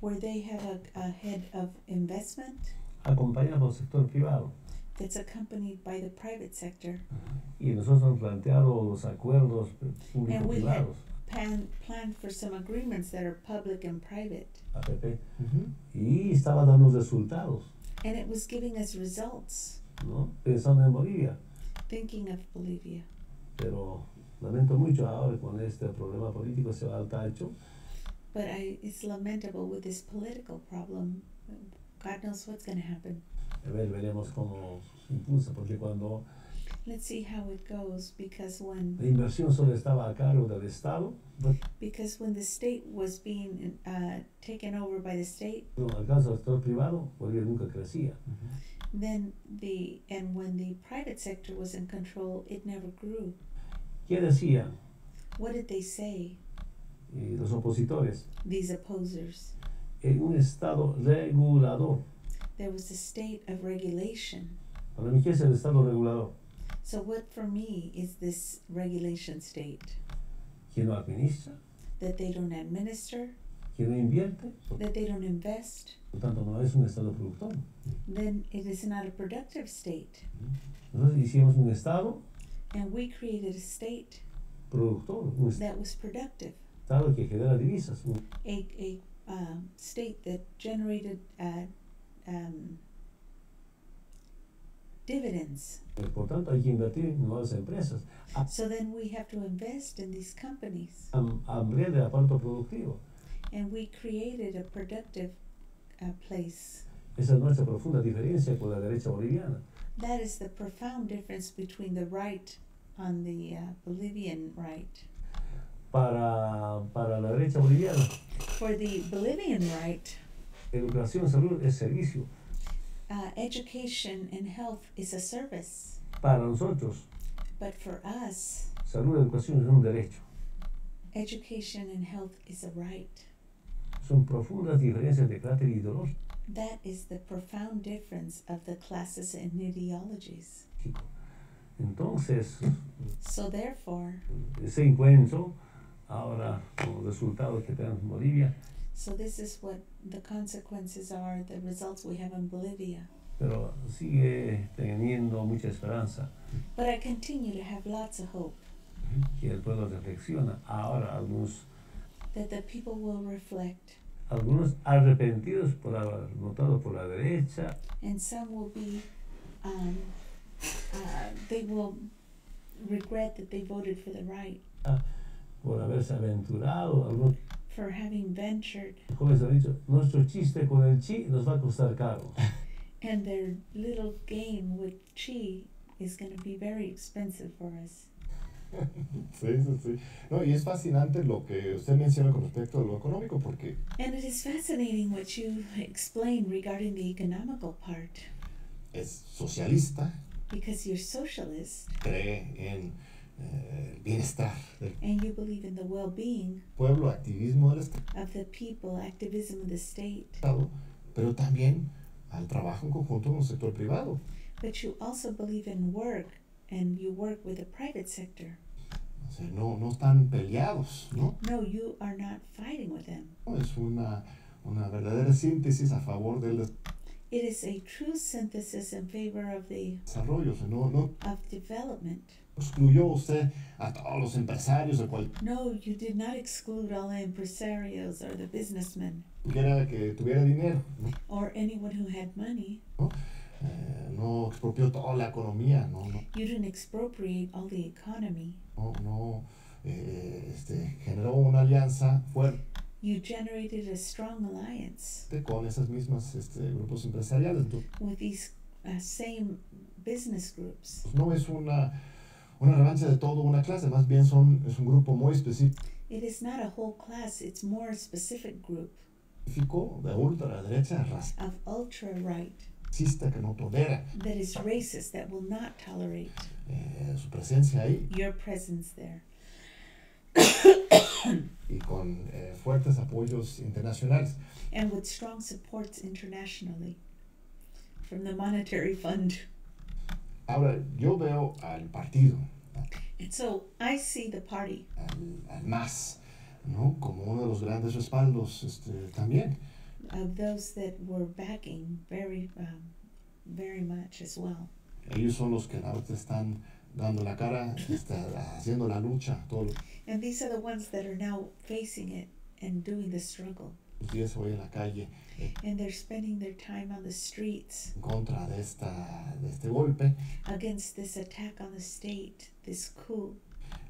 where they have a, a head of investment. Acompañado por el sector privado. That's accompanied by the private sector Y nosotros hemos planteado los acuerdos And we had- público-privados, plan planned for some agreements that are public and private APP, Ujú. y estaba dando resultados, and it was giving us results ¿no? pensando en Bolivia. thinking of Bolivia Pero lamento mucho ahora con este problema político se va al tacho. but I it's lamentable with this political problem God knows what's going to happen A ver, veremos cómo se impulsa, porque cuando let's see how it goes because when la inversión solo estaba a cargo del Estado, pues, because when the state was being uh, taken over by the state bueno, al caso del sector privado, Bolivia nunca crecía. then the and when the private sector was in control it never grew ¿Qué decían what did they say eh, los opositores? these opposers En un Estado regulador. There was a state of regulation Para mí, ¿qué es el Estado regulador? so what for me is this regulation state ¿Quién no administra? that they don't administer ¿Quién no invierte? that they don't invest Por tanto, no es un Estado productor. then it is not a productive state Nosotros hicimos un Estado and we created a state productor, that was productive Estado que genera divisas, a, a um, state that generated uh, um, dividends. Por tanto, hay que invertir en nuevas empresas. So then we have to invest in these companies. Am- Ampliar el aparato productivo. And we created a productive uh, place. Esa es nuestra profunda diferencia con la derecha boliviana. That is the profound difference between the right on the uh, Bolivian right. Para, para la derecha boliviana, For the Bolivian right, educación, salud es servicio. uh, education and health is a service. Para nosotros, But for us, salud y educación es un derecho. education and health is a right. Son profundas diferencias de carácter ideológico. That is the profound difference of the classes and ideologies. Entonces, So therefore, ese encuentro, ahora con los resultados que tenemos en Bolivia, so this is what the consequences are, the results we have in Bolivia. pero sigue teniendo mucha esperanza. But I continue to have lots of hope que el pueblo reflexiona. Ahora algunos, that the people will reflect, algunos arrepentidos por haber votado por la derecha, and some will be, um, uh, they will regret that they voted for the right, por haberse aventurado. Algunos for having ventured, jóvenes han dicho, nuestro chiste con el chi nos va a costar caro. and their little game with chi is going to be very expensive for us. Sí, sí, sí. No, y es fascinante lo que usted menciona con respecto a lo económico porque And it is fascinating what you explain regarding the economical part, es socialista, because you're socialist cree en el bienestar del and you believe in the well-being pueblo, activismo del of the people, activism of the state, Estado, pero también al trabajo en conjunto con el sector privado. but you also believe in work and you work with the private sector. O sea, no, no están peleados, ¿no? No, you are not fighting with them. Es una, una verdadera síntesis a favor del It is a true synthesis in favor of the desarrollo. O sea, no, no of development. Excluyó usted a todos los empresarios, a No, you did not exclude all the impresarios or the businessmen cualquiera que tuviera dinero. ¿no? or anyone who had money. Eh, no expropió toda la economía, no, no, You didn't expropriate all the economy. no, no, eh, este, generó una alianza fuerte You generated a strong alliance con esas mismas este, grupos empresariales. With these uh, same business groups. pues, no es una, una revancha de toda una clase, más bien son, es un grupo muy específico. It is not a whole class, it's more a specific group. De ultraderecha of ultra right. Racista que no tolera. That is racist, that will not tolerate. Eh, su presencia ahí. Your presence there. y con eh, fuertes apoyos internacionales. And with strong supports internationally. From the Monetary Fund. Ahora, yo veo al partido, And so I see the party al, al MAS, ¿no? como uno de los grandes respaldos este, también. of those that were backing very, um, very much as well. Ellos son los que ahorita están dando la cara, está, haciendo la lucha todos And these are the ones that are now facing it and doing the struggle. Días hoy en la calle eh, And they're spending their time on the streets en contra de, esta, de este golpe. against this attack on the state, this coup.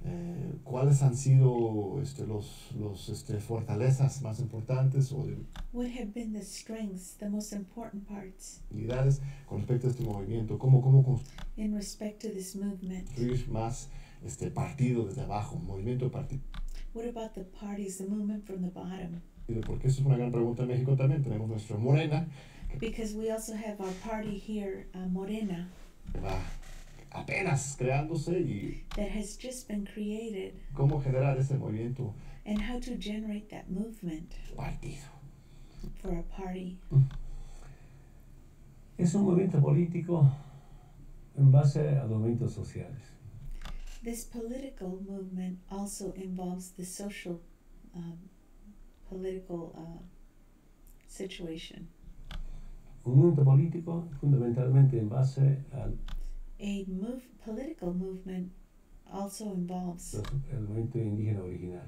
Eh, ¿Cuáles han sido este, los, los este, fortalezas más importantes o What have been the strengths, the most important parts debilidades con respecto a este movimiento? ¿Cómo, cómo in respect to this movement? construir más este, partido desde abajo, un movimiento de partido? What about the parties, the movement from the bottom? Porque eso es una gran pregunta en México también. Tenemos nuestra Morena, Because we also have our party here, uh, Morena, que va apenas creándose y that has just been created, cómo generar ese movimiento and how to generate that movement partido. for a party. Es un movimiento político en base a los movimientos sociales. This political movement also involves the social, um, political uh, situation. Un movimiento político fundamentalmente en base al A move, political movement also involves los- el movimiento indígena original.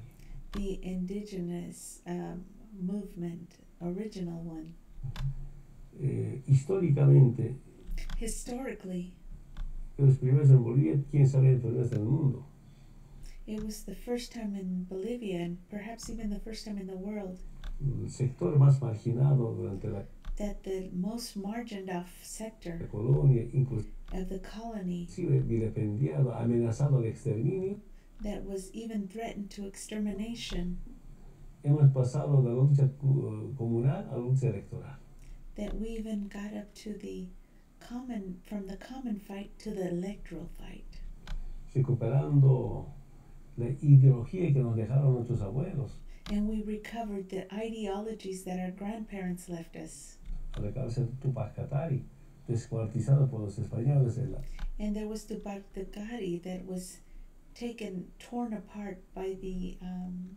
the indigenous um, movement, original one. Eh, históricamente, Historically, los primeros en Bolivia, quién sabe los primeros en el mundo. It was the first time in Bolivia, and perhaps even the first time in the world, El sector más marginado durante la, that the most margined off la sector colonia, of the colony amenazado al exterminio, that was even threatened to extermination, hemos pasado de la lucha eh, comunal a la lucha electoral. that we even got up to the common, from the common fight to the electoral fight, recuperando la ideología que nos dejaron nuestros abuelos and we recovered the ideologies that our grandparents left us. a la cárcel Tupac Katari, descuartizado por los españoles en la, And there was Tupac Katari that was taken, torn apart by the um,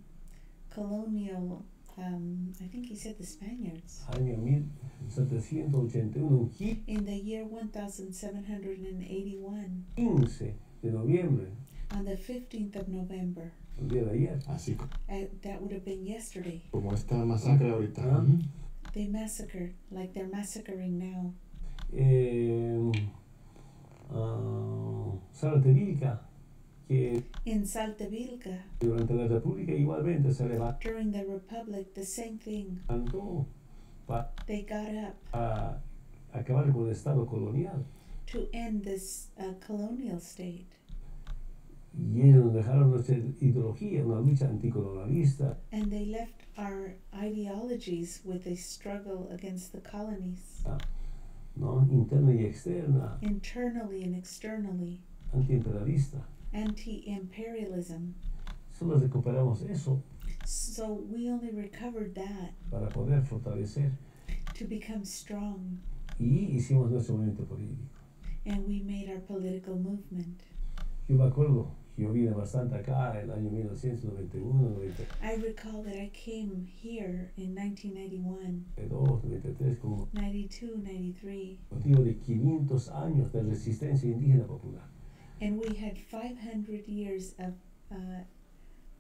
colonial um, I think he said the Spaniards. año 1781, In the year 1781, 15 de noviembre, on the 15th of November, el día de ayer. Así co- uh, that would have been yesterday, como esta masacre ahorita. Ah. Ujú. they massacred, like they're massacring now. Eh, ah, Zárate Willka, que In Zárate Willka, durante la República igualmente se during the Republic, the same thing. levantó para They got up acabar con el Estado colonial. to end this uh, colonial state. Nos dejaron nuestra ideología, una lucha anticolonialista, And they left our ideologies with a struggle against the colonies, ah, ¿no? interna y externa, internally and externally, antiimperialista. anti imperialism. Solo recuperamos eso So we only recovered that para poder fortalecer to become strong, y hicimos nuestro movimiento político. and we made our political movement. Yo me acuerdo, yo vine bastante acá el año 1991, 92, I recall that I came here in 1991, 93 como 92, 93, motivo de 500 años de resistencia indígena popular. and we had 500 years of uh,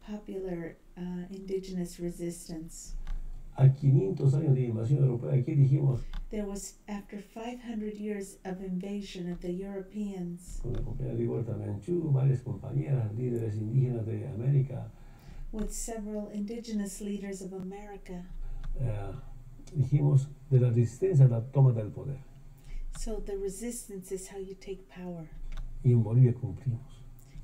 popular uh, indigenous resistance. A 500 años de invasión europea, aquí dijimos There was, after 500 years of invasion of the Europeans, con la compañera Rigoberta Menchú, varias compañeras, líderes indígenas de América, with several indigenous leaders of America. eh, dijimos de la resistencia a la toma del poder. So the resistance is how you take power. Y en Bolivia cumplimos.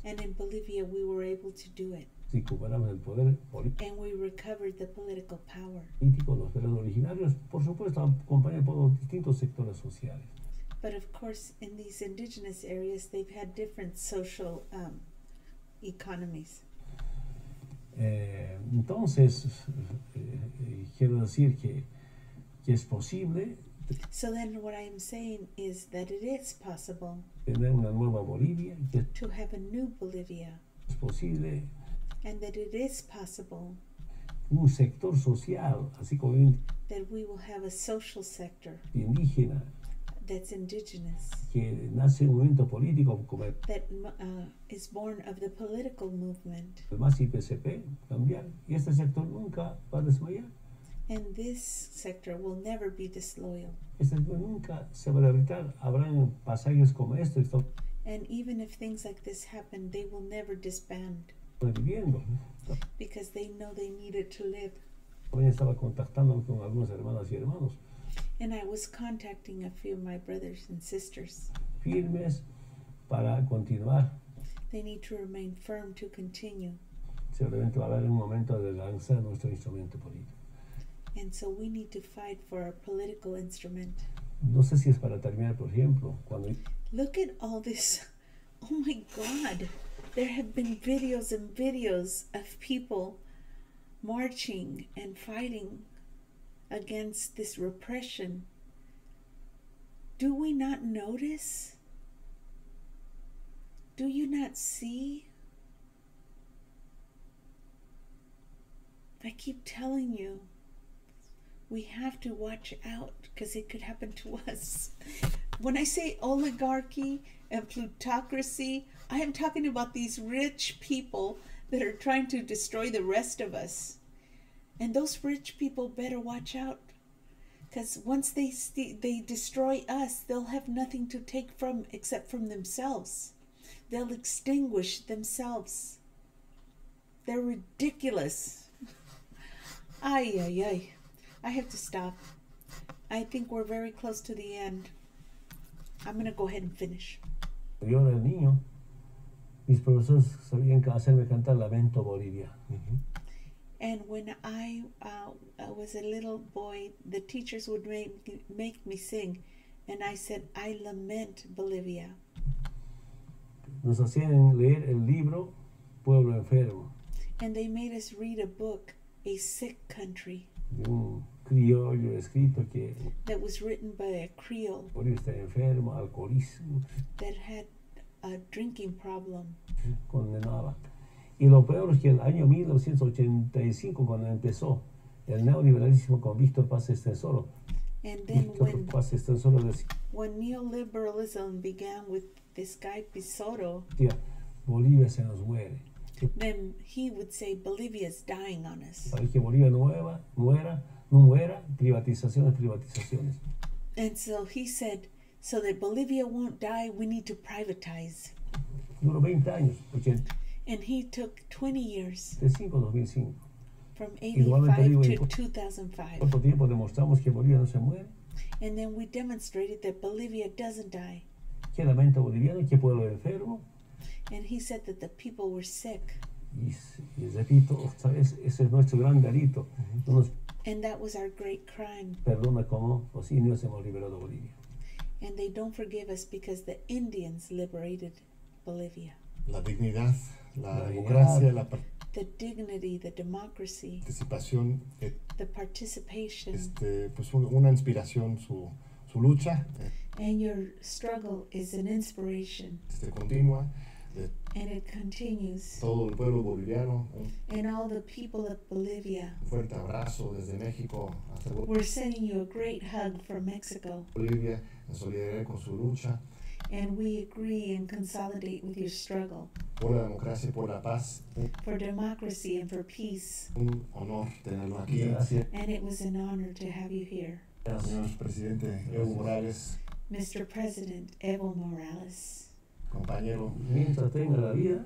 And in Bolivia, we were able to do it. Recuperamos el poder político. And we recovered the political power. Los pueblos originarios, por supuesto, acompañan por los distintos sectores sociales. But of course, in these indigenous areas, they've had different social um, economies. Eh, entonces, eh, eh, quiero decir que, que es posible So then, what I'm saying is that it is possible tener una nueva Bolivia, que to have a new Bolivia, es posible and that it is possible un sector social, así como el that we will have a social sector indígena, that's indigenous, que nace un movimiento político como el that uh, is born of the political movement. IPSP, cambiar, y este sector nunca va a desmayar. And this sector will never be disloyal. Este sector nunca se va a derritar. Habrán pasajes como este, estamos And even if things like this happen, they will never disband viviendo. because they know they need it to live. También estaba contactando con algunas hermanas y hermanos And I was contacting a few of my brothers and sisters. firmes para continuar. They need to remain firm to continue. Seguramente va a haber un momento de lanzar nuestro instrumento político. And so we need to fight for our political instrument. No sé si es para terminar, por ejemplo, cuando Look at all this. Oh my God. There have been videos and videos of people marching and fighting against this repression. Do we not notice? Do you not see? I keep telling you, we have to watch out because it could happen to us. When I say oligarchy and plutocracy, I am talking about these rich people that are trying to destroy the rest of us. And those rich people better watch out because once they st- they destroy us, they'll have nothing to take from except from themselves. They'll extinguish themselves. They're ridiculous. Ay, ay, ay. I have to stop. I think we're very close to the end. I'm going to go ahead and finish. Yo era niño, mis profesores sabían que hacerme cantar Lamento Bolivia. Ujú. And when I uh, I was a little boy, the teachers would make, make me sing. And I said, I lament Bolivia. Nos hacían leer el libro Pueblo Enfermo, And they made us read a book, A Sick Country, un criollo escrito que that was written by a Creole enfermo, alcoholismo, that had a drinking problem. condenaba. Y lo peor es que el año 1985, cuando empezó el neoliberalismo con Víctor Paz Estenssoro. And then when when neoliberalism began with this guy Pissarro, Bolivia se nos muere. Then he would say Bolivia's dying on us. para que Bolivia nueva, muera, no muera, privatizaciones, privatizaciones. And so he said, so that Bolivia won't die, we need to privatize. Duró 20 años, 85, And he took 20 years 2005. from 85 to 2005. ¿Cuánto tiempo demostramos que Bolivia no se muere? And then we demonstrated that Bolivia doesn't die. ¿Qué lamento boliviano? ¿Qué pueblo enfermo? And he said that the people were sick. Y, y repito, ¿sabes? ese es nuestro gran. Mm-hmm. No nos And that was our great crime. perdona como los indios hemos liberado Bolivia. And they don't forgive us because the Indians liberated Bolivia. La dignidad, la La democracia, dignidad. la The dignity, the democracy, participación, eh, the participation, este, pues una inspiración su, su lucha eh, and your struggle is an inspiration. este, continua de And it continues. todo el pueblo boliviano. Un And all the people of Bolivia, fuerte abrazo desde México hasta we're sending you a great hug from Mexico. Bolivia en solidaridad con su lucha And we agree and consolidate with your struggle por la democracia y por la paz. For democracy and for peace. un honor tenerlo aquí. Gracias. And it was an honor to have you here. Señor presidente Evo Morales, Mr. President Evo Morales, compañero, Mientras tenga la vida,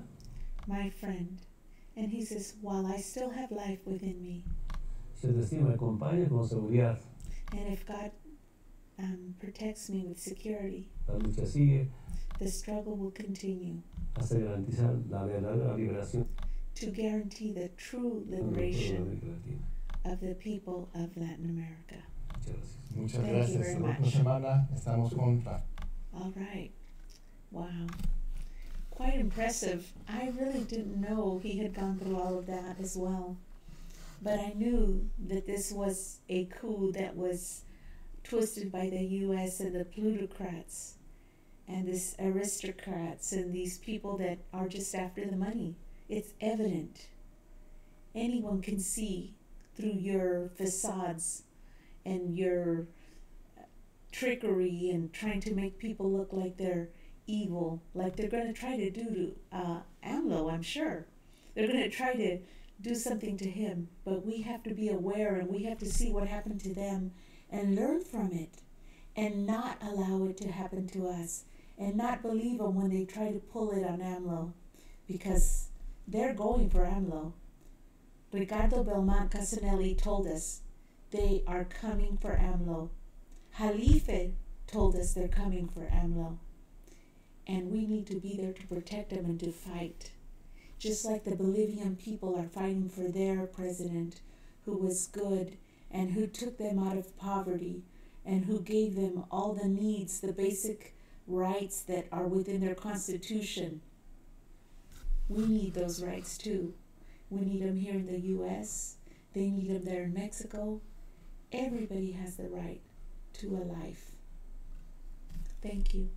my friend. And he says, While I still have life within me, si el destino me acompaña con seguridad, and if God um, protects me with security, la lucha sigue the struggle will continue hasta garantizar la verdadera liberación to guarantee the true del pueblo de liberation of the people of Latin America. Muchas gracias. muchas Thank you gracias. very much. próxima semana estamos con All right. Wow. Quite impressive. I really didn't know he had gone through all of that as well. But I knew that this was a coup that was twisted by the US and the plutocrats and this aristocrats and these people that are just after the money. It's evident. Anyone can see through your facades and your trickery and trying to make people look like they're evil, like they're going to try to do to uh, AMLO, I'm sure. They're going to try to do something to him, but we have to be aware and we have to see what happened to them and learn from it and not allow it to happen to us and not believe them when they try to pull it on AMLO because they're going for AMLO. Ricardo Belmont Cassinelli told us they are coming for AMLO. Jalife told us they're coming for AMLO. And we need to be there to protect them and to fight. Just like the Bolivian people are fighting for their president who was good and who took them out of poverty and who gave them all the needs, the basic rights that are within their constitution. We need those rights too. We need them here in the US. They need them there in Mexico. Everybody has the right to a life. Thank you.